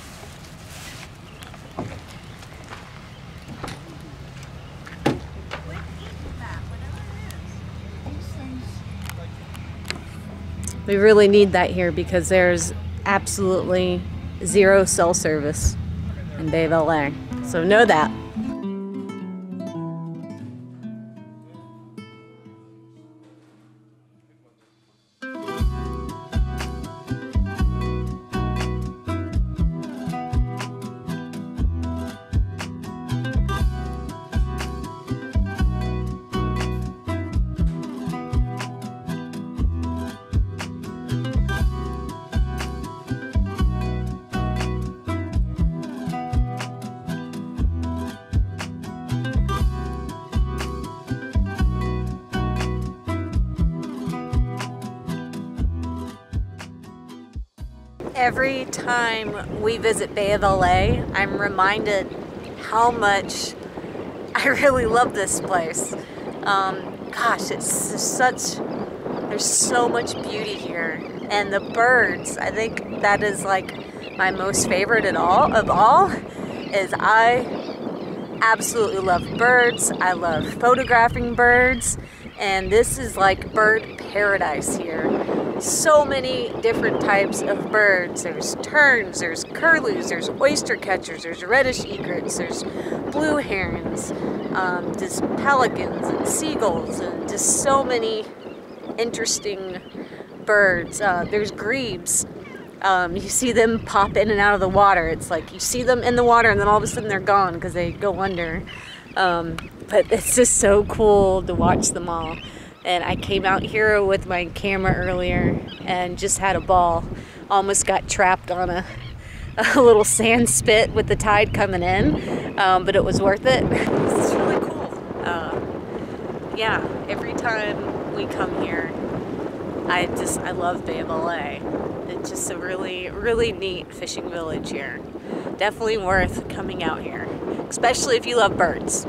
We really need that here because there's absolutely zero cell service in Bay LA. So know that. Visit Bay of LA, I'm reminded how much I really love this place. Um, gosh, it's such, there's so much beauty here. And the birds, I think that is like my most favorite at all of all, is I absolutely love birds. I love photographing birds. And this is like bird paradise here. So many different types of birds. There's terns, there's curlews, there's oyster catchers, there's reddish egrets, there's blue herons, um, just pelicans and seagulls, and just so many interesting birds. Uh, there's grebes. Um, you see them pop in and out of the water. It's like you see them in the water and then all of a sudden they're gone because they go under. Um, but it's just so cool to watch them all. And I came out here with my camera earlier and just had a ball. Almost got trapped on a, a little sand spit with the tide coming in, um, but it was worth it. Is really cool. Uh, yeah, every time we come here, I just, I love Bay of LA. It's just a really, really neat fishing village here. Definitely worth coming out here, especially if you love birds.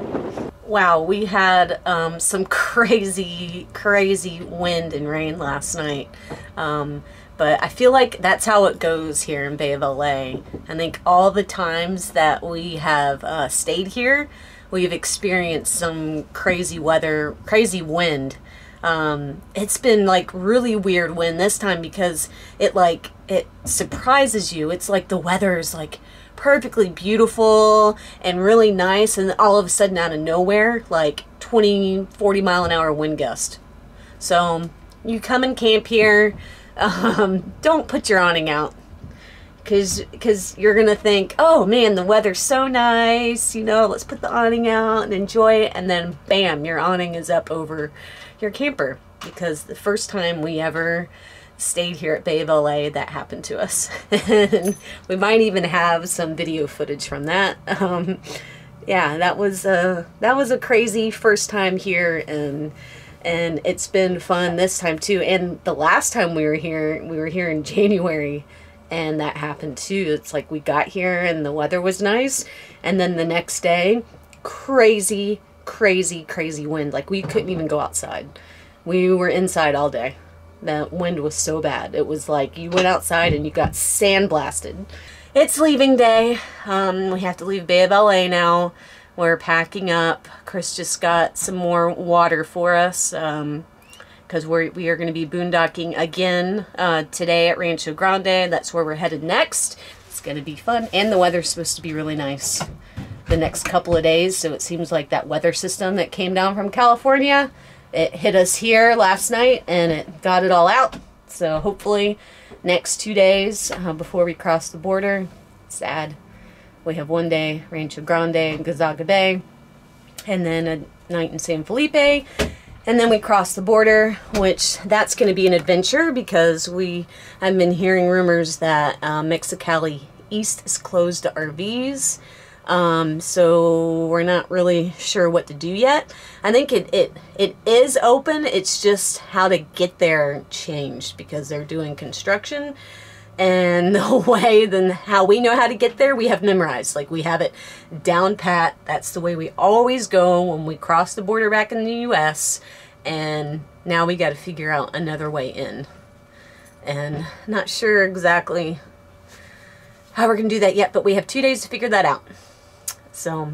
Wow, we had um, some crazy, crazy wind and rain last night. Um, but I feel like that's how it goes here in Bay of LA. I think all the times that we have uh, stayed here, we've experienced some crazy weather, crazy wind. Um, it's been like really weird wind this time because it like, it surprises you. It's like the weather is like perfectly beautiful and really nice and all of a sudden out of nowhere like 20 40 mile an hour wind gust. So you come and camp here um, don't put your awning out. Because because you're gonna think oh man the weather's so nice you know let's put the awning out and enjoy it and then bam your awning is up over your camper. Because the first time we ever stayed here at Bay of LA, that happened to us. and we might even have some video footage from that. Um, yeah, that was a, that was a crazy first time here and and it's been fun this time too. And the last time we were here, we were here in January and that happened too. It's like we got here and the weather was nice and then the next day, crazy, crazy, crazy wind. Like we couldn't even go outside. We were inside all day the wind was so bad. It was like you went outside and you got sandblasted. It's leaving day. Um, we have to leave Bay of LA now. We're packing up. Chris just got some more water for us because um, we're, we are going to be boondocking again uh, today at Rancho Grande. That's where we're headed next. It's going to be fun and the weather's supposed to be really nice the next couple of days. So it seems like that weather system that came down from California it hit us here last night and it got it all out. So hopefully next two days uh, before we cross the border, sad, we have one day Rancho Grande and Gonzaga Bay and then a night in San Felipe and then we cross the border, which that's going to be an adventure because we have been hearing rumors that uh, Mexicali East is closed to RVs. Um, so we're not really sure what to do yet. I think it, it, it is open. It's just how to get there changed because they're doing construction. And the way than how we know how to get there we have memorized. Like we have it down pat. That's the way we always go when we cross the border back in the US and now we got to figure out another way in. And not sure exactly how we're gonna do that yet but we have two days to figure that out so.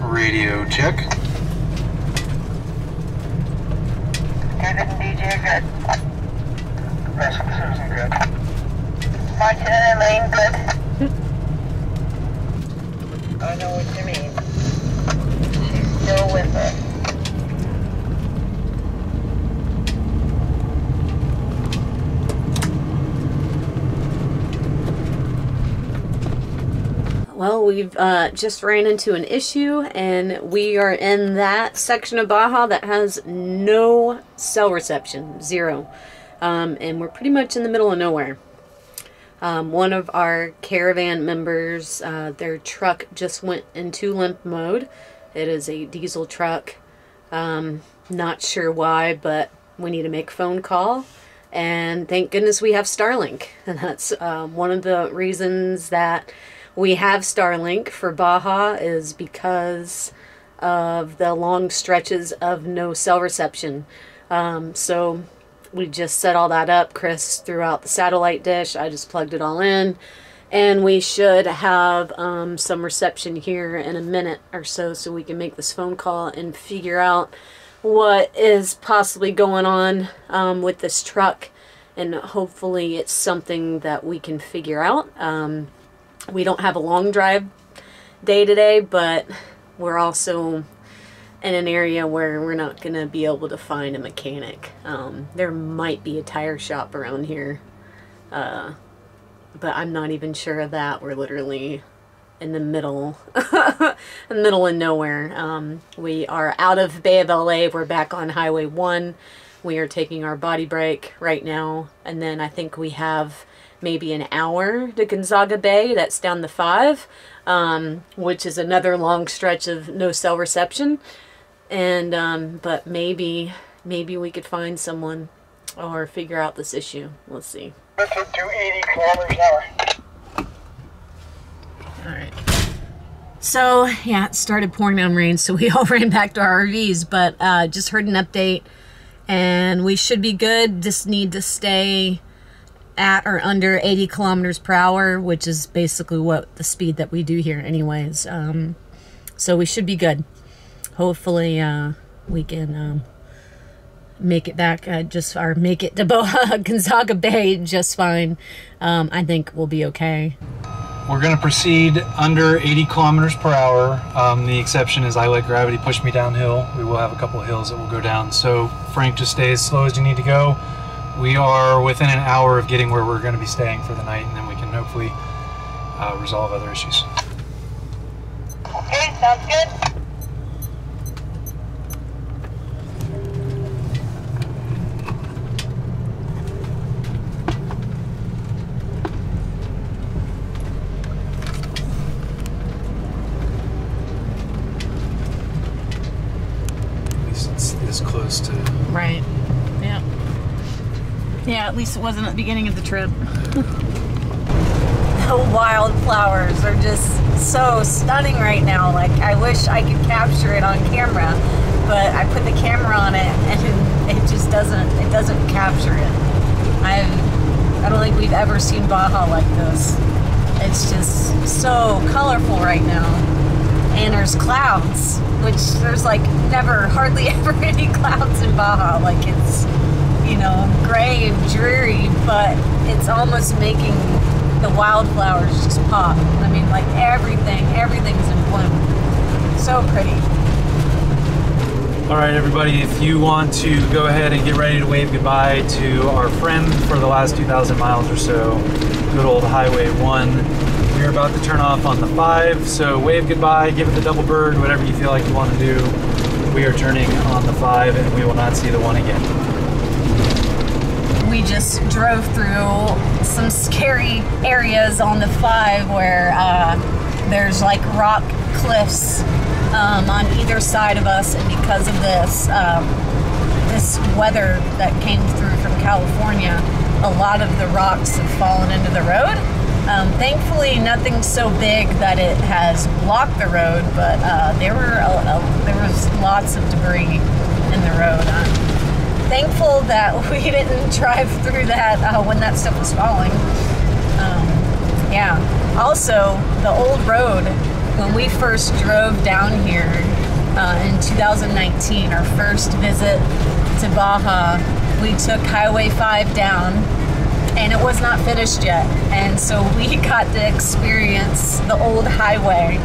Radio check. David and DJ good. Rest of Susan good. Martin and Elaine good. I know what you mean. She's still with us. Well, we've uh, just ran into an issue and we are in that section of Baja that has no cell reception, zero. Um, and we're pretty much in the middle of nowhere. Um, one of our caravan members, uh, their truck just went into limp mode. It is a diesel truck. Um, not sure why, but we need to make a phone call And thank goodness we have Starlink. And that's um, one of the reasons that we have Starlink for Baja is because of the long stretches of no cell reception. Um, so we just set all that up. Chris threw out the satellite dish. I just plugged it all in. And we should have um, some reception here in a minute or so so we can make this phone call and figure out what is possibly going on um, with this truck. And hopefully it's something that we can figure out. Um, we don't have a long drive day today, but we're also in an area where we're not going to be able to find a mechanic. Um, there might be a tire shop around here. Uh, but I'm not even sure of that. We're literally in the middle, middle of nowhere. Um, we are out of Bay of LA. We're back on Highway 1. We are taking our body break right now. And then I think we have maybe an hour to Gonzaga Bay. That's down the 5, um, which is another long stretch of no cell reception. And, um, but maybe, maybe we could find someone or figure out this issue. Let's see. Listen to 80 kilometers an hour. Alright. So, yeah, it started pouring down rain, so we all ran back to our RVs, but uh, just heard an update, and we should be good. Just need to stay at or under 80 kilometers per hour, which is basically what the speed that we do here anyways. Um, so we should be good. Hopefully, uh, we can um, make it back uh, just or make it to Boa Gonzaga Bay just fine. Um, I think we'll be okay. We're going to proceed under 80 kilometers per hour. Um, the exception is I let gravity push me downhill. We will have a couple of hills that will go down. So Frank, just stay as slow as you need to go. We are within an hour of getting where we're going to be staying for the night, and then we can hopefully uh, resolve other issues. Okay, sounds good. At least it's this close to. Right. Yeah. Yeah, at least it wasn't at the beginning of the trip. the wildflowers are just so stunning right now. Like, I wish I could capture it on camera, but I put the camera on it and it just doesn't, it doesn't capture it. I've, I don't think we've ever seen Baja like this. It's just so colorful right now. And there's clouds, which there's like never, hardly ever any clouds in Baja. Like it's, you know, gray and dreary, but it's almost making the wildflowers just pop. I mean, like everything, everything's in bloom. So pretty. All right, everybody, if you want to go ahead and get ready to wave goodbye to our friend for the last 2,000 miles or so, good old Highway 1. We're about to turn off on the 5, so wave goodbye, give it the double bird, whatever you feel like you want to do. We are turning on the 5 and we will not see the 1 again. We just drove through some scary areas on the five where uh, there's like rock cliffs um, on either side of us, and because of this um, this weather that came through from California, a lot of the rocks have fallen into the road. Um, thankfully, nothing so big that it has blocked the road, but uh, there were a, a, there was lots of debris in the road. Thankful that we didn't drive through that uh, when that stuff was falling. Um, yeah. Also, the old road, when we first drove down here uh, in 2019, our first visit to Baja, we took Highway 5 down and it was not finished yet. And so we got to experience the old highway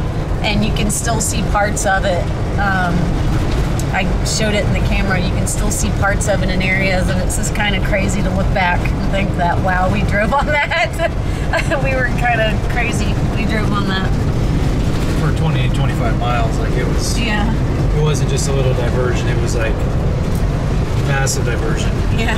and you can still see parts of it. Um, I showed it in the camera. You can still see parts of it in areas, and it's just kind of crazy to look back and think that, wow, we drove on that. we were kind of crazy. We drove on that. For 20, to 25 miles, like it was. Yeah. It wasn't just a little diversion, it was like massive diversion. Yeah.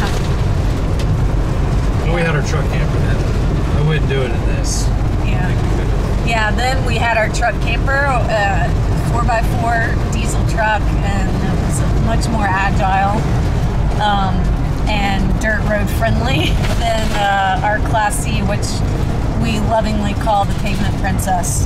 And we had our truck camper then. I wouldn't do it in this. Yeah. Yeah, then we had our truck camper, uh, 4x4 diesel truck, and it was much more agile. Um, and dirt road friendly than uh, our Class C, which we lovingly call the Pavement Princess.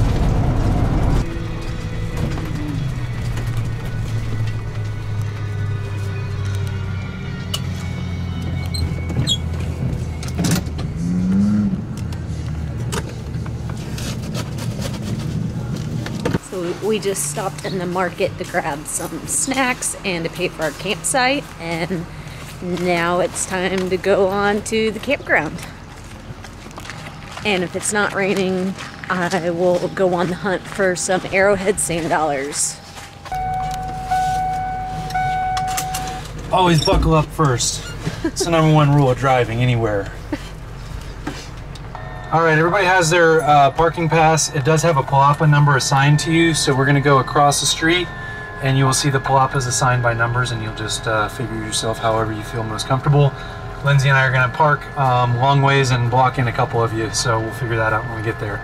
We just stopped in the market to grab some snacks and to pay for our campsite and now it's time to go on to the campground. And if it's not raining, I will go on the hunt for some arrowhead sand dollars. Always buckle up first. It's the number one rule of driving anywhere. All right, everybody has their uh, parking pass. It does have a Palapa number assigned to you, so we're gonna go across the street and you will see the Palapas assigned by numbers and you'll just uh, figure yourself however you feel most comfortable. Lindsay and I are gonna park um, long ways and block in a couple of you, so we'll figure that out when we get there.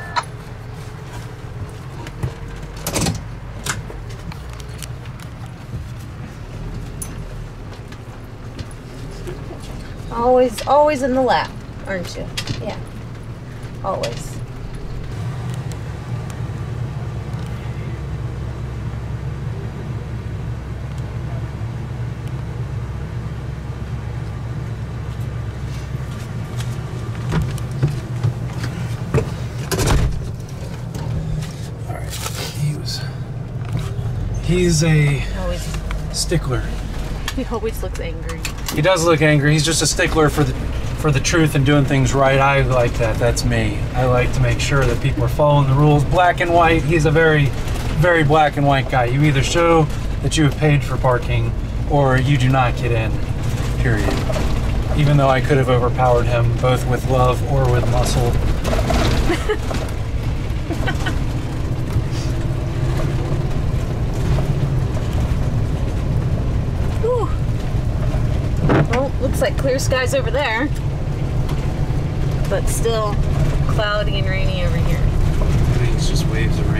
Always, always in the lap, aren't you? Yeah, always. He was, he's a stickler. He always looks angry. He does look angry. He's just a stickler for the for the truth and doing things right. I like that. That's me. I like to make sure that people are following the rules, black and white. He's a very, very black and white guy. You either show that you have paid for parking, or you do not get in. Period. Even though I could have overpowered him both with love or with muscle. Whew. Well, looks like clear skies over there. But still cloudy and rainy over here. It's just waves of rain.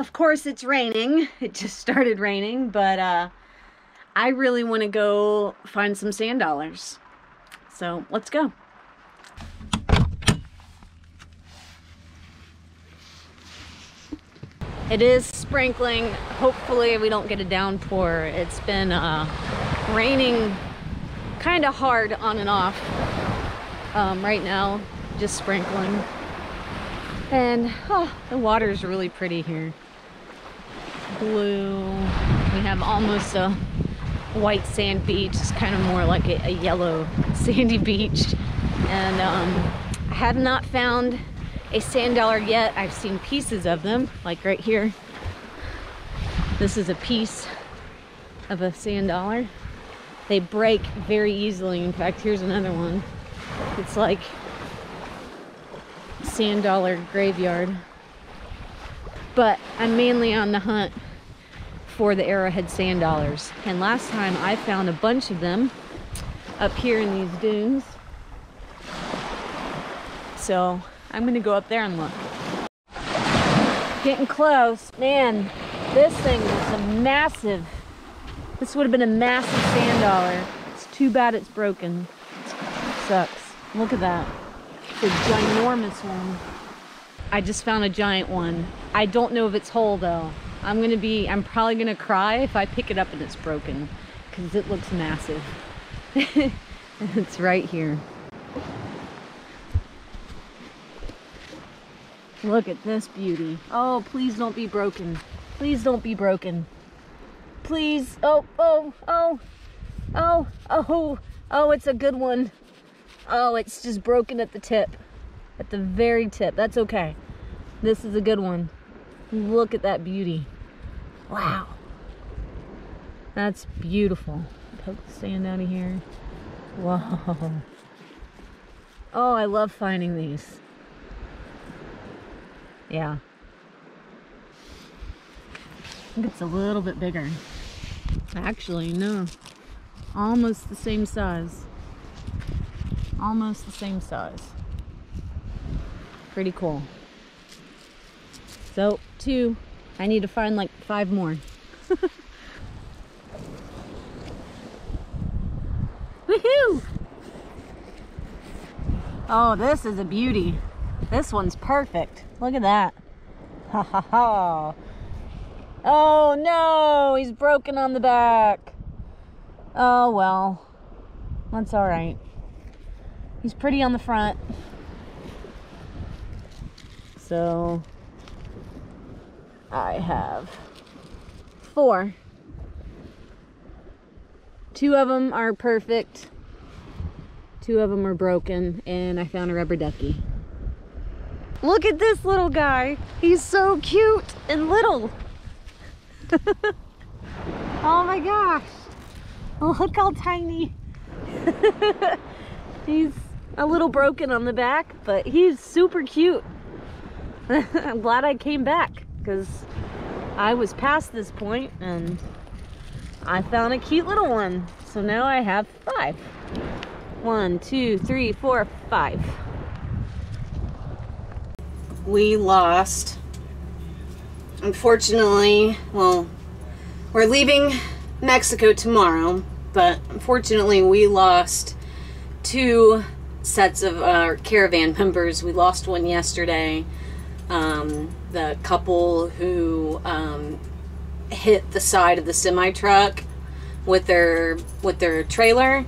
Of course it's raining. It just started raining, but uh, I really want to go find some sand dollars. So let's go. It is sprinkling. Hopefully we don't get a downpour. It's been uh, raining kind of hard on and off. Um, right now, just sprinkling. And oh, the water is really pretty here. Blue. We have almost a white sand beach. It's kind of more like a, a yellow sandy beach. And um, I have not found a sand dollar yet. I've seen pieces of them, like right here. This is a piece of a sand dollar. They break very easily. In fact, here's another one. It's like sand dollar graveyard. But I'm mainly on the hunt the arrowhead sand dollars. And last time I found a bunch of them up here in these dunes. So I'm gonna go up there and look. Getting close. Man, this thing is a massive, this would have been a massive sand dollar. It's too bad it's broken. Sucks. Look at that. It's a ginormous one. I just found a giant one. I don't know if it's whole though. I'm gonna be, I'm probably gonna cry if I pick it up and it's broken because it looks massive. it's right here. Look at this beauty. Oh, please don't be broken. Please don't be broken. Please. Oh, oh, oh, oh, oh, oh, it's a good one. Oh, it's just broken at the tip. At the very tip. That's okay. This is a good one. Look at that beauty. Wow. That's beautiful. Poke the sand out of here. Whoa. Oh, I love finding these. Yeah. I think it's a little bit bigger. Actually, no. Almost the same size. Almost the same size. Pretty cool. So, two. I need to find like five more. Woohoo! Oh, this is a beauty. This one's perfect. Look at that. Ha ha ha. Oh no, he's broken on the back. Oh well, that's all right. He's pretty on the front. So I have four. Two of them are perfect. Two of them are broken, and I found a rubber ducky. Look at this little guy. He's so cute and little. oh my gosh. Look how tiny. he's a little broken on the back, but he's super cute. I'm glad I came back because I was past this point and I found a cute little one. So now I have five. One, two, three, four, five. We lost. Unfortunately, well, we're leaving Mexico tomorrow, but unfortunately we lost two sets of uh, caravan members. We lost one yesterday. Um, the couple who um, hit the side of the semi truck with their with their trailer.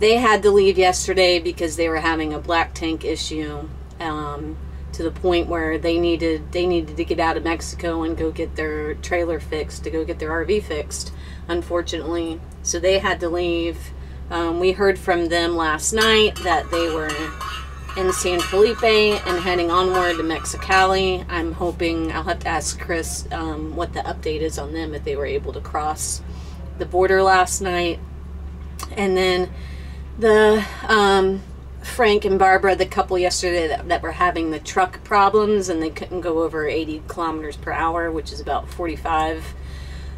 They had to leave yesterday because they were having a black tank issue um, to the point where they needed they needed to get out of Mexico and go get their trailer fixed to go get their RV fixed. Unfortunately, so they had to leave. Um, we heard from them last night that they were in San Felipe and heading onward to Mexicali. I'm hoping I'll have to ask Chris um, what the update is on them if they were able to cross the border last night. And then the um, Frank and Barbara, the couple yesterday that, that were having the truck problems and they couldn't go over 80 kilometers per hour, which is about 45.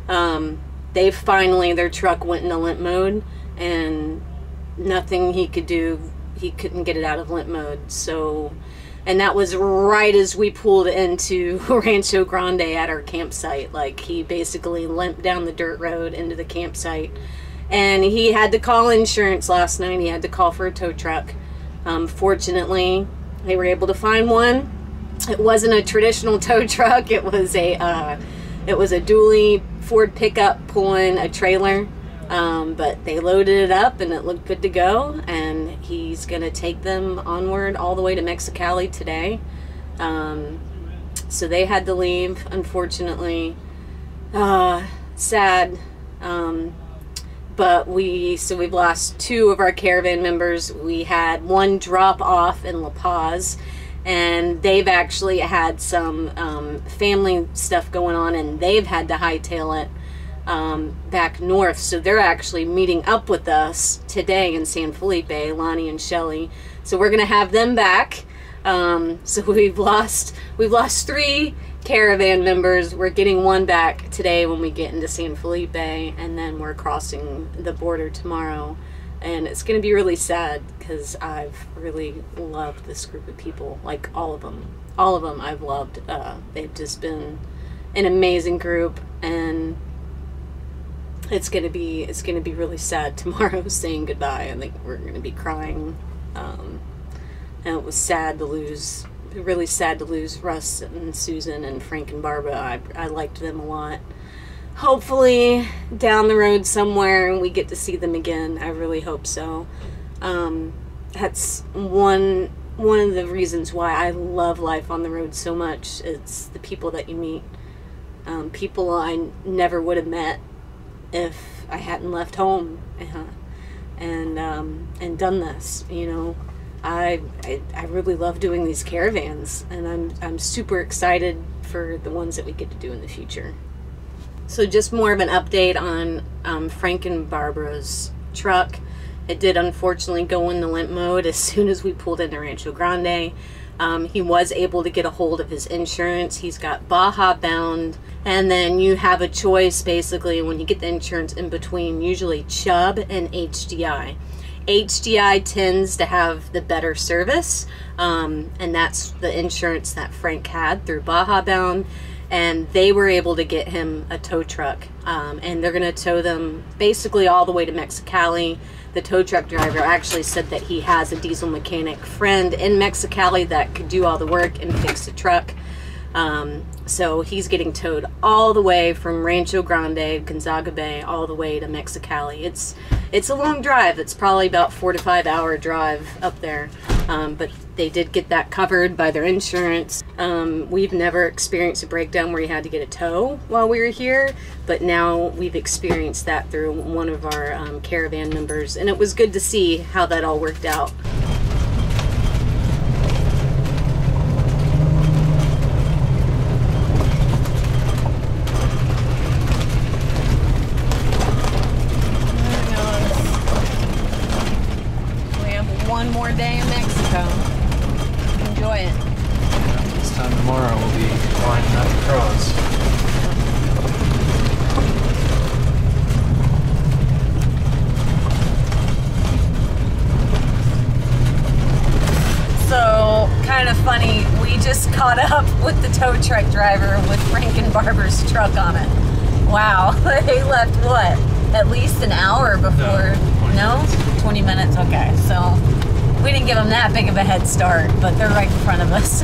Um, they finally, their truck went into limp mode and nothing he could do, he couldn't get it out of limp mode. So, and that was right as we pulled into Rancho Grande at our campsite. Like he basically limped down the dirt road into the campsite and he had to call insurance last night. He had to call for a tow truck. Um, fortunately, they were able to find one. It wasn't a traditional tow truck. It was a uh, it was a dually Ford pickup pulling a trailer. Um, but they loaded it up and it looked good to go. And he's gonna take them onward all the way to Mexicali today. Um, so they had to leave, unfortunately. Uh, sad. Um, but we so we've lost two of our caravan members. We had one drop off in La Paz, and they've actually had some um, family stuff going on, and they've had to hightail it um, back north. So they're actually meeting up with us today in San Felipe, Lonnie and Shelly. So we're gonna have them back. Um, so we've lost we've lost three caravan members. We're getting one back today when we get into San Felipe, and then we're crossing the border tomorrow. And it's going to be really sad because I've really loved this group of people. Like all of them. All of them I've loved. Uh, they've just been an amazing group. And it's gonna be it's gonna be really sad tomorrow saying goodbye. I think we're gonna be crying. Um, and it was sad to lose, really sad to lose Russ and Susan and Frank and Barbara. I I liked them a lot. Hopefully, down the road somewhere we get to see them again. I really hope so. Um, that's one one of the reasons why I love life on the road so much. It's the people that you meet, um, people I never would have met if I hadn't left home uh, and um, and done this. You know, I, I I really love doing these caravans, and I'm I'm super excited for the ones that we get to do in the future. So just more of an update on um, Frank and Barbara's truck. It did unfortunately go into limp mode as soon as we pulled into Rancho Grande. Um, he was able to get a hold of his insurance. He's got Baja bound. And then you have a choice basically when you get the insurance in between, usually Chubb and HDI. HDI tends to have the better service, um, and that's the insurance that Frank had through Baja Bound. And they were able to get him a tow truck, um, and they're going to tow them basically all the way to Mexicali the tow truck driver actually said that he has a diesel mechanic friend in Mexicali that could do all the work and fix the truck. Um, so he's getting towed all the way from Rancho Grande, Gonzaga Bay, all the way to Mexicali. It's it's a long drive. It's probably about four to five hour drive up there. Um, but they did get that covered by their insurance. Um, we've never experienced a breakdown where you had to get a tow while we were here, but now we've experienced that through one of our um, caravan members, and it was good to see how that all worked out. We have one more day in Mexico. Enjoy it. This time tomorrow we'll be lining up the cross. So, kind of funny, we just caught up with the tow truck driver with Frank and Barbara's truck on it. Wow, they left what? At least an hour before. No? 20 minutes? Okay, so we didn't give them that big of a head start, but they're right in front of us.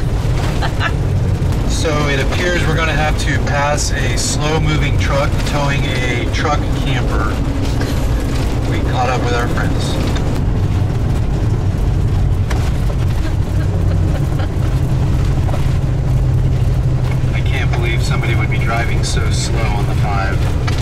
So it appears we're going to have to pass a slow-moving truck towing a truck camper. We caught up with our friends. I can't believe somebody would be driving so slow on the five.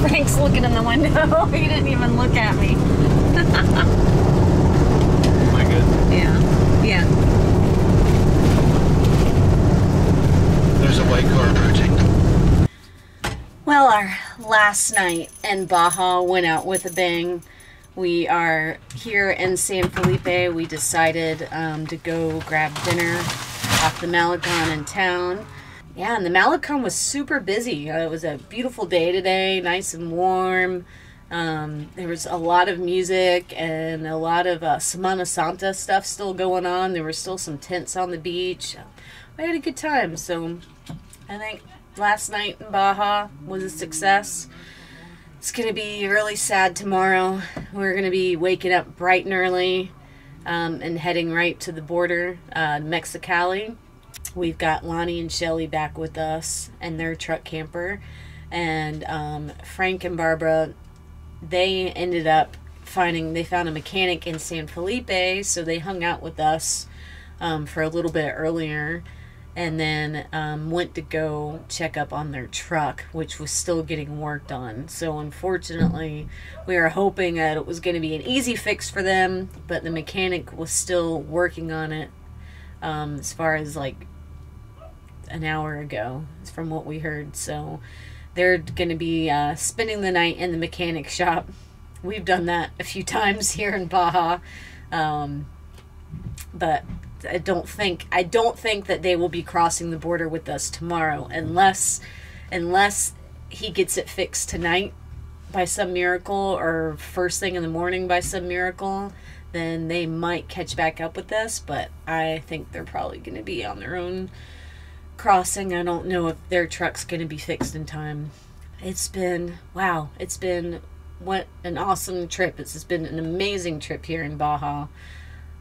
Frank's looking in the window. he didn't even look at me. Am I good? Yeah. Yeah. There's a white car approaching. Well, our last night and Baja went out with a bang. We are here in San Felipe. We decided um, to go grab dinner off the Malecon in town. Yeah, and the Malecon was super busy. Uh, it was a beautiful day today, nice and warm. Um, there was a lot of music and a lot of uh, Semana Santa stuff still going on. There were still some tents on the beach. We had a good time. So I think last night in Baja was a success. It's going to be really sad tomorrow. We're going to be waking up bright and early um, and heading right to the border, uh, Mexicali. We've got Lonnie and Shelly back with us and their truck camper. And um, Frank and Barbara, they ended up finding, they found a mechanic in San Felipe, so they hung out with us um, for a little bit earlier and then um, went to go check up on their truck, which was still getting worked on. So, unfortunately, we were hoping that it was going to be an easy fix for them, but the mechanic was still working on it um, as far as like an hour ago, from what we heard. So, they're going to be uh, spending the night in the mechanic shop. We've done that a few times here in Baja. Um, but I don't think I don't think that they will be crossing the border with us tomorrow unless unless he gets it fixed tonight by some miracle or first thing in the morning by some miracle then they might catch back up with us but I think they're probably going to be on their own crossing. I don't know if their truck's going to be fixed in time. It's been wow, it's been what an awesome trip. It's just been an amazing trip here in Baja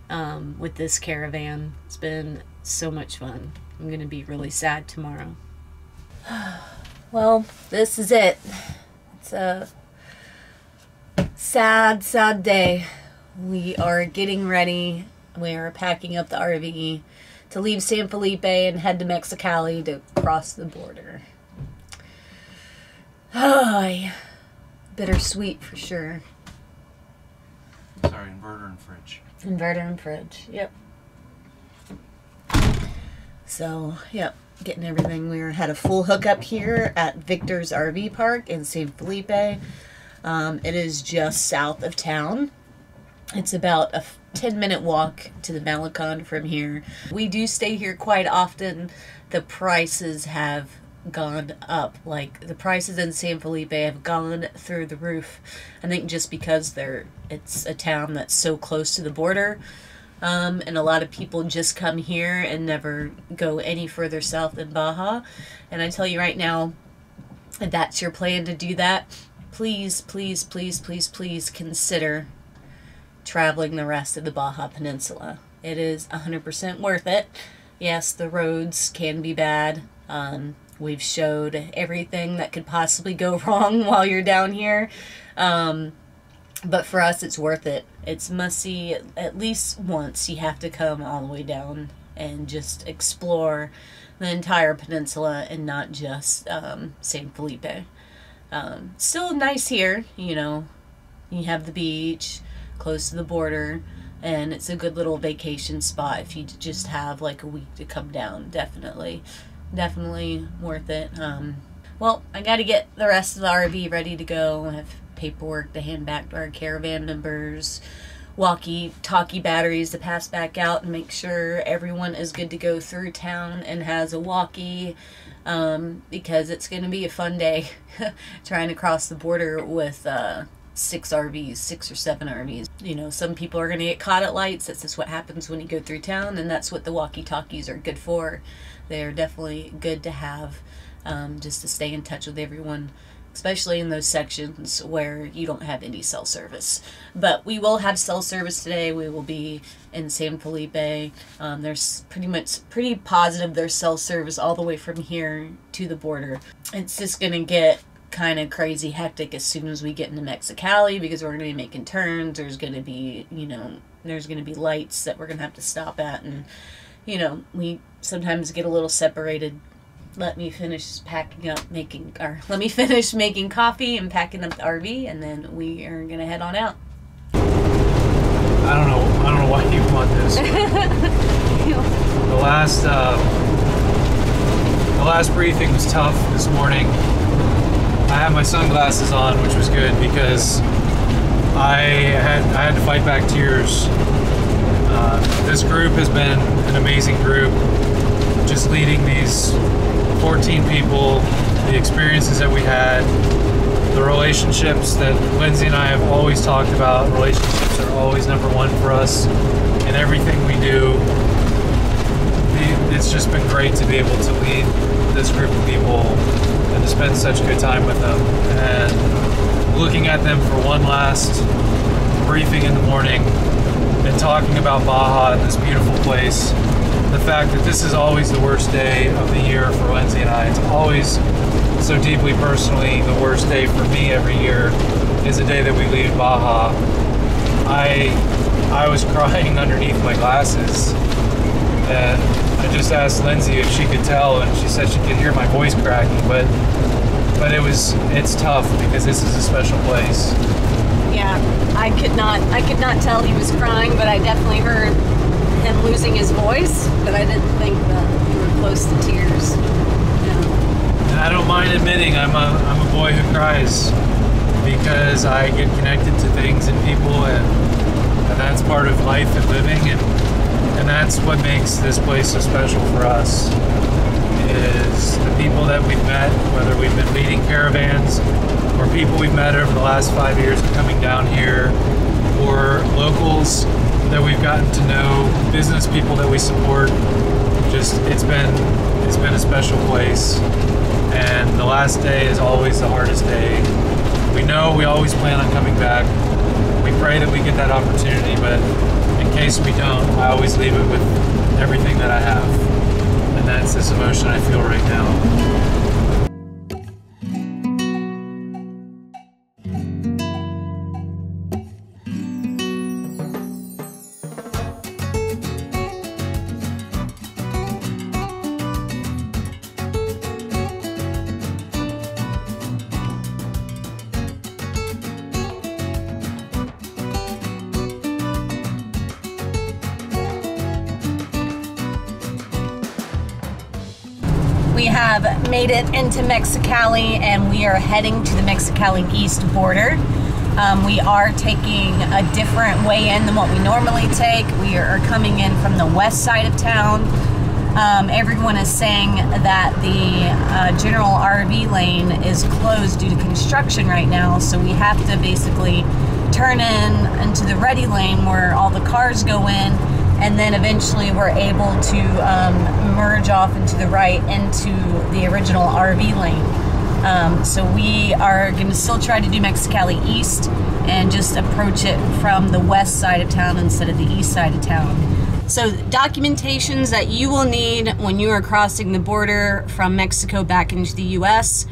um, with this caravan. It's been so much fun. I'm going to be really sad tomorrow. well, this is it. It's a sad, sad day. We are getting ready. We are packing up the RV to leave San Felipe and head to Mexicali to cross the border. Oh, bittersweet for sure. Sorry, inverter and fridge. Inverter and fridge. Yep. So, yep, getting everything. We had a full hookup here at Victor's RV Park in San Felipe. Um, it is just south of town. It's about a 10 minute walk to the Malecon from here. We do stay here quite often. The prices have gone up. Like the prices in San Felipe have gone through the roof. I think just because they're it's a town that's so close to the border. Um, and a lot of people just come here and never go any further south than Baja. And I tell you right now, if that's your plan to do that, please, please, please, please, please consider traveling the rest of the Baja Peninsula. It is 100% worth it. Yes, the roads can be bad. Um, we've showed everything that could possibly go wrong while you're down here. Um, but for us, it's worth it. It's must see at least once. You have to come all the way down and just explore the entire peninsula and not just um, San Felipe. Um, still nice here, you know. You have the beach, close to the border, and it's a good little vacation spot if you just have like a week to come down. Definitely, definitely worth it. Um, well, I got to get the rest of the RV ready to go. I have paperwork to hand back to our caravan members, walkie-talkie batteries to pass back out and make sure everyone is good to go through town and has a walkie um, because it's going to be a fun day trying to cross the border with uh, six RVs, six or seven RVs. You know, some people are going to get caught at lights. That's just what happens when you go through town, and that's what the walkie-talkies are good for. They're definitely good to have um, just to stay in touch with everyone especially in those sections where you don't have any cell service. But we will have cell service today. We will be in San Felipe. Um, there's pretty much pretty positive there's cell service all the way from here to the border. It's just gonna get kind of crazy hectic as soon as we get into Mexicali because we're gonna be making turns. There's gonna be you know there's gonna be lights that we're gonna have to stop at and you know we sometimes get a little separated let me finish packing up making or let me finish making coffee and packing up the RV and then we are gonna head on out. I don't know. I don't know why you want this. the last uh, the last briefing was tough this morning. I had my sunglasses on, which was good because I had I had to fight back tears. Uh, this group has been an amazing group. Just leading these 14 people, the experiences that we had, the relationships that Lindsay and I have always talked about. Relationships are always number one for us in everything we do. It's just been great to be able to lead this group of people and to spend such good time with them. And looking at them for one last briefing in the morning and talking about Baja and this beautiful place the fact that this is always the worst day of the year for Lindsay and I. It's always so deeply personally the worst day for me every year is the day that we leave Baja. I I was crying underneath my glasses and I just asked Lindsay if she could tell and she said she could hear my voice cracking but but it was it's tough because this is a special place. Yeah, I could not I could not tell he was crying, but I definitely heard him losing his voice, but I didn't think that we were close to tears. And I don't mind admitting I'm a, I'm a boy who cries because I get connected to things and people, and, and that's part of life and living. And And that's what makes this place so special for us is the people that we've met, whether we've been leading caravans or people we've met over the last five years coming down here, or locals that we've gotten to know, business people that we support. Just it's been it's been a special place. And the last day is always the hardest day. We know we always plan on coming back. We pray that we get that opportunity, but in case we don't, I always leave it with everything that I have. And that's this emotion I feel right now. Made it into Mexicali and we are heading to the Mexicali East border. Um, we are taking a different way in than what we normally take. We are coming in from the west side of town. Um, everyone is saying that the uh, general RV lane is closed due to construction right now, so we have to basically turn in into the ready lane where all the cars go in and then eventually we're able to um, merge off into the right into the original RV lane. Um, so we are going to still try to do Mexicali East and just approach it from the west side of town instead of the east side of town. So documentations that you will need when you are crossing the border from Mexico back into the U.S.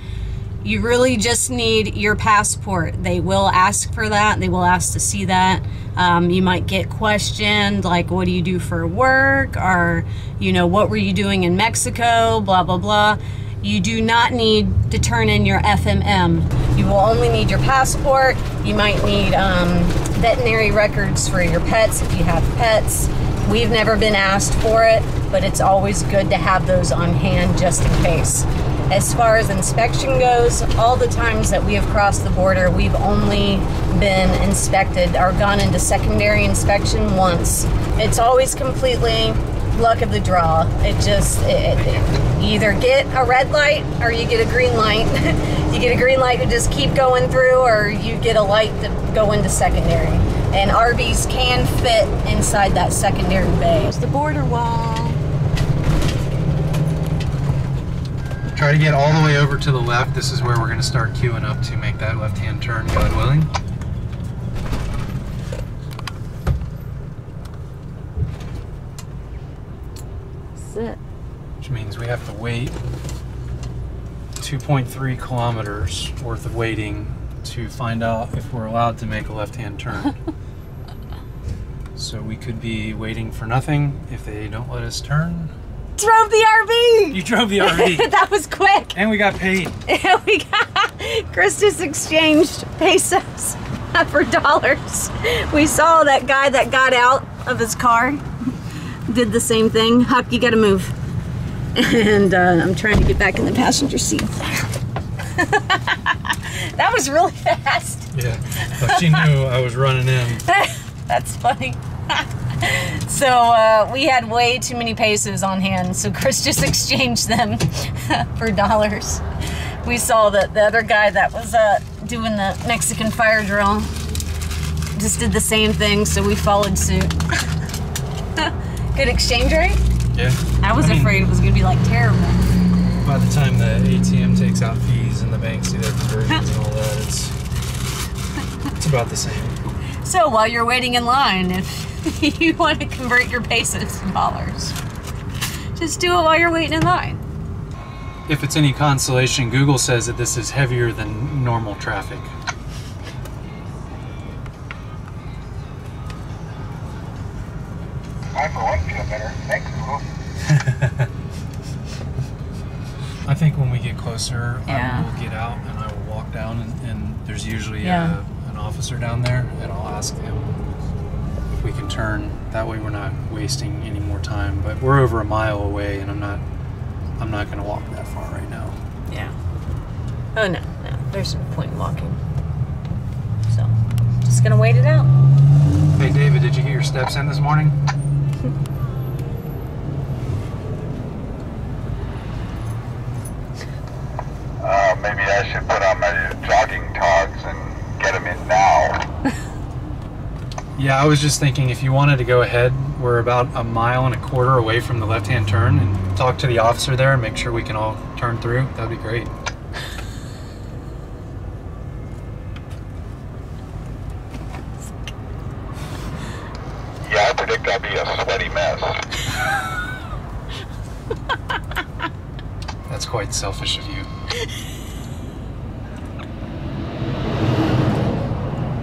You really just need your passport. They will ask for that. They will ask to see that. Um, you might get questioned like, what do you do for work? Or, you know, what were you doing in Mexico? Blah, blah, blah. You do not need to turn in your FMM. You will only need your passport. You might need um, veterinary records for your pets if you have pets. We've never been asked for it, but it's always good to have those on hand just in case. As far as inspection goes, all the times that we have crossed the border, we've only been inspected or gone into secondary inspection once. It's always completely luck of the draw. It just, it, it, either get a red light or you get a green light. you get a green light to just keep going through, or you get a light to go into secondary. And RVs can fit inside that secondary bay. There's the border wall. Try to get all the way over to the left. This is where we're going to start queuing up to make that left-hand turn, God willing. Sit. Which means we have to wait 2.3 kilometers worth of waiting to find out if we're allowed to make a left-hand turn. so we could be waiting for nothing if they don't let us turn. Drove the RV! You drove the RV. that was quick. And we got paid. And we got, Chris just exchanged pesos for dollars. We saw that guy that got out of his car did the same thing. Huck, you gotta move. And uh, I'm trying to get back in the passenger seat. that was really fast. Yeah, but she knew I was running in. That's funny. So uh, we had way too many pesos on hand, so Chris just exchanged them for dollars. We saw that the other guy that was uh, doing the Mexican fire drill just did the same thing, so we followed suit. Good exchange rate? Yeah. I was I mean- afraid it was gonna be like terrible. By the time the ATM takes out fees and the banks do their conversions and all that, it's it's about the same. So while you're waiting in line, if you want to convert your pesos to dollars, just do it while you're waiting in line. If it's any consolation, Google says that this is heavier than normal traffic. I, for one, feel better. Thanks, Google. I think when we get closer, Yeah. I will get out and I will walk down, and, and there's usually Yeah. a, an officer down there, and I'll ask him if we can turn. That way we're not wasting any more time. But we're over a mile away, and I'm not I'm not going to walk that far right now. Yeah. Oh no, no. There's no point in walking. So just gonna wait it out. Hey David, did you get your steps in this morning? uh, maybe I should put on. Yeah, I was just thinking if you wanted to go ahead, we're about a mile and a quarter away from the left-hand turn and talk to the officer there and make sure we can all turn through. That'd be great. Yeah, I predict I'll be a sweaty mess. That's quite selfish of you.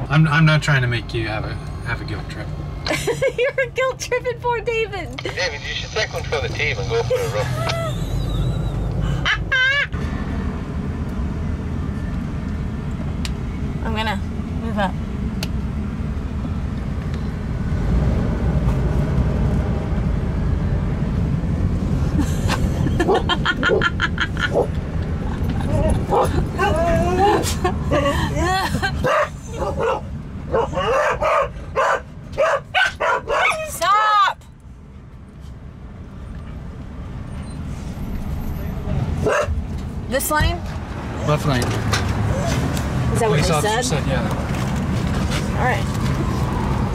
I'm, I'm not trying to make you have a have a guilt trip. You're a guilt tripping poor David. David, you should take one for the team and go for a run. I'm gonna move up. Stop! This lane? Left lane. Is that what Police they officer said? said, yeah. All right.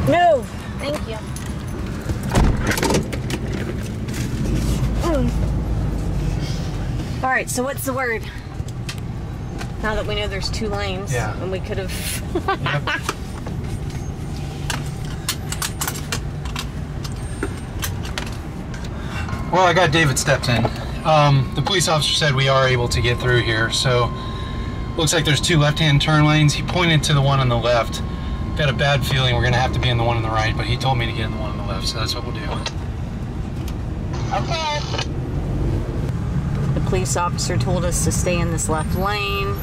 Move. Thank you. Mm. All right. So what's the word? Now that we know there's two lanes, Yeah. and we could have. Well, I got David stepped in. Um, the police officer said we are able to get through here, so looks like there's two left-hand turn lanes. He pointed to the one on the left. Got a bad feeling we're gonna have to be in the one on the right, but he told me to get in the one on the left, so that's what we'll do. Okay. Police officer told us to stay in this left lane,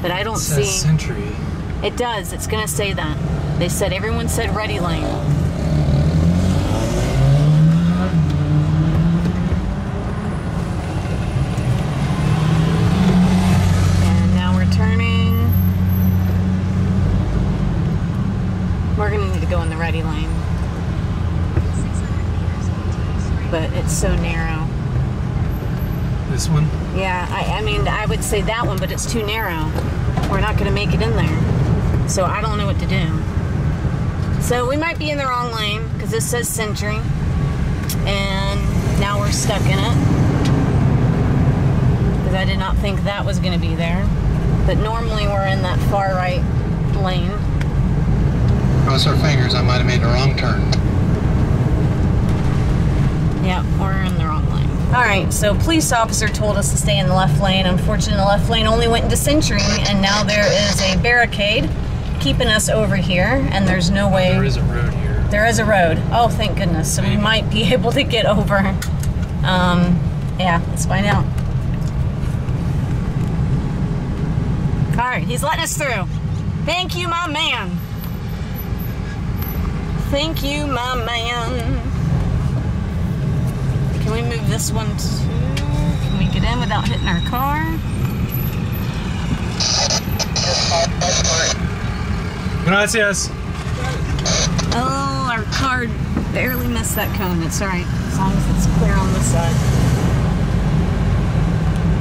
but I don't It says see. SENTRI. It does. It's gonna say that. They said everyone said ready lane. And now we're turning. We're gonna need to go in the ready lane. But it's so narrow. This one? Yeah, I, I mean, I would say that one, but it's too narrow. We're not going to make it in there. So I don't know what to do. So we might be in the wrong lane because this says SENTRI. And now we're stuck in it. Because I did not think that was going to be there. But normally we're in that far right lane. Cross our fingers, I might have made the wrong turn. Yeah, we're in the wrong lane. All right, so police officer told us to stay in the left lane. Unfortunately, the left lane only went into SENTRI, and now there is a barricade keeping us over here, and there's no way. There is a road here. There is a road. Oh, thank goodness. So we might be able to get over. Um, yeah, let's find out. All right, he's letting us through. Thank you, my man. Thank you, my man. Can we move this one too? Can we get in without hitting our car? Gracias. Oh, our car barely missed that cone. It's all right, as long as it's clear on this side.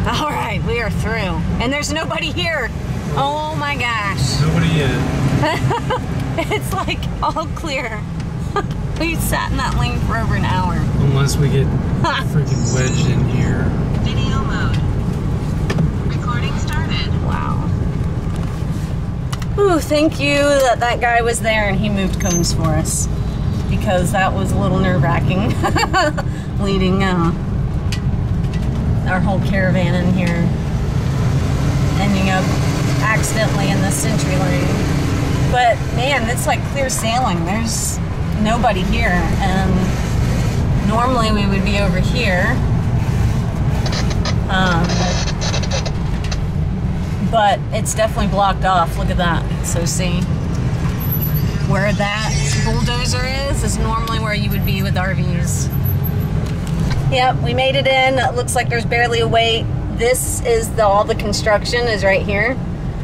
All right, we are through. And there's nobody here. Oh my gosh. Nobody yet. it's like all clear. We sat in that lane for over an hour. Unless we get freaking wedged in here. Video mode. Recording started. Wow. Ooh, thank you that that guy was there and he moved cones for us because that was a little nerve wracking leading uh, our whole caravan in here, ending up accidentally in the SENTRI Lane. But man, it's like clear sailing. There's nobody here, and normally we would be over here. Um, but it's definitely blocked off. Look at that. So see where that bulldozer is is normally where you would be with RVs. Yep, we made it in. It looks like there's barely a wait. This is the all the construction is right here.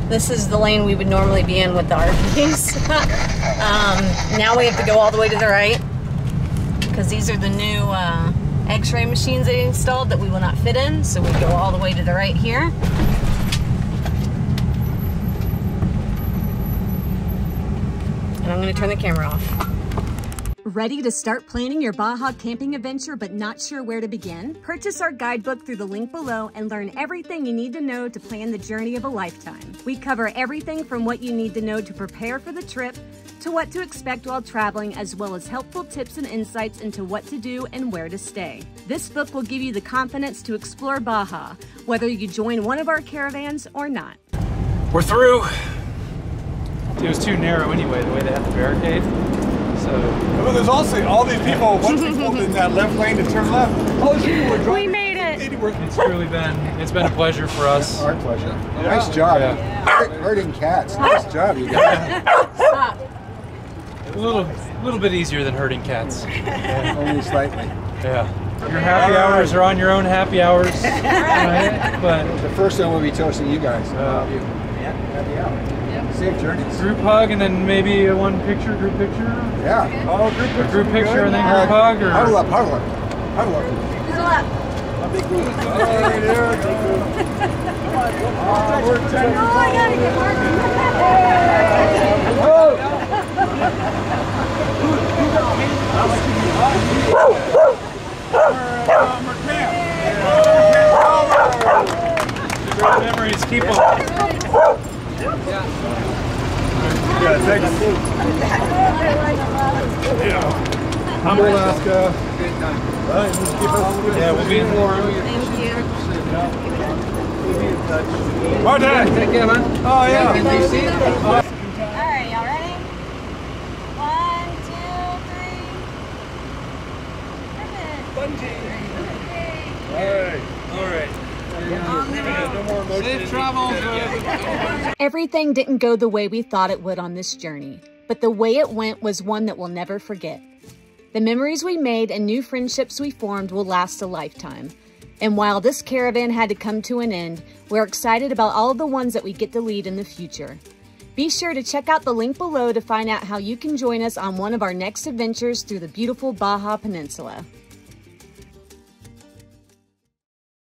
This is the lane we would normally be in with the RVs. um, now we have to go all the way to the right because these are the new uh, X-ray machines they installed that we will not fit in. So we go all the way to the right here. And I'm gonna turn the camera off. Ready to start planning your Baja camping adventure but not sure where to begin? Purchase our guidebook through the link below and learn everything you need to know to plan the journey of a lifetime. We cover everything from what you need to know to prepare for the trip to what to expect while traveling, as well as helpful tips and insights into what to do and where to stay. This book will give you the confidence to explore Baja, whether you join one of our caravans or not. We're through. It was too narrow anyway, the way they had the barricade. So Well, there's also all these people, once they pulled in that left lane to turn left, all these people were driving. We made it! it's truly been it's been a pleasure for us. Our pleasure. Nice job. Hurt- Hurting cats. Nice job, you guys. Stop. A little a little bit easier than herding cats. Only slightly. Yeah. Your happy hours are on your own happy hours. right? But The first one will be toasting you guys. Uh, you. Happy hour. Safe journeys. group hug and then maybe a one picture, group picture. Yeah. Oh, group picture. group picture and then Uh, group hug or Huddle up, huddle up. Huddle up. Fizzle up. Oh, we're ten. Oh, I gotta get great memories. Keep them. Yeah, thanks. I'm in Alaska. Right, just keep us- Yeah, we'll be informed. Thank you. Martin! Take care, man. Oh, yeah. All right, y'all ready? One, two, three. Perfect. All right. All right. No more motion. Everything didn't go the way we thought it would on this journey, but the way it went was one that we'll never forget. The memories we made and new friendships we formed will last a lifetime. And while this caravan had to come to an end, we're excited about all of the ones that we get to lead in the future. Be sure to check out the link below to find out how you can join us on one of our next adventures through the beautiful Baja Peninsula.